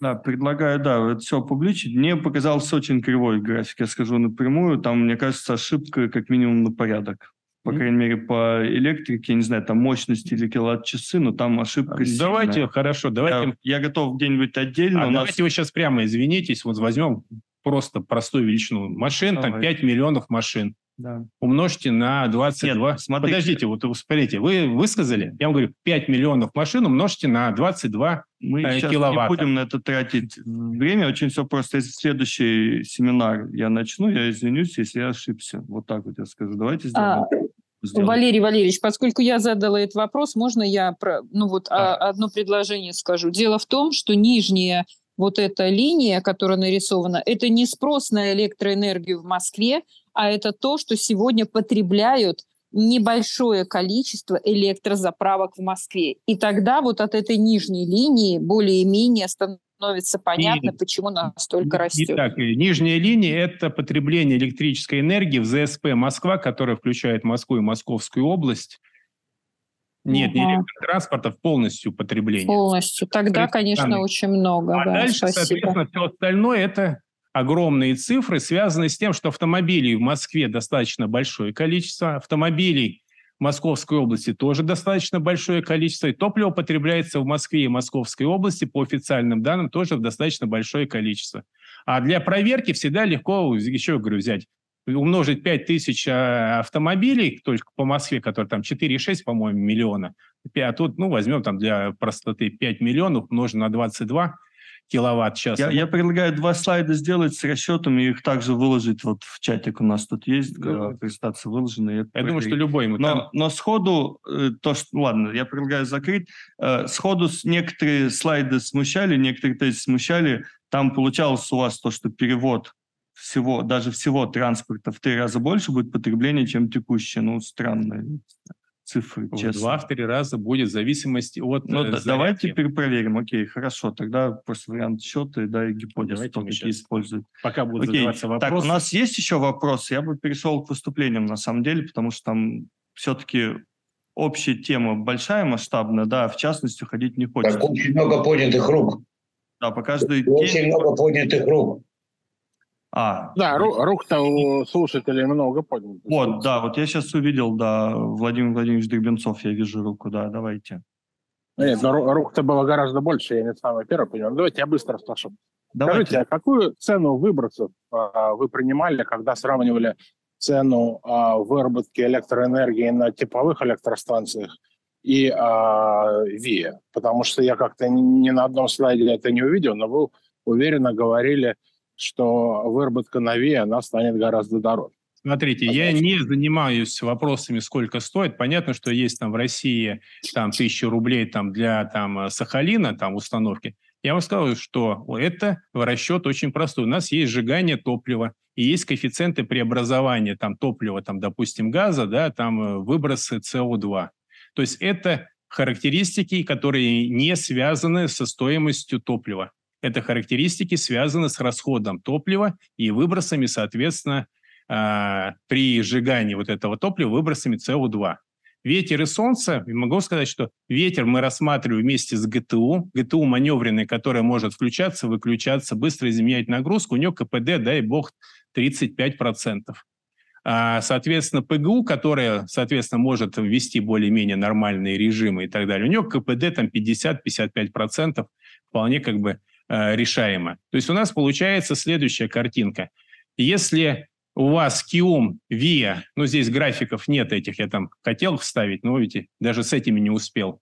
Да, предлагаю, да, это все опубличить. Мне показался очень кривой график, я скажу напрямую. Там, мне кажется, ошибка как минимум на порядок по крайней мере, по электрике, не знаю, там мощности или киловатт-часы, но там ошибка Давайте, сильная. хорошо, давайте. Я, я готов где-нибудь отдельно. А давайте нас... вы сейчас прямо извинитесь, вот возьмем просто простую величину машин, Давай. там 5 миллионов машин. Да. Умножьте на 22. Нет, смотрите. Подождите, вот смотрите, вы высказали, я вам говорю, 5 миллионов машин умножьте на 22 Мы э, сейчас киловатта. не будем на это тратить время, очень все просто. Если следующий семинар я начну, я извинюсь, если я ошибся. Вот так вот я скажу. Давайте сделаем. А, сделать. Валерий Валерьевич, поскольку я задала этот вопрос, можно я про, ну вот да. одно предложение скажу? Дело в том, что нижняя вот эта линия, которая нарисована, это не спрос на электроэнергию в Москве, а это то, что сегодня потребляют небольшое количество электрозаправок в Москве. И тогда вот от этой нижней линии более-менее становится понятно, и, почему настолько растет. Итак, нижняя линия – это потребление электрической энергии в ЗСП Москва, которая включает Москву и Московскую область. Нет, угу. не электротранспорта, полностью потребление. Полностью. Тогда, конечно, очень много. А да, дальше, спасибо. соответственно, все остальное – это огромные цифры, связанные с тем, что автомобилей в Москве достаточно большое количество, автомобилей в Московской области тоже достаточно большое количество, и топливо потребляется в Москве и Московской области, по официальным данным, тоже в достаточно большое количество. А для проверки всегда легко, еще говорю, взять умножить 5 тысяч а, автомобилей только по Москве, которые там 4,6, по-моему, миллиона, а тут, ну, возьмем там для простоты 5 миллионов, умножим на 22, киловатт-час. Я, я предлагаю два слайда сделать с расчетами и их также выложить вот в чатик у нас тут есть, да. презентация выложена. Я, я думаю, что любой. Мы но, там... но сходу, э, то, что, ну ладно, я предлагаю закрыть. Э, сходу некоторые слайды смущали, некоторые тезисы смущали. Там получалось у вас то, что перевод всего, даже всего транспорта в три раза больше будет потребление, чем текущее. Ну, странно цифры, честно. В два-три раза будет в зависимости от Ну, э, да, давайте теперь проверим. Окей, хорошо. Тогда просто вариант счета да, и гипотезы, кто какие используют. Пока будут Окей. задаваться вопросы. Так, у нас есть еще вопросы? Я бы перешел к выступлениям, на самом деле, потому что там все-таки общая тема большая, масштабная, да, в частности, ходить не хочется. Так очень много поднятых рук. Да, по каждой Очень день... много поднятых рук. А. Да, рук-то у слушателей много поднято. Вот, да, вот я сейчас увидел, да, Владимир Владимирович Дербенцов, я вижу руку, да, давайте. Нет, но рук-то было гораздо больше, я не самый первый понял. Давайте я быстро спрошу. Давайте. Скажите, а какую цену выбросов а, вы принимали, когда сравнивали цену а, выработки электроэнергии на тепловых электростанциях и а, ВИА? Потому что я как-то ни на одном слайде это не увидел, но вы уверенно говорили, что выработка на ВИА, она станет гораздо дороже. Смотрите, я не занимаюсь вопросами, сколько стоит. Понятно, что есть там в России там тысячу рублей там для там Сахалина там установки. Я вам сказал, что это расчет очень простой. У нас есть сжигание топлива, и есть коэффициенты преобразования там, топлива, там, допустим, газа, да, там э, выбросы СО2. То есть это характеристики, которые не связаны со стоимостью топлива. Это характеристики связаны с расходом топлива и выбросами, соответственно, а, при сжигании вот этого топлива, выбросами СО2. Ветер и солнце, могу сказать, что ветер мы рассматриваем вместе с ГТУ. ГТУ маневренный, который может включаться, выключаться, быстро изменять нагрузку. У него КПД, дай бог, 35%. А, соответственно, ПГУ, которая, соответственно, может ввести более-менее нормальные режимы и так далее, у него КПД там 50-55%, вполне как бы решаемо. То есть у нас получается следующая картинка. Если у вас Киум, Виа, ну здесь графиков нет этих, я там хотел вставить, но видите, даже с этими не успел,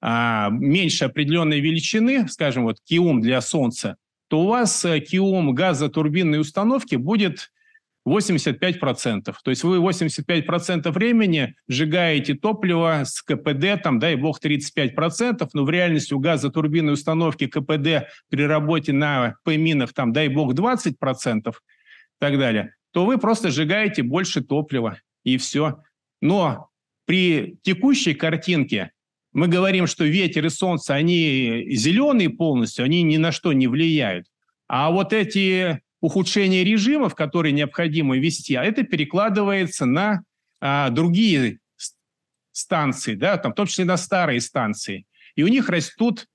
а, меньше определенной величины, скажем, вот Киум для Солнца, то у вас э, Киум газотурбинной установки будет 85%. То есть вы 85% времени сжигаете топливо с КПД, там, дай бог, 35%, но в реальности у газотурбинной установки КПД при работе на ПМИНах, там, дай бог, 20% и так далее то вы просто сжигаете больше топлива, и все. Но при текущей картинке мы говорим, что ветер и солнце, они зеленые полностью, они ни на что не влияют. А вот эти ухудшения режимов, которые необходимо ввести, а это перекладывается на а, другие станции, да, там, в том числе на старые станции. И у них растут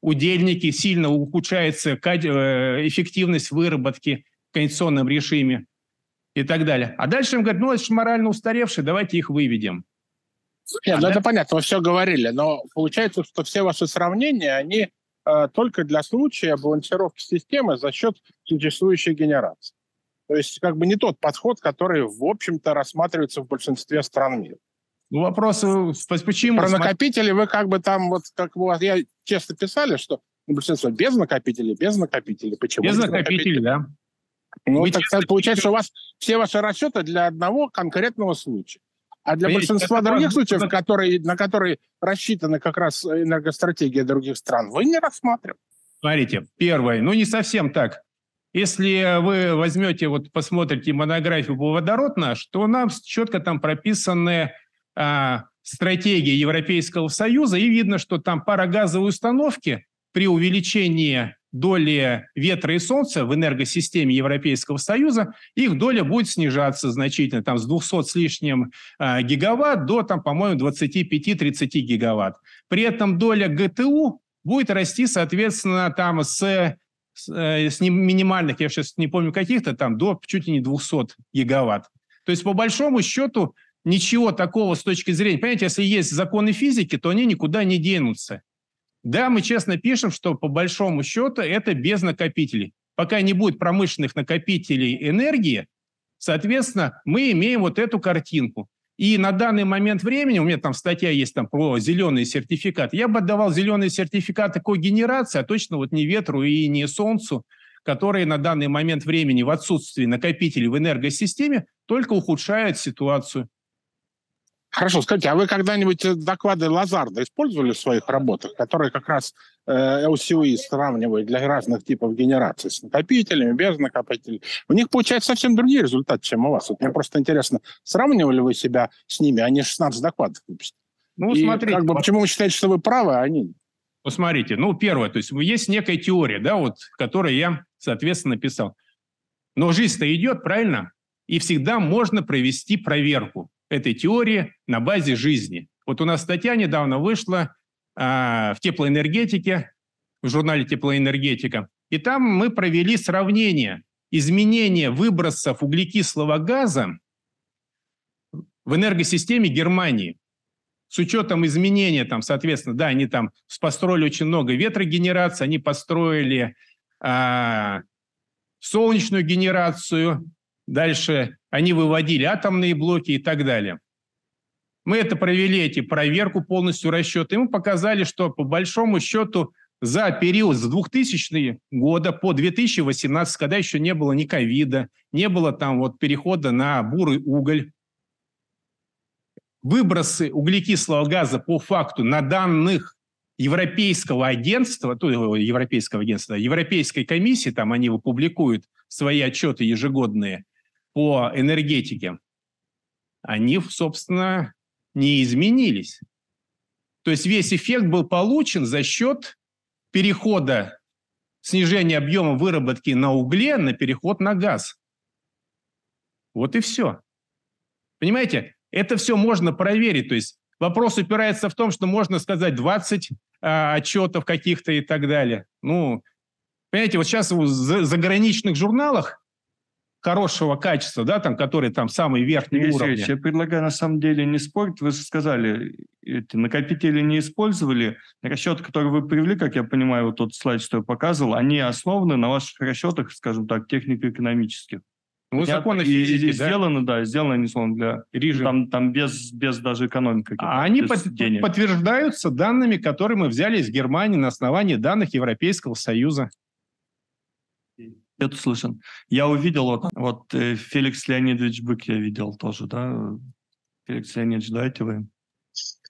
удельники, сильно ухудшается э, эффективность выработки в кондиционном режиме и так далее. А дальше им говорят, ну, это же морально устаревшие, давайте их выведем. Нет, а ну да? это понятно, вы все говорили, но получается, что все ваши сравнения, они только для случая балансировки системы за счет существующей генерации. То есть как бы не тот подход, который, в общем-то, рассматривается в большинстве стран мира. Ну, вопрос, э, почему? Про накопители вы как бы там, вот как вы, я честно писали, что большинство без накопителей, без накопителей. Почему? Без накопителей, да. Ну, Вы так сказать, получается, что у вас все ваши расчеты для одного конкретного случая. А для Видите, большинства других просто... случаев, которые, на которые рассчитаны как раз энергостратегия других стран, вы не рассматриваете. Смотрите, первое, ну не совсем так. Если вы возьмете, вот посмотрите монографию по водород наш, то у нас четко там прописаны а, стратегии Европейского Союза, и видно, что там парогазовые установки при увеличении доли ветра и солнца в энергосистеме Европейского Союза, их доля будет снижаться значительно, там с 200 с лишним э, гигаватт до, там, по-моему, 25-30 гигаватт. При этом доля ГТУ будет расти, соответственно, там с, с, э, с минимальных, я сейчас не помню каких-то, там до чуть ли не 200 гигаватт. То есть, по большому счету, ничего такого с точки зрения, понимаете, если есть законы физики, то они никуда не денутся. Да, мы честно пишем, что по большому счету это без накопителей. Пока не будет промышленных накопителей энергии, соответственно, мы имеем вот эту картинку. И на данный момент времени, у меня там статья есть там про зеленые сертификаты, я бы отдавал зеленые сертификаты когенерации, а точно вот не ветру и не солнцу, которые на данный момент времени в отсутствии накопителей в энергосистеме только ухудшают ситуацию. Хорошо, скажите, а вы когда-нибудь э, доклады Лазарда использовали в своих работах, которые как раз э, LCUI сравнивают для разных типов генерации с накопителями, без накопителей? У них получается совсем другие результаты, чем у вас. Вот мне просто интересно, сравнивали вы себя с ними? Они 16 докладов выпустили. Ну, И смотрите. Как бы, почему вы считаете, что вы правы, а они ну, смотрите, ну, первое, то есть есть некая теория, да, вот, которую я, соответственно, написал. Но жизнь-то идет, правильно? И всегда можно провести проверку этой теории на базе жизни. Вот у нас статья недавно вышла а, в теплоэнергетике, в журнале «Теплоэнергетика», и там мы провели сравнение изменения выбросов углекислого газа в энергосистеме Германии с учетом изменения, там, соответственно, да, они там построили очень много ветрогенерации, они построили а, солнечную генерацию, Дальше они выводили атомные блоки и так далее. Мы это провели, эти проверку полностью расчета, и мы показали, что по большому счету за период с 2000 года по 2018, когда еще не было ни ковида, не было там вот перехода на бурый уголь, выбросы углекислого газа по факту на данных Европейского агентства, то, Европейского агентства, Европейской комиссии, там они публикуют свои отчеты ежегодные по энергетике, они, собственно, не изменились. То есть весь эффект был получен за счет перехода снижения объема выработки на угле на переход на газ. Вот и все. Понимаете, это все можно проверить. То есть вопрос упирается в том, что можно сказать 20 а, отчетов каких-то и так далее. Ну, понимаете, вот сейчас в заграничных журналах хорошего качества, да, там, которые там самый верхний Игорь уровень. Я предлагаю на самом деле не спорить. Вы сказали, эти накопители не использовали. Расчеты, которые вы привели, как я понимаю, вот тот слайд, что я показывал, они основаны на ваших расчетах, скажем так, технико-экономических. Ну, законы и, физики, и да. сделаны, да, сделаны они словно для Режим. там, там без, без даже экономики. А они под- денег. подтверждаются данными, которые мы взяли из Германии на основании данных Европейского Союза. Это слышен. Я увидел, вот, вот э, Феликс Леонидович Бык я видел тоже, да? Феликс Леонидович, дайте вы.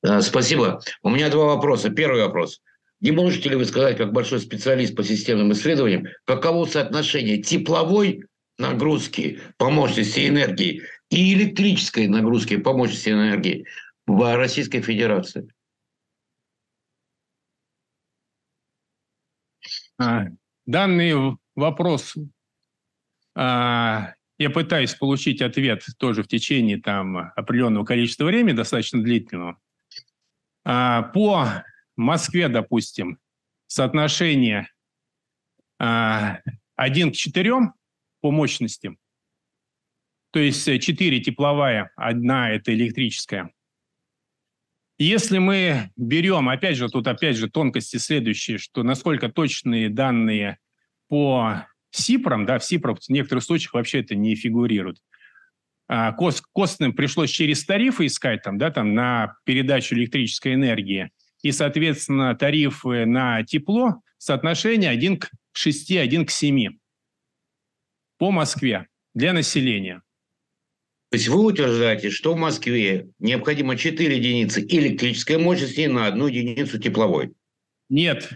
А, Спасибо. У меня два вопроса. Первый вопрос. Не можете ли вы сказать, как большой специалист по системным исследованиям, каково соотношение тепловой нагрузки по мощности энергии и электрической нагрузки по мощности энергии в Российской Федерации? А, Данный в- вопрос а, я пытаюсь получить ответ тоже в течение там определенного количества времени, достаточно длительного. А, По Москве, допустим, соотношение а, 1 к 4 по мощности, то есть 4 тепловая, одна это электрическая. Если мы берем, опять же, тут опять же тонкости следующие, что насколько точные данные по СИПРам, да, в СИПРах в некоторых случаях вообще это не фигурирует. А, Кост, костным пришлось через тарифы искать там, да, там на передачу электрической энергии. И, соответственно, тарифы на тепло соотношение 1 к 6, 1 к 7 по Москве для населения. То есть вы утверждаете, что в Москве необходимо 4 единицы электрической мощности на одну единицу тепловой. Нет,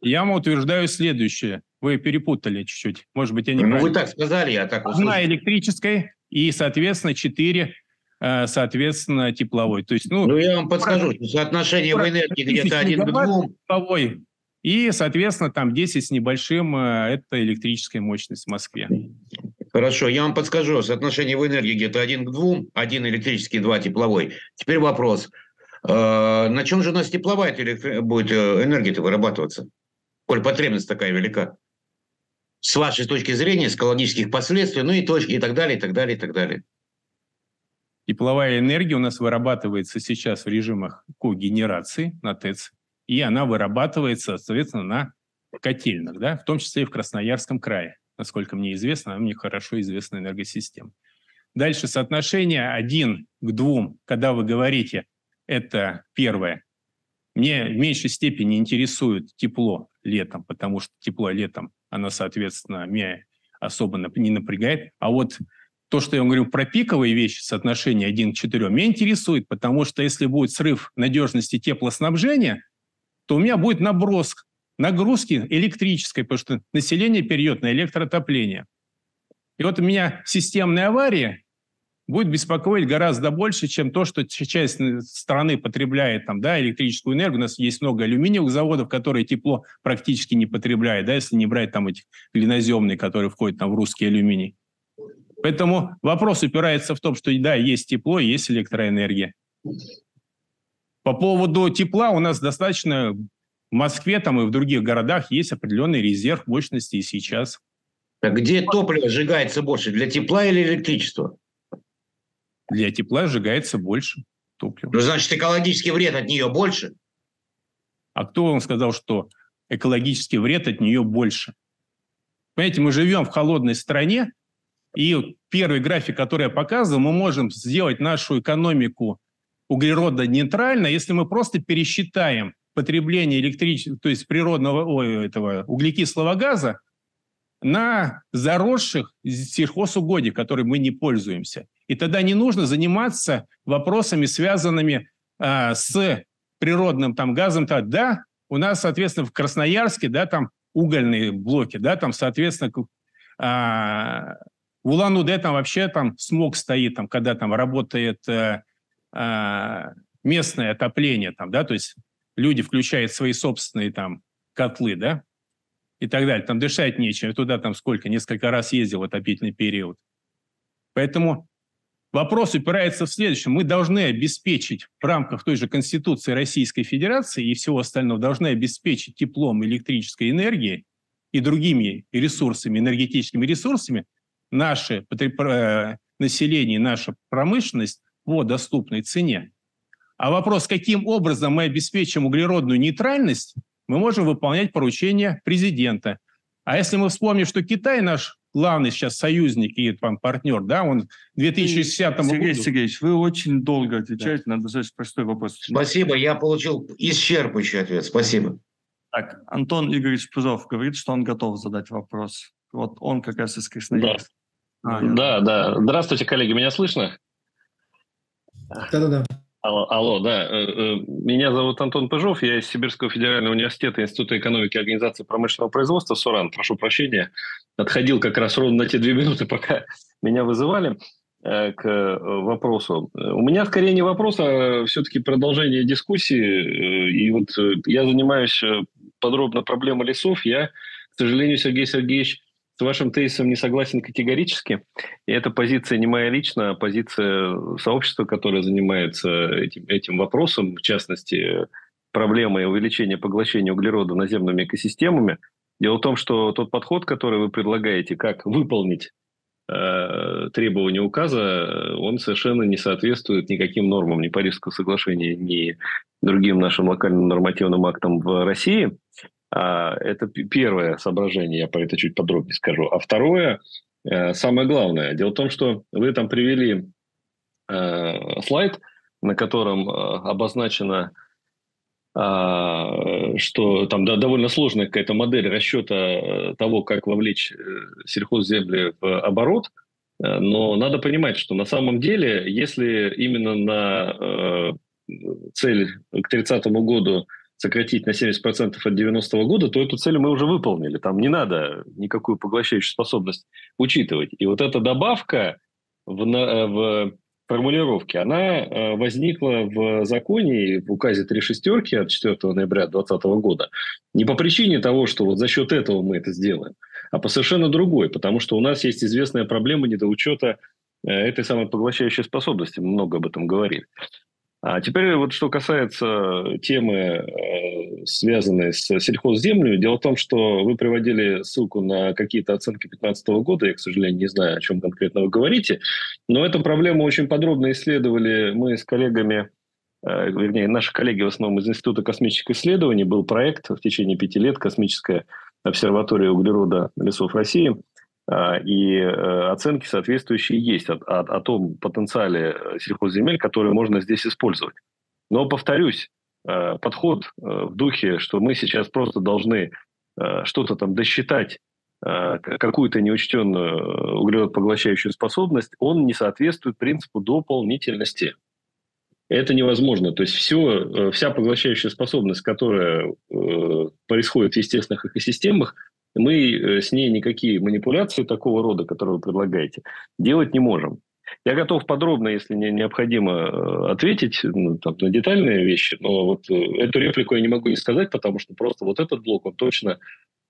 я вам утверждаю следующее. Вы перепутали чуть-чуть. Может быть, я не Ну, вы так сказали, я так услышал. Одна электрическая и, соответственно, четыре, э, соответственно, тепловой. То есть, ну, Ну, я вам подскажу, соотношение в энергии где-то один к двум. тепловой. И, соответственно, там 10 с небольшим э, это электрическая мощность в Москве. Хорошо, я вам подскажу. Соотношение в энергии где-то один к двум, один электрический, два тепловой. Теперь вопрос. Э, На чем же у нас тепловая будет энергия-то вырабатываться? Коль потребность такая велика. С вашей точки зрения, с экологических последствий, ну и точки, и так далее, и так далее, и так далее. Тепловая энергия у нас вырабатывается сейчас в режимах когенерации на ТЭЦ, и она вырабатывается, соответственно, на котельных, да, в том числе и в Красноярском крае. Насколько мне известно, а мне хорошо известна энергосистема. Дальше соотношение 1 к 2, когда вы говорите, это первое. Мне в меньшей степени интересует тепло летом, потому что тепло летом, оно, соответственно, меня особо не напрягает. А вот то, что я вам говорю про пиковые вещи, соотношение 1 к 4, меня интересует, потому что если будет срыв надежности теплоснабжения, то у меня будет наброс нагрузки электрической, потому что население перейдет на электротопление. И вот у меня системная авария будет беспокоить гораздо больше, чем то, что часть страны потребляет там, да, электрическую энергию. У нас есть много алюминиевых заводов, которые тепло практически не потребляют, да, если не брать там эти глиноземные, которые входят там в русский алюминий. Поэтому вопрос упирается в том, что да, есть тепло, есть электроэнергия. По поводу тепла у нас достаточно в Москве там и в других городах есть определенный резерв мощности и сейчас. Так где топливо сжигается больше, для тепла или электричества? Для тепла сжигается больше топлива. Ну, значит, экологический вред от нее больше? А кто вам сказал, что экологический вред от нее больше? Понимаете, мы живем в холодной стране, и первый график, который я показывал, мы можем сделать нашу экономику углеродонейтрально, если мы просто пересчитаем потребление электричества, то есть природного ой, этого углекислого газа на заросших сельхозугодиях, которыми мы не пользуемся. И тогда не нужно заниматься вопросами, связанными а, с природным там газом. -то, да, у нас, соответственно, в Красноярске, да, там угольные блоки, да, там, соответственно, а, в Улан-Удэ там вообще там смог стоит, там, когда там работает а, а, местное отопление, там, да, то есть люди включают свои собственные там котлы, да, и так далее. Там дышать нечем. Я туда там сколько, несколько раз ездил в отопительный период. Поэтому вопрос упирается в следующем. Мы должны обеспечить в рамках той же Конституции Российской Федерации и всего остального, должны обеспечить теплом, электрической энергией и другими ресурсами, энергетическими ресурсами наше э, население, наша промышленность по доступной цене. А вопрос, каким образом мы обеспечим углеродную нейтральность, мы можем выполнять поручения президента. А если мы вспомним, что Китай наш главный сейчас союзник и там, партнер, да, он в 2060 году... Сергей Сергеевич, вы очень долго отвечаете да. на достаточно простой вопрос. Спасибо, я получил исчерпывающий ответ. Спасибо. Так, Антон Игоревич Пузов говорит, что он готов задать вопрос. Вот он как раз из Красноярска. Да. А, да, да. Здравствуйте, коллеги, меня слышно? Да-да-да. Алло, алло, да. Э, э, меня зовут Антон Пыжов, я из Сибирского федерального университета Института экономики и организации промышленного производства СОРАН. Прошу прощения, отходил как раз ровно на те две минуты, пока меня вызывали э, к вопросу. У меня скорее не вопрос, а все-таки продолжение дискуссии. И вот я занимаюсь подробно проблемой лесов. Я, к сожалению, Сергей Сергеевич, с вашим тезисом не согласен категорически. И эта позиция не моя личная, а позиция сообщества, которое занимается этим, этим вопросом, в частности, проблемой увеличения поглощения углерода наземными экосистемами. Дело в том, что тот подход, который вы предлагаете, как выполнить э, требования указа, он совершенно не соответствует никаким нормам ни Парижского соглашения, ни другим нашим локальным нормативным актам в России. А, это первое соображение, я про это чуть подробнее скажу. А второе, э, самое главное, дело в том, что вы там привели э, слайд, на котором э, обозначено, что там довольно сложная какая-то модель расчета того, как вовлечь сельхозземли в оборот. Но надо понимать, что на самом деле, если именно на цель к 30 году сократить на 70% от 90-го года, то эту цель мы уже выполнили. Там не надо никакую поглощающую способность учитывать. И вот эта добавка в, э, в формулировке, она э, возникла в законе, в указе три шестерки от 4 ноября 2020 года. Не по причине того, что вот за счет этого мы это сделаем, а по совершенно другой. Потому что у нас есть известная проблема недоучета э, этой самой поглощающей способности. Мы много об этом говорили. А теперь вот что касается темы, э, связанной с сельхозземлей, дело в том, что вы приводили ссылку на какие-то оценки 2015 года, я, к сожалению, не знаю, о чем конкретно вы говорите, но эту проблему очень подробно исследовали мы с коллегами, э, вернее, наши коллеги в основном из Института космических исследований, был проект в течение пяти лет. «Космическая обсерватория углерода лесов России», и э, оценки соответствующие есть о, о, о том потенциале э, сельхозземель, которые можно здесь использовать. Но, повторюсь, э, подход в духе, что мы сейчас просто должны что-то там досчитать, какую-то неучтенную углеродопоглощающую способность, он не соответствует принципу дополнительности. Это невозможно. То есть все, вся поглощающая способность, которая происходит в естественных экосистемах, мы э, с ней никакие манипуляции такого рода, которые вы предлагаете, делать не можем. Я готов подробно, если не, необходимо, э, ответить ну, там, на детальные вещи, но вот э, эту реплику я не могу не сказать, потому что просто вот этот блок, он точно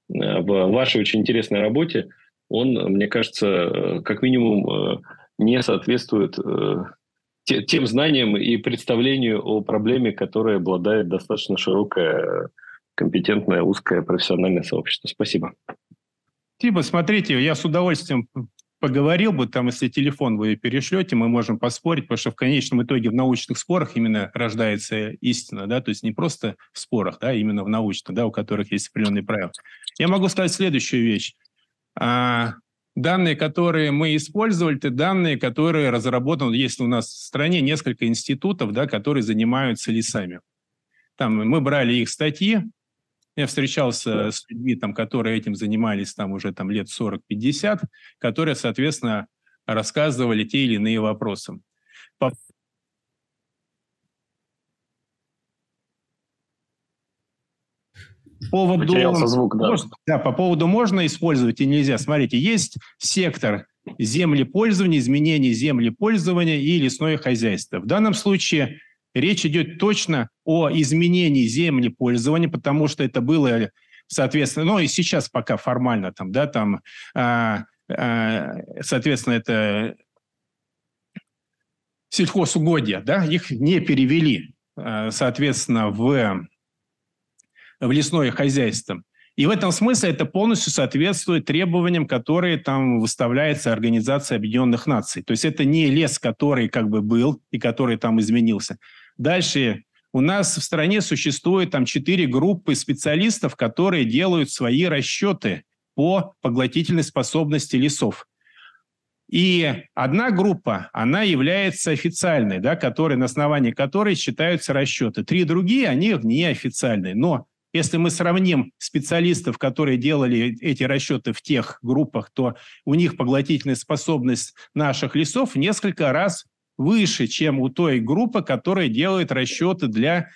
в вашей очень интересной работе, он, мне кажется, как минимум не соответствует тем знаниям и представлению о проблеме, которой обладает достаточно широкая компетентное, узкое профессиональное сообщество. Спасибо. Спасибо. Смотрите, я с удовольствием поговорил бы, там, если телефон вы перешлете, мы можем поспорить, потому что в конечном итоге в научных спорах именно рождается истина, да, то есть не просто в спорах, да, именно в научных, да, у которых есть определенные правила. Я могу сказать следующую вещь. А, данные, которые мы использовали, это данные, которые разработаны, есть у нас в стране несколько институтов, да, которые занимаются лесами. Там мы брали их статьи, я встречался с людьми, там, которые этим занимались там, уже там, лет 40-50, которые, соответственно, рассказывали те или иные вопросы. По поводу... Потерялся звук, да. Можно, да, по поводу можно использовать и нельзя. Смотрите, есть сектор землепользования, изменения землепользования и лесное хозяйство. В данном случае речь идет точно о изменении землепользования, потому что это было, соответственно, ну и сейчас пока формально там, да, там, а, а, соответственно, это сельхозугодья, да, их не перевели, а, соответственно, в, в лесное хозяйство. И в этом смысле это полностью соответствует требованиям, которые там выставляется Организация Объединенных Наций. То есть это не лес, который как бы был и который там изменился. Дальше у нас в стране существует там четыре группы специалистов, которые делают свои расчеты по поглотительной способности лесов. И одна группа, она является официальной, да, которой, на основании которой считаются расчеты. Три другие, они неофициальные. Но если мы сравним специалистов, которые делали эти расчеты в тех группах, то у них поглотительная способность наших лесов несколько раз выше, чем у той группы, которая делает расчеты для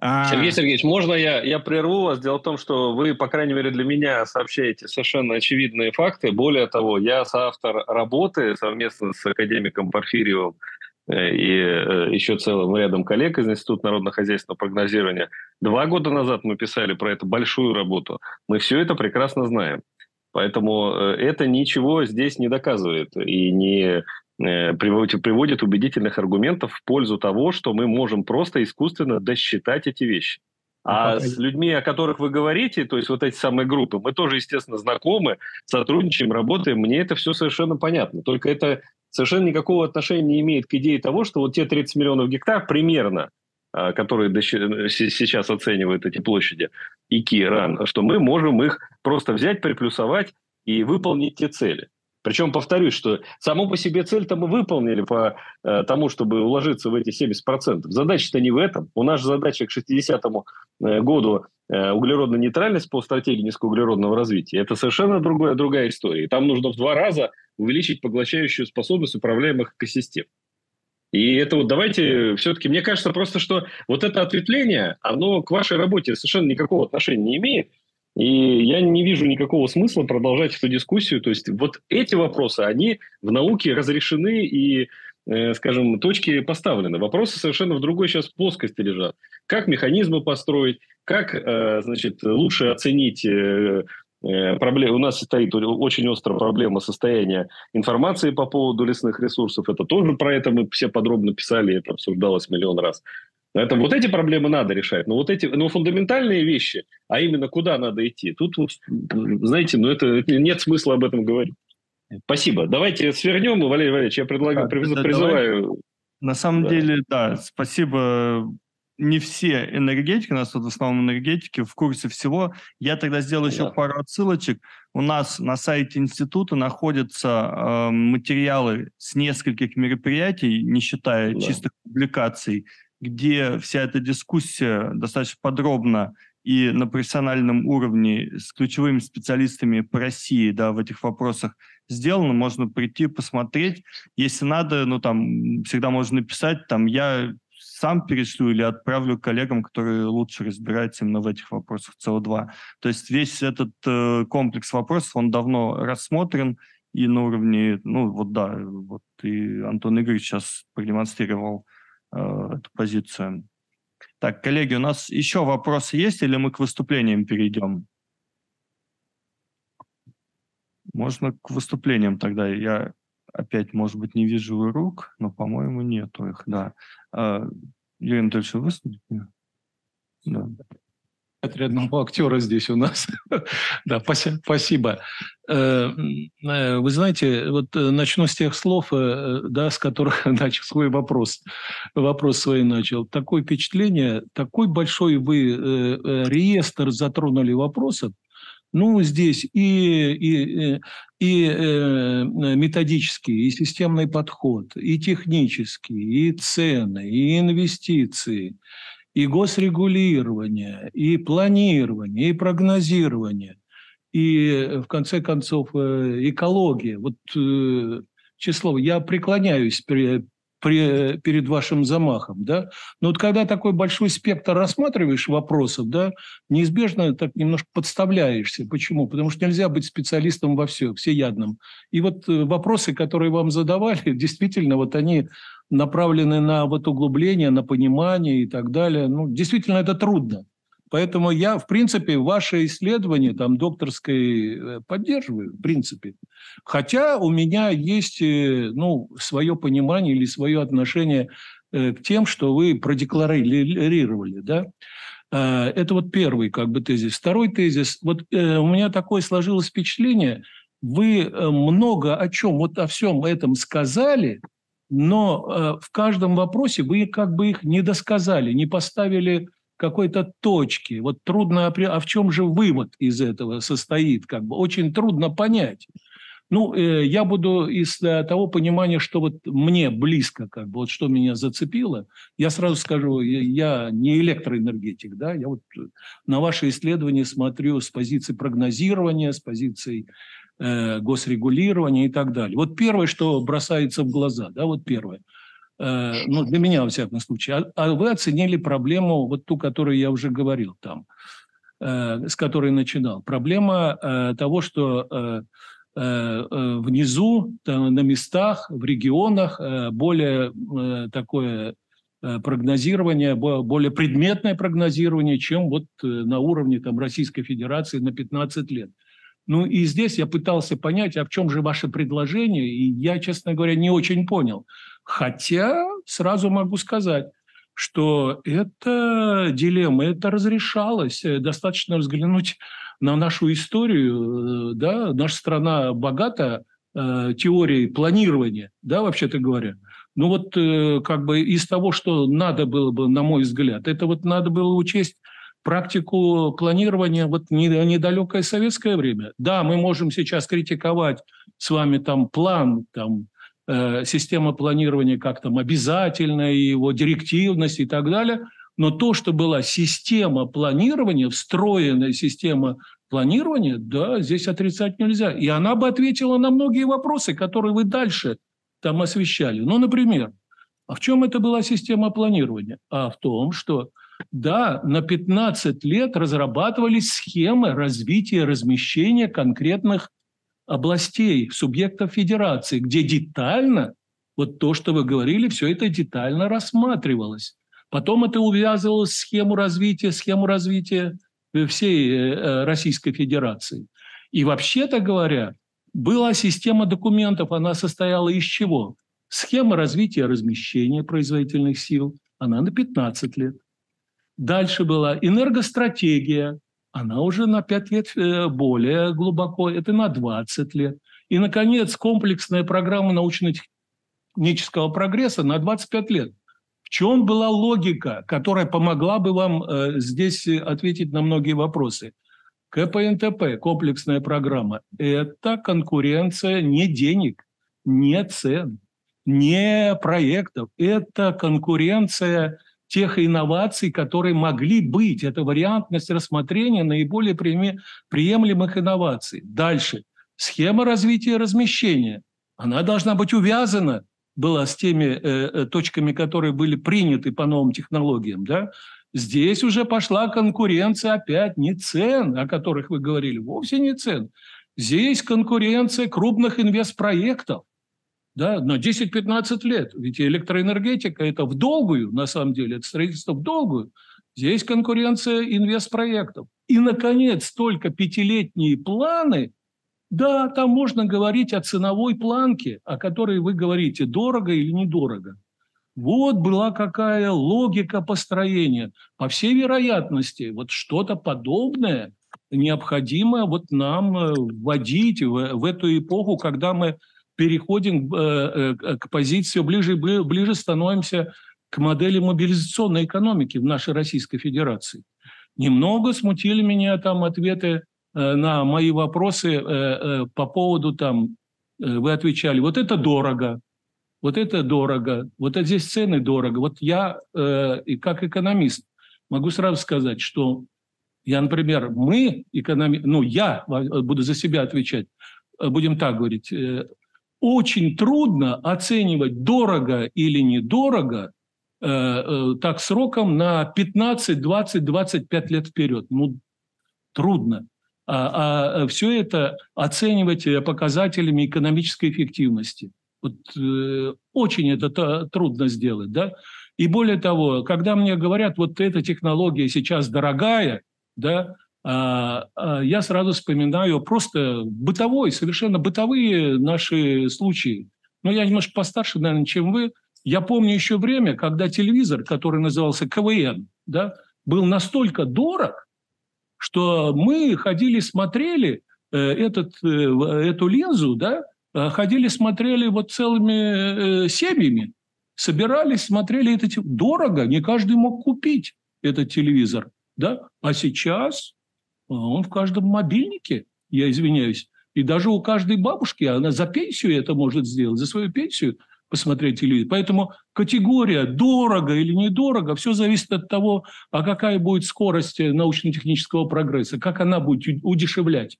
а... Сергей Сергеевич, можно я, я прерву вас? Дело в том, что вы, по крайней мере, для меня сообщаете совершенно очевидные факты. Более того, я соавтор работы совместно с академиком Порфирьевым Э, и э, еще целым рядом коллег из Института народно-хозяйственного прогнозирования. Два года назад мы писали про эту большую работу. Мы все это прекрасно знаем. Поэтому э, это ничего здесь не доказывает и не приводит, приводит убедительных аргументов в пользу того, что мы можем просто искусственно досчитать эти вещи. А с людьми, о которых вы говорите, то есть вот эти самые группы, мы тоже, естественно, знакомы, сотрудничаем, работаем. Мне это все совершенно понятно. Только это совершенно никакого отношения не имеет к идее того, что вот те 30 миллионов гектар примерно, а, которые сейчас оценивают эти площади, и КИРАН, что мы можем их просто взять, приплюсовать и выполнить те цели. Причем, повторюсь, что саму по себе цель-то мы выполнили по э, тому, чтобы уложиться в эти 70%. Задача-то не в этом. У нас задача к 60-му э, году э, углеродная нейтральность по стратегии низкоуглеродного развития. Это совершенно другая, другая история. Там нужно в два раза увеличить поглощающую способность управляемых экосистем. И это вот давайте все-таки, мне кажется просто, что вот это ответвление, оно к вашей работе совершенно никакого отношения не имеет. И я не вижу никакого смысла продолжать эту дискуссию. То есть вот эти вопросы, они в науке разрешены и, э, скажем, точки поставлены. Вопросы совершенно в другой сейчас плоскости лежат. Как механизмы построить, как, э, значит, лучше оценить э, проблем. У нас стоит очень острая проблема состояния информации по поводу лесных ресурсов. Это тоже про это мы все подробно писали, это обсуждалось миллион раз. Это вот эти проблемы надо решать. Но вот эти, но фундаментальные вещи, а именно куда надо идти, тут, знаете, ну это нет смысла об этом говорить. Спасибо. Давайте свернем, Валерий Валерьевич, я предлагаю, да, да, призываю. Давай. На самом да. деле, да, спасибо. Не все энергетики, у нас тут в основном энергетики, в курсе всего. Я тогда сделаю да. еще пару отсылочек. У нас на сайте института находятся э, материалы с нескольких мероприятий, не считая да. чистых публикаций, где вся эта дискуссия достаточно подробно и на профессиональном уровне с ключевыми специалистами по России да, в этих вопросах сделано, можно прийти, посмотреть. Если надо, ну там всегда можно написать, там я сам перешлю или отправлю коллегам, которые лучше разбираются именно в этих вопросах СО2. То есть весь этот э, комплекс вопросов, он давно рассмотрен, и на уровне, ну вот да, вот и Антон Игоревич сейчас продемонстрировал эту позицию. Так, коллеги, у нас еще вопросы есть или мы к выступлениям перейдем? Можно к выступлениям тогда. Я опять, может быть, не вижу рук, но, по-моему, нету их, да. Э, Юрий Анатольевич, вы? Да отрядного актера здесь у нас. да, спасибо. Э, э, вы знаете, вот э, начну с тех слов, да, с которых начал свой вопрос, вопрос свой начал. Такое впечатление, такой большой вы реестр затронули вопросов, ну, здесь и, и, и э, методический, и системный подход, и технический, и цены, и инвестиции – и госрегулирование, и планирование, и прогнозирование, и, в конце концов, э, экология. Вот, э, число, я преклоняюсь при, перед вашим замахом, да. Но вот когда такой большой спектр рассматриваешь вопросов, да, неизбежно так немножко подставляешься. Почему? Потому что нельзя быть специалистом во все, всеядным. И вот э, вопросы, которые вам задавали, действительно, вот они направлены на вот углубление, на понимание и так далее. Ну, действительно, это трудно. Поэтому я, в принципе, ваше исследование там докторской э, поддерживаю, в принципе. Хотя у меня есть, э, ну, свое понимание или свое отношение э, к тем, что вы продекларировали, да. Это вот первый как бы тезис. Второй тезис. Вот у меня такое сложилось впечатление, вы много о чем, вот о всем этом сказали, но в каждом вопросе вы как бы их не досказали, не поставили какой-то точки. Вот трудно, а в чем же вывод из этого состоит? Как бы очень трудно понять. Ну, э, я буду из э, того понимания, что вот мне близко, как бы, вот что меня зацепило, я сразу скажу, я не электроэнергетик, да, я вот на ваши исследования смотрю с позиции прогнозирования, с позиции э, госрегулирования и так далее. Вот первое, что бросается в глаза, да, вот первое – Э, ну, для меня, во всяком случае, а, а вы оценили проблему, вот ту, которую я уже говорил там, э, с которой начинал. Проблема э, того, что внизу, на местах, в регионах более такое прогнозирование, более предметное прогнозирование, чем вот на уровне там, Российской Федерации на 15 лет. Ну и здесь я пытался понять, а в чем же ваше предложение, и я, честно говоря, не очень понял. Хотя сразу могу сказать, что это дилемма, это разрешалось. Э, достаточно взглянуть на нашу историю. Э, да? Наша страна богата э, теорией планирования, да, вообще-то говоря. Ну вот э, как бы из того, что надо было бы, на мой взгляд, это вот надо было учесть практику планирования вот недалекое советское время. Да, мы можем сейчас критиковать с вами там план, там система планирования как там обязательная, его директивность и так далее. Но то, что была система планирования, встроенная система планирования, да, здесь отрицать нельзя. И она бы ответила на многие вопросы, которые вы дальше там освещали. Ну, например, а в чем это была система планирования? А в том, что да, на 15 лет разрабатывались схемы развития размещения конкретных областей, субъектов федерации, где детально, вот то, что вы говорили, все это детально рассматривалось. Потом это увязывалось в схему развития, схему развития всей э, э, Российской Федерации. И вообще-то говоря, была система документов, она состояла из чего? Схема развития размещения производительных сил, она на 15 лет. Дальше была энергостратегия, она уже на 5 лет э, более глубоко, это на 20 лет. И, наконец, комплексная программа научно-технического прогресса на 25 лет. В чем была логика, которая помогла бы вам э, здесь ответить на многие вопросы? КПНТП, комплексная программа, это конкуренция не денег, не цен, не проектов. Это конкуренция тех инноваций, которые могли быть. Это вариантность рассмотрения наиболее приемлемых инноваций. Дальше. Схема развития размещения. Она должна быть увязана была с теми э, э, точками, которые были приняты по новым технологиям. Да? Здесь уже пошла конкуренция опять не цен, о которых вы говорили, вовсе не цен. Здесь конкуренция крупных инвестпроектов да, на 10-15 лет. Ведь электроэнергетика – это в долгую, на самом деле, это строительство в долгую. Здесь конкуренция инвестпроектов. И, наконец, только пятилетние планы, да, там можно говорить о ценовой планке, о которой вы говорите, дорого или недорого. Вот была какая логика построения. По всей вероятности, вот что-то подобное необходимо вот нам э, вводить в, в эту эпоху, когда мы переходим э, э, к позиции, ближе ближе становимся к модели мобилизационной экономики в нашей Российской Федерации. Немного смутили меня там ответы э, на мои вопросы по поводу там, вы отвечали, вот это дорого, вот это дорого, вот здесь цены дорого. Вот я, и как экономист, могу сразу сказать, что я, например, мы, экономи... ну, я буду за себя отвечать, будем так говорить, очень трудно оценивать, дорого или недорого, э, э, так сроком на 15, 20, 25 лет вперед. Ну, трудно. А, а все это оценивать показателями экономической эффективности. Вот, э, очень это трудно сделать, да. И более того, когда мне говорят, вот эта технология сейчас дорогая, да, я сразу вспоминаю просто бытовой, совершенно бытовые наши случаи. Но я немножко постарше, наверное, чем вы. Я помню еще время, когда телевизор, который назывался КВН, да, был настолько дорог, что мы ходили, смотрели э, этот, э, эту линзу, да, э, ходили, смотрели вот целыми семьями, собирались, смотрели это. Дорого, не каждый мог купить этот телевизор. Да? А сейчас а он в каждом мобильнике, я извиняюсь. И даже у каждой бабушки, она за пенсию это может сделать, за свою пенсию посмотреть телевизор. Поэтому категория дорого или недорого, все зависит от того, а какая будет скорость научно-технического прогресса, как она будет удешевлять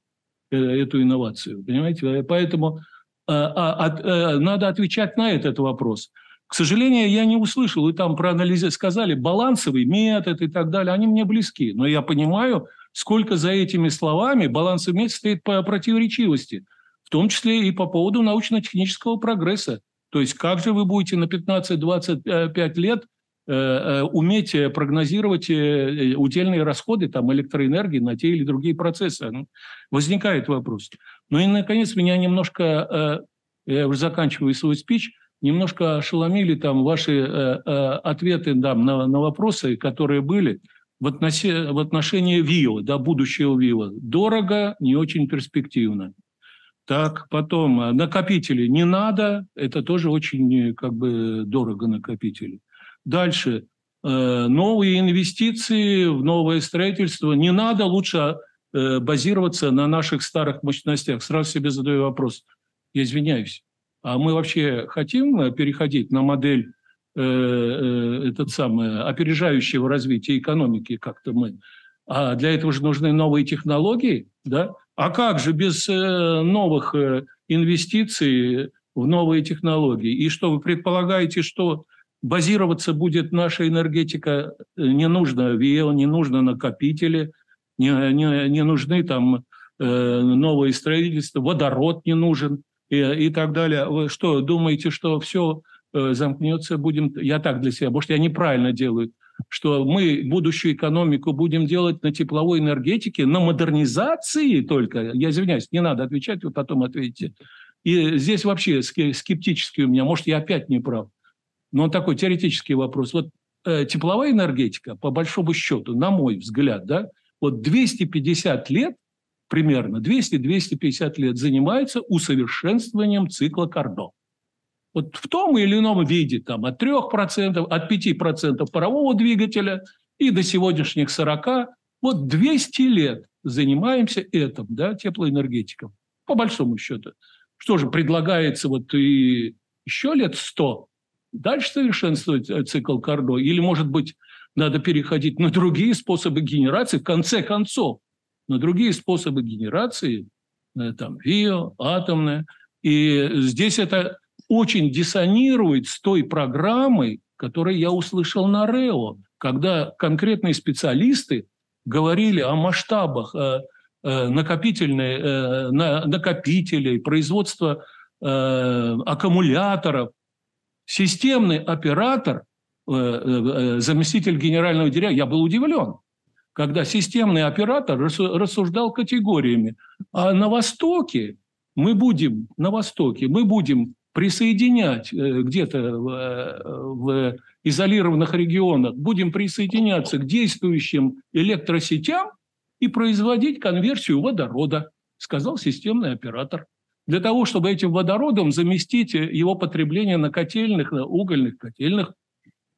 э, эту инновацию. Понимаете? Поэтому а, а, а, надо отвечать на этот вопрос. К сожалению, я не услышал, вы там проанализировали, сказали, балансовый метод и так далее, они мне близки. Но я понимаю, сколько за этими словами баланс иметь стоит по противоречивости, в том числе и по поводу научно-технического прогресса. То есть как же вы будете на 15-25 лет э, э, уметь прогнозировать э, удельные расходы там, электроэнергии на те или другие процессы? Ну, возникает вопрос. Ну и, наконец, меня немножко, я уже заканчиваю свой спич, немножко ошеломили там ваши ответы там, на, на вопросы, которые были – в, в отношении ВИО, да, будущего ВИО, дорого, не очень перспективно. Так, потом э, накопители не надо, это тоже очень э, как бы дорого накопители. Дальше, э, новые инвестиции в новое строительство не надо, лучше базироваться на наших старых мощностях. Сразу себе задаю вопрос, я извиняюсь, а мы вообще хотим переходить на модель Э, э, этот самый, опережающего развития экономики как-то мы. А для этого же нужны новые технологии, да? А как же без э, новых инвестиций в новые технологии? И что вы предполагаете, что базироваться будет наша энергетика, не нужно ВИЭЛ, не нужно накопители, не, не, не нужны там новые строительства, водород не нужен и, и так далее. Вы что, думаете, что все замкнется, будем, я так для себя, может, я неправильно делаю, что мы будущую экономику будем делать на тепловой энергетике, на модернизации только, я извиняюсь, не надо отвечать, вы потом ответите. И здесь вообще скептический у меня, может, я опять не прав, но такой теоретический вопрос. Вот э, тепловая энергетика, по большому счету, на мой взгляд, да, вот 250 лет примерно, 200-250 лет занимается усовершенствованием цикла Кардо вот в том или ином виде, там, от 3%, от 5% парового двигателя и до сегодняшних 40%, вот 200 лет занимаемся этим, да, теплоэнергетиком, по большому счету. Что же, предлагается вот и еще лет 100 дальше совершенствовать э, цикл Кардо, или, может быть, надо переходить на другие способы генерации, в конце концов, на другие способы генерации, э, там, био, атомная. И здесь это очень диссонирует с той программой, которую я услышал на РЭО, когда конкретные специалисты говорили о масштабах э, э, накопительной, э, накопителей, производства аккумуляторов. Системный оператор, заместитель генерального директора, я был удивлен, когда системный оператор рассуждал категориями. А на Востоке мы будем, на Востоке мы будем присоединять э, где-то в, э, в изолированных регионах, будем присоединяться к действующим электросетям и производить конверсию водорода, сказал системный оператор. Для того, чтобы этим водородом заместить его потребление на котельных, на угольных котельных.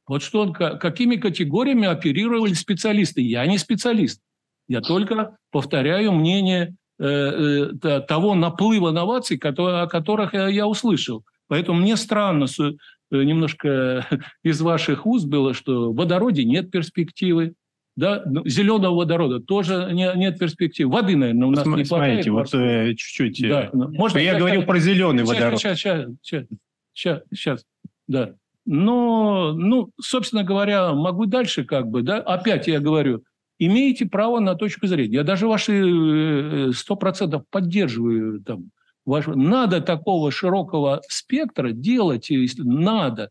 Вот что он, какими категориями оперировали специалисты. Я не специалист. Я только повторяю мнение Э, э, того наплыва новаций, о которых я услышал. Поэтому мне странно, э, немножко из ваших уст было, что в водороде нет перспективы, да, ну, зеленого водорода тоже не, нет перспектив. Воды, наверное, у нас См- не хватает. Смотрите, вот э, чуть-чуть. Да, э, ну, можно я сейчас- говорил про зеленый сейчас, водород. Сейчас, сейчас, сейчас, сейчас, сейчас, да. Но, ну, собственно говоря, могу дальше как бы, да, опять я говорю, имеете право на точку зрения. Я даже ваши э, сто процентов поддерживаю там. Ваш... Надо такого широкого спектра делать, если надо,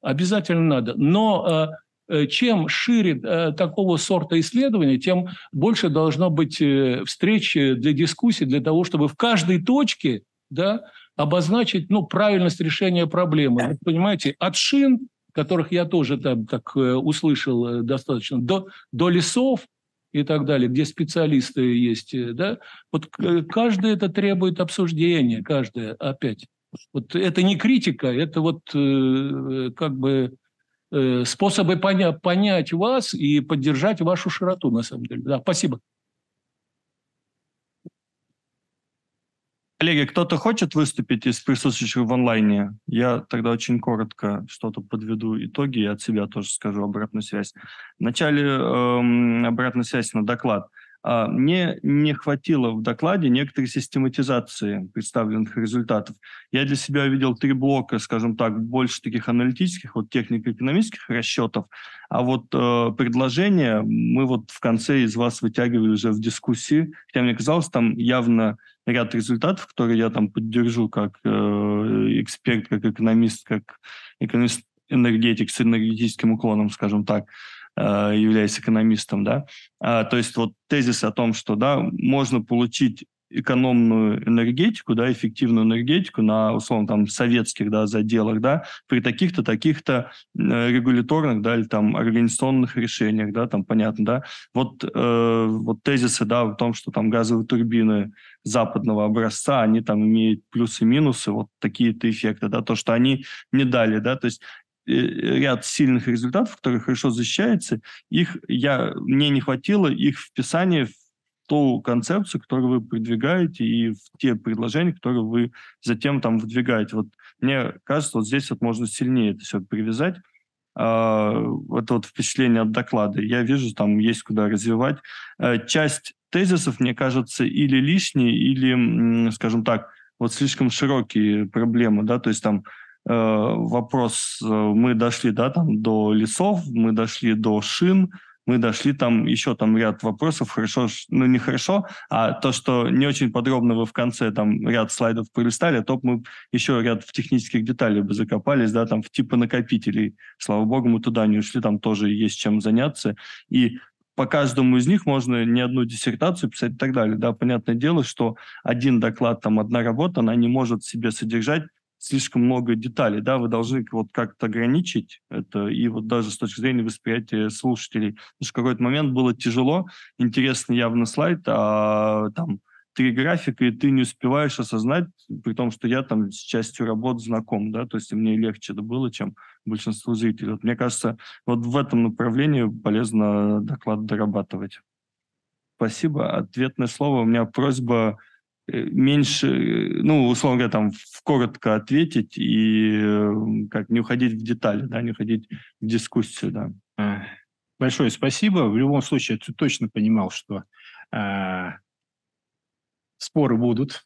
обязательно надо. Но э, э, чем шире э, такого сорта исследования, тем больше должно быть э, встреч э, для дискуссий, для того, чтобы в каждой точке да, обозначить ну, правильность решения проблемы. Вы понимаете, от шин, которых я тоже там так э, услышал э, достаточно, до, до лесов и так далее, где специалисты есть, э, да, вот каждое это требует обсуждения, каждое опять. Вот это не критика, это вот э, как бы э, способы поня- понять вас и поддержать вашу широту, на самом деле. Да, спасибо. Коллеги, кто-то хочет выступить из присутствующих в онлайне? Я тогда очень коротко что-то подведу итоги и от себя тоже скажу обратную связь. Вначале эм, обратная связь на доклад. А, Мне не хватило в докладе некоторой систематизации представленных результатов. Я для себя увидел три блока, скажем так, больше таких аналитических, вот технико-экономических расчетов, а вот э, предложения мы вот в конце из вас вытягивали уже в дискуссии, хотя мне казалось, там явно ряд результатов, которые я там поддержу как э, эксперт, как экономист, как экономист-энергетик с энергетическим уклоном, скажем так, э, являясь экономистом, да. А, то есть вот тезис о том, что, да, можно получить экономную энергетику, да, эффективную энергетику на, условно, там, советских, да, заделах, да, при таких-то, таких-то э, регуляторных, да, или там организационных решениях, да, там, понятно, да. Вот, э, вот тезисы, да, в том, что там газовые турбины западного образца, они там имеют плюсы и минусы, вот такие-то эффекты, да, то, что они не дали, да, то есть э, ряд сильных результатов, которые хорошо защищаются, их я, мне не хватило их вписания в ту концепцию, которую вы продвигаете, и в те предложения, которые вы затем там выдвигаете. Вот мне кажется, вот здесь вот можно сильнее это все привязать. А, это вот впечатление от доклада. Я вижу, там есть куда развивать. Э, Часть тезисов, мне кажется, или лишние, или, скажем так, вот слишком широкие проблемы, да, то есть там э, вопрос, э, мы дошли, да, там до лесов, мы дошли до шин, мы дошли там еще там ряд вопросов, хорошо, ну не хорошо, а то, что не очень подробно вы в конце там ряд слайдов пролистали, а то мы еще ряд в технических деталях бы закопались, да, там в типы накопителей. Слава богу, мы туда не ушли, там тоже есть чем заняться. И по каждому из них можно не одну диссертацию писать и так далее. Да, понятное дело, что один доклад, там, одна работа, она не может себе содержать слишком много деталей, да, вы должны вот как-то ограничить это, и вот даже с точки зрения восприятия слушателей. Потому что в какой-то момент было тяжело, интересный явно слайд, а там три графика, и ты не успеваешь осознать, при том, что я там с частью работ знаком, да, то есть мне легче это было, чем большинству зрителей. Вот мне кажется, вот в этом направлении полезно доклад дорабатывать. Спасибо. Ответное слово. У меня просьба меньше, э, ну, условно говоря, там, коротко ответить и э, как не уходить в детали, да, не уходить в дискуссию, да. А, Большое спасибо. В любом случае, ты точно понимал, что а, споры будут.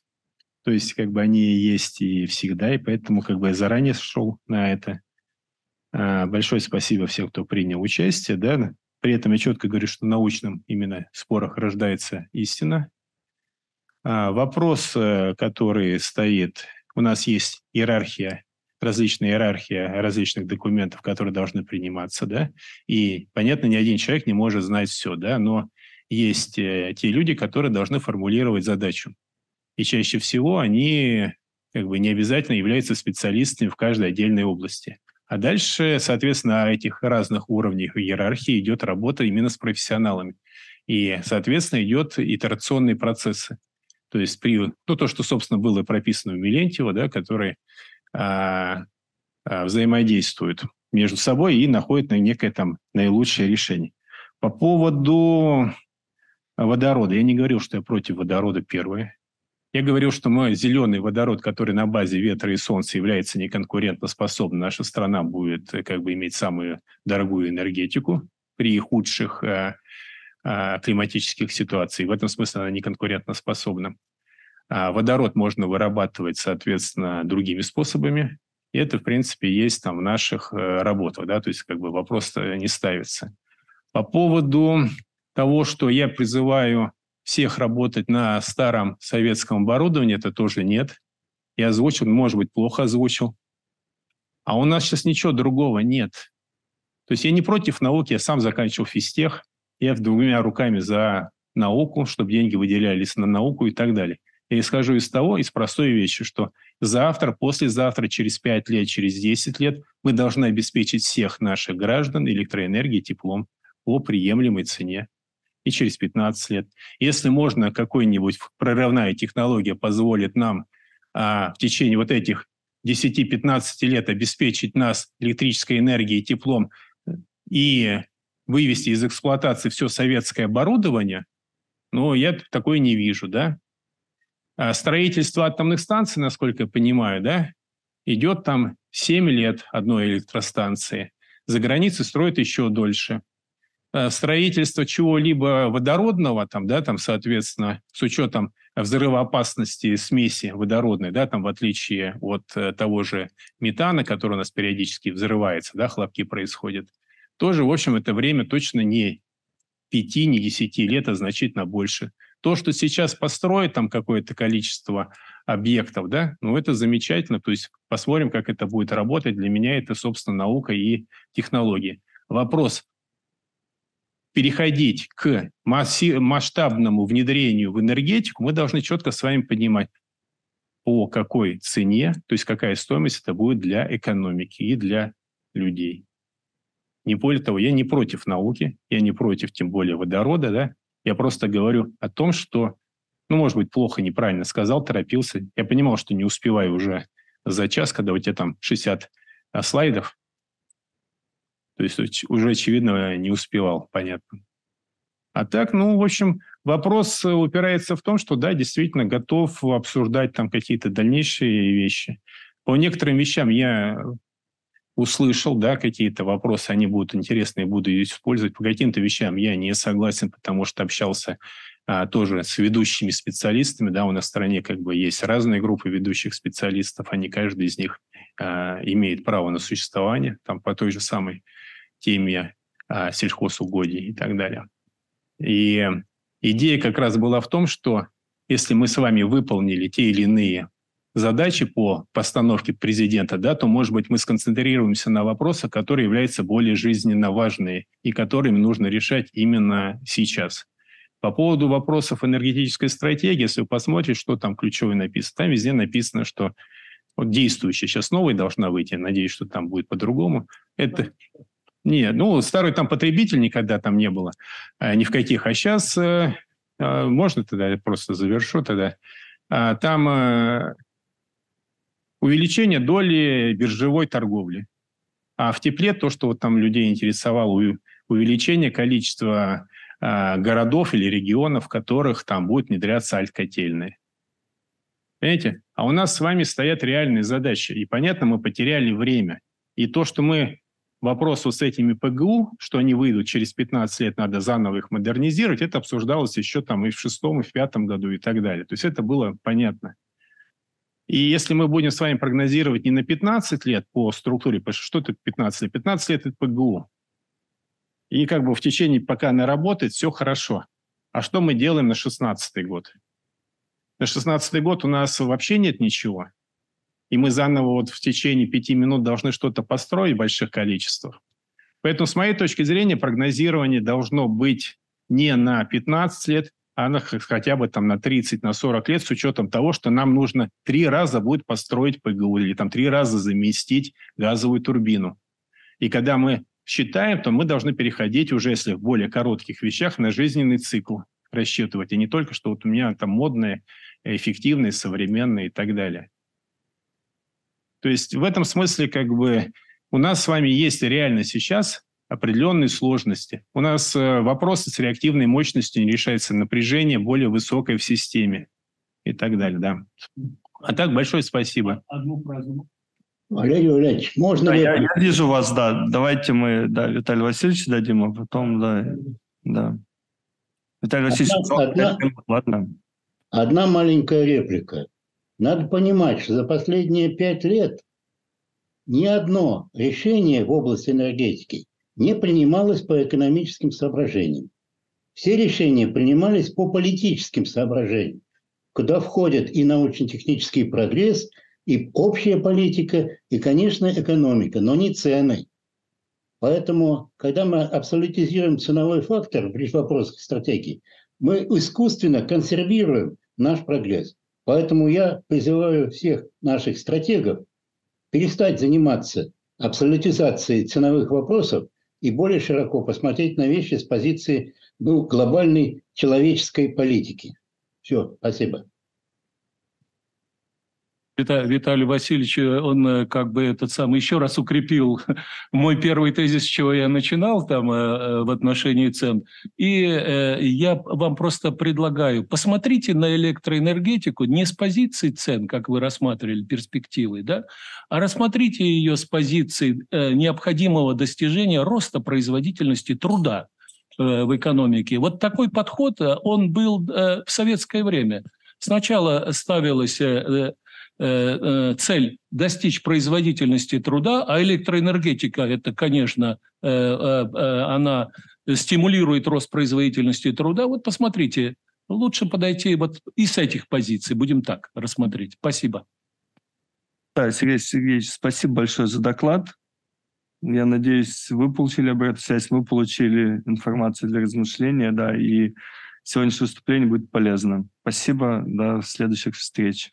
То есть, как бы они есть и всегда, и поэтому как бы я заранее шел на это. А, большое спасибо всем, кто принял участие. Да? При этом я четко говорю, что в научном именно спорах рождается истина. А, вопрос, э, который стоит, у нас есть иерархия, различная иерархия различных документов, которые должны приниматься, да, и, понятно, ни один человек не может знать все, да, но есть э, те люди, которые должны формулировать задачу. И чаще всего они как бы не обязательно являются специалистами в каждой отдельной области. А дальше, соответственно, на этих разных уровнях иерархии идет работа именно с профессионалами. И, соответственно, идет итерационные процессы. То есть при, ну, то, что, собственно, было прописано у Милентьева, да, который а, а, взаимодействуют между собой и находят на некое там наилучшее решение. По поводу водорода. Я не говорил, что я против водорода первое. Я говорил, что мой зеленый водород, который на базе ветра и солнца является неконкурентоспособным, наша страна будет э, как бы иметь самую дорогую энергетику при худших э, климатических ситуациях. В этом смысле она не конкурентоспособна. А водород можно вырабатывать, соответственно, другими способами. И это, в принципе, есть там в наших э, работах, да, то есть как бы вопрос не ставится. По поводу того, что я призываю всех работать на старом советском оборудовании, это тоже нет. Я озвучил, может быть, плохо озвучил. А у нас сейчас ничего другого нет. То есть я не против науки, я сам заканчивал физтех, я двумя руками за науку, чтобы деньги выделялись на науку и так далее. Я исхожу из того, из простой вещи, что завтра, послезавтра, через 5 лет, через 10 лет мы должны обеспечить всех наших граждан электроэнергией, теплом по приемлемой цене. И через 15 лет. Если можно, какой-нибудь прорывная технология позволит нам а, в течение вот этих 10-15 лет обеспечить нас электрической энергией, теплом и вывести из эксплуатации все советское оборудование, ну, я такое не вижу, да. А строительство атомных станций, насколько я понимаю, да, идет там 7 лет одной электростанции. За границей строят еще дольше. А строительство чего-либо водородного, там, да, там, соответственно, с учетом взрывоопасности смеси водородной, да, там в отличие от э, того же метана, который у нас периодически взрывается, да, хлопки происходят, тоже, в общем, это время точно не 5, не 10 лет, а значительно больше. То, что сейчас построит там какое-то количество объектов, да, ну это замечательно, то есть посмотрим, как это будет работать. Для меня это, собственно, наука и технологии. Вопрос, переходить к масштабному внедрению в энергетику, мы должны четко с вами понимать, по какой цене, то есть какая стоимость это будет для экономики и для людей. Не более того, я не против науки, я не против тем более водорода, да, я просто говорю о том, что, ну, может быть, плохо, неправильно сказал, торопился. Я понимал, что не успеваю уже за час, когда у тебя там 60 а, слайдов, то есть уже, очевидно, не успевал, понятно. А так, ну, в общем, вопрос упирается в том, что, да, действительно готов обсуждать там какие-то дальнейшие вещи. По некоторым вещам я услышал, да, какие-то вопросы, они будут интересны буду использовать. По каким-то вещам я не согласен, потому что общался а, тоже с ведущими специалистами, да, у нас в стране как бы есть разные группы ведущих специалистов, они каждый из них а, имеет право на существование, там по той же самой теме а, сельхозугодий и так далее. И идея как раз была в том, что если мы с вами выполнили те или иные задачи по постановке президента, да, то, может быть, мы сконцентрируемся на вопросах, которые являются более жизненно важные и которыми нужно решать именно сейчас. По поводу вопросов энергетической стратегии, если вы посмотрите, что там ключевое написано, там везде написано, что вот действующая сейчас новая должна выйти, надеюсь, что там будет по-другому. Это нет, ну, старый там потребитель никогда там не было, э, ни в каких. А сейчас, э, э, можно тогда я просто завершу тогда, а, там увеличение доли биржевой торговли. А в тепле то, что вот там людей интересовало, увеличение количества городов или регионов, в которых там будет внедряться альткотельные. Понимаете? А у нас с вами стоят реальные задачи. И понятно, мы потеряли время. И то, что мы вопрос вот с этими ПГУ, что они выйдут через 15 лет, надо заново их модернизировать, это обсуждалось еще там и в шестом, и в пятом году и так далее. То есть это было понятно. И если мы будем с вами прогнозировать не на 15 лет по структуре, что это 15 лет? 15 лет – это ПГУ. И как бы в течение, пока она работает, все хорошо. А что мы делаем на 16 год? На 16 год у нас вообще нет ничего и мы заново вот в течение пяти минут должны что-то построить в больших количествах. Поэтому, с моей точки зрения, прогнозирование должно быть не на 15 лет, а на, хотя бы там на 30, на 40 лет, с учетом того, что нам нужно три раза будет построить ПГУ или там три раза заместить газовую турбину. И когда мы считаем, то мы должны переходить уже, если в более коротких вещах, на жизненный цикл рассчитывать, и не только, что вот у меня там модные, эффективные, современные и так далее. То есть в этом смысле как бы у нас с вами есть реально сейчас определенные сложности. У нас э, вопросы с реактивной мощностью не решается, напряжение более высокое в системе и так далее, да. А так большое спасибо. Одну фразу. Валерий Валерьевич, можно... Да, я, я вижу вас, да. Давайте мы, да, Виталию Васильевичу дадим, а потом, да, да. Виталий Васильевич, Одна- ладно. Одна маленькая реплика. Надо понимать, что за последние пять лет ни одно решение в области энергетики не принималось по экономическим соображениям. Все решения принимались по политическим соображениям, куда входят и научно-технический прогресс, и общая политика, и, конечно, экономика, но не цены. Поэтому, когда мы абсолютизируем ценовой фактор в вопросах стратегии, мы искусственно консервируем наш прогресс. Поэтому я призываю всех наших стратегов перестать заниматься абсолютизацией ценовых вопросов и более широко посмотреть на вещи с позиции ну, глобальной человеческой политики. Все, спасибо. Вита- Виталий Васильевич, э, он э, как бы этот самый еще раз укрепил мой первый тезис, с чего я начинал там э, в отношении цен. И я вам просто предлагаю, посмотрите на электроэнергетику не с позиции цен, как вы рассматривали перспективы, да, а рассмотрите ее с позиции необходимого достижения роста производительности труда в экономике. Вот такой подход, он был в советское время. Сначала ставилось э, цель достичь производительности труда, а электроэнергетика это, конечно, э, э, э, она стимулирует рост производительности труда. Вот посмотрите, лучше подойти вот и с этих позиций, будем так рассмотреть. Спасибо. Да, Сергей Сергеевич, спасибо большое за доклад. Я надеюсь, вы получили обратную связь, мы получили информацию для размышления, да, и сегодняшнее выступление будет полезно. Спасибо, до следующих встреч.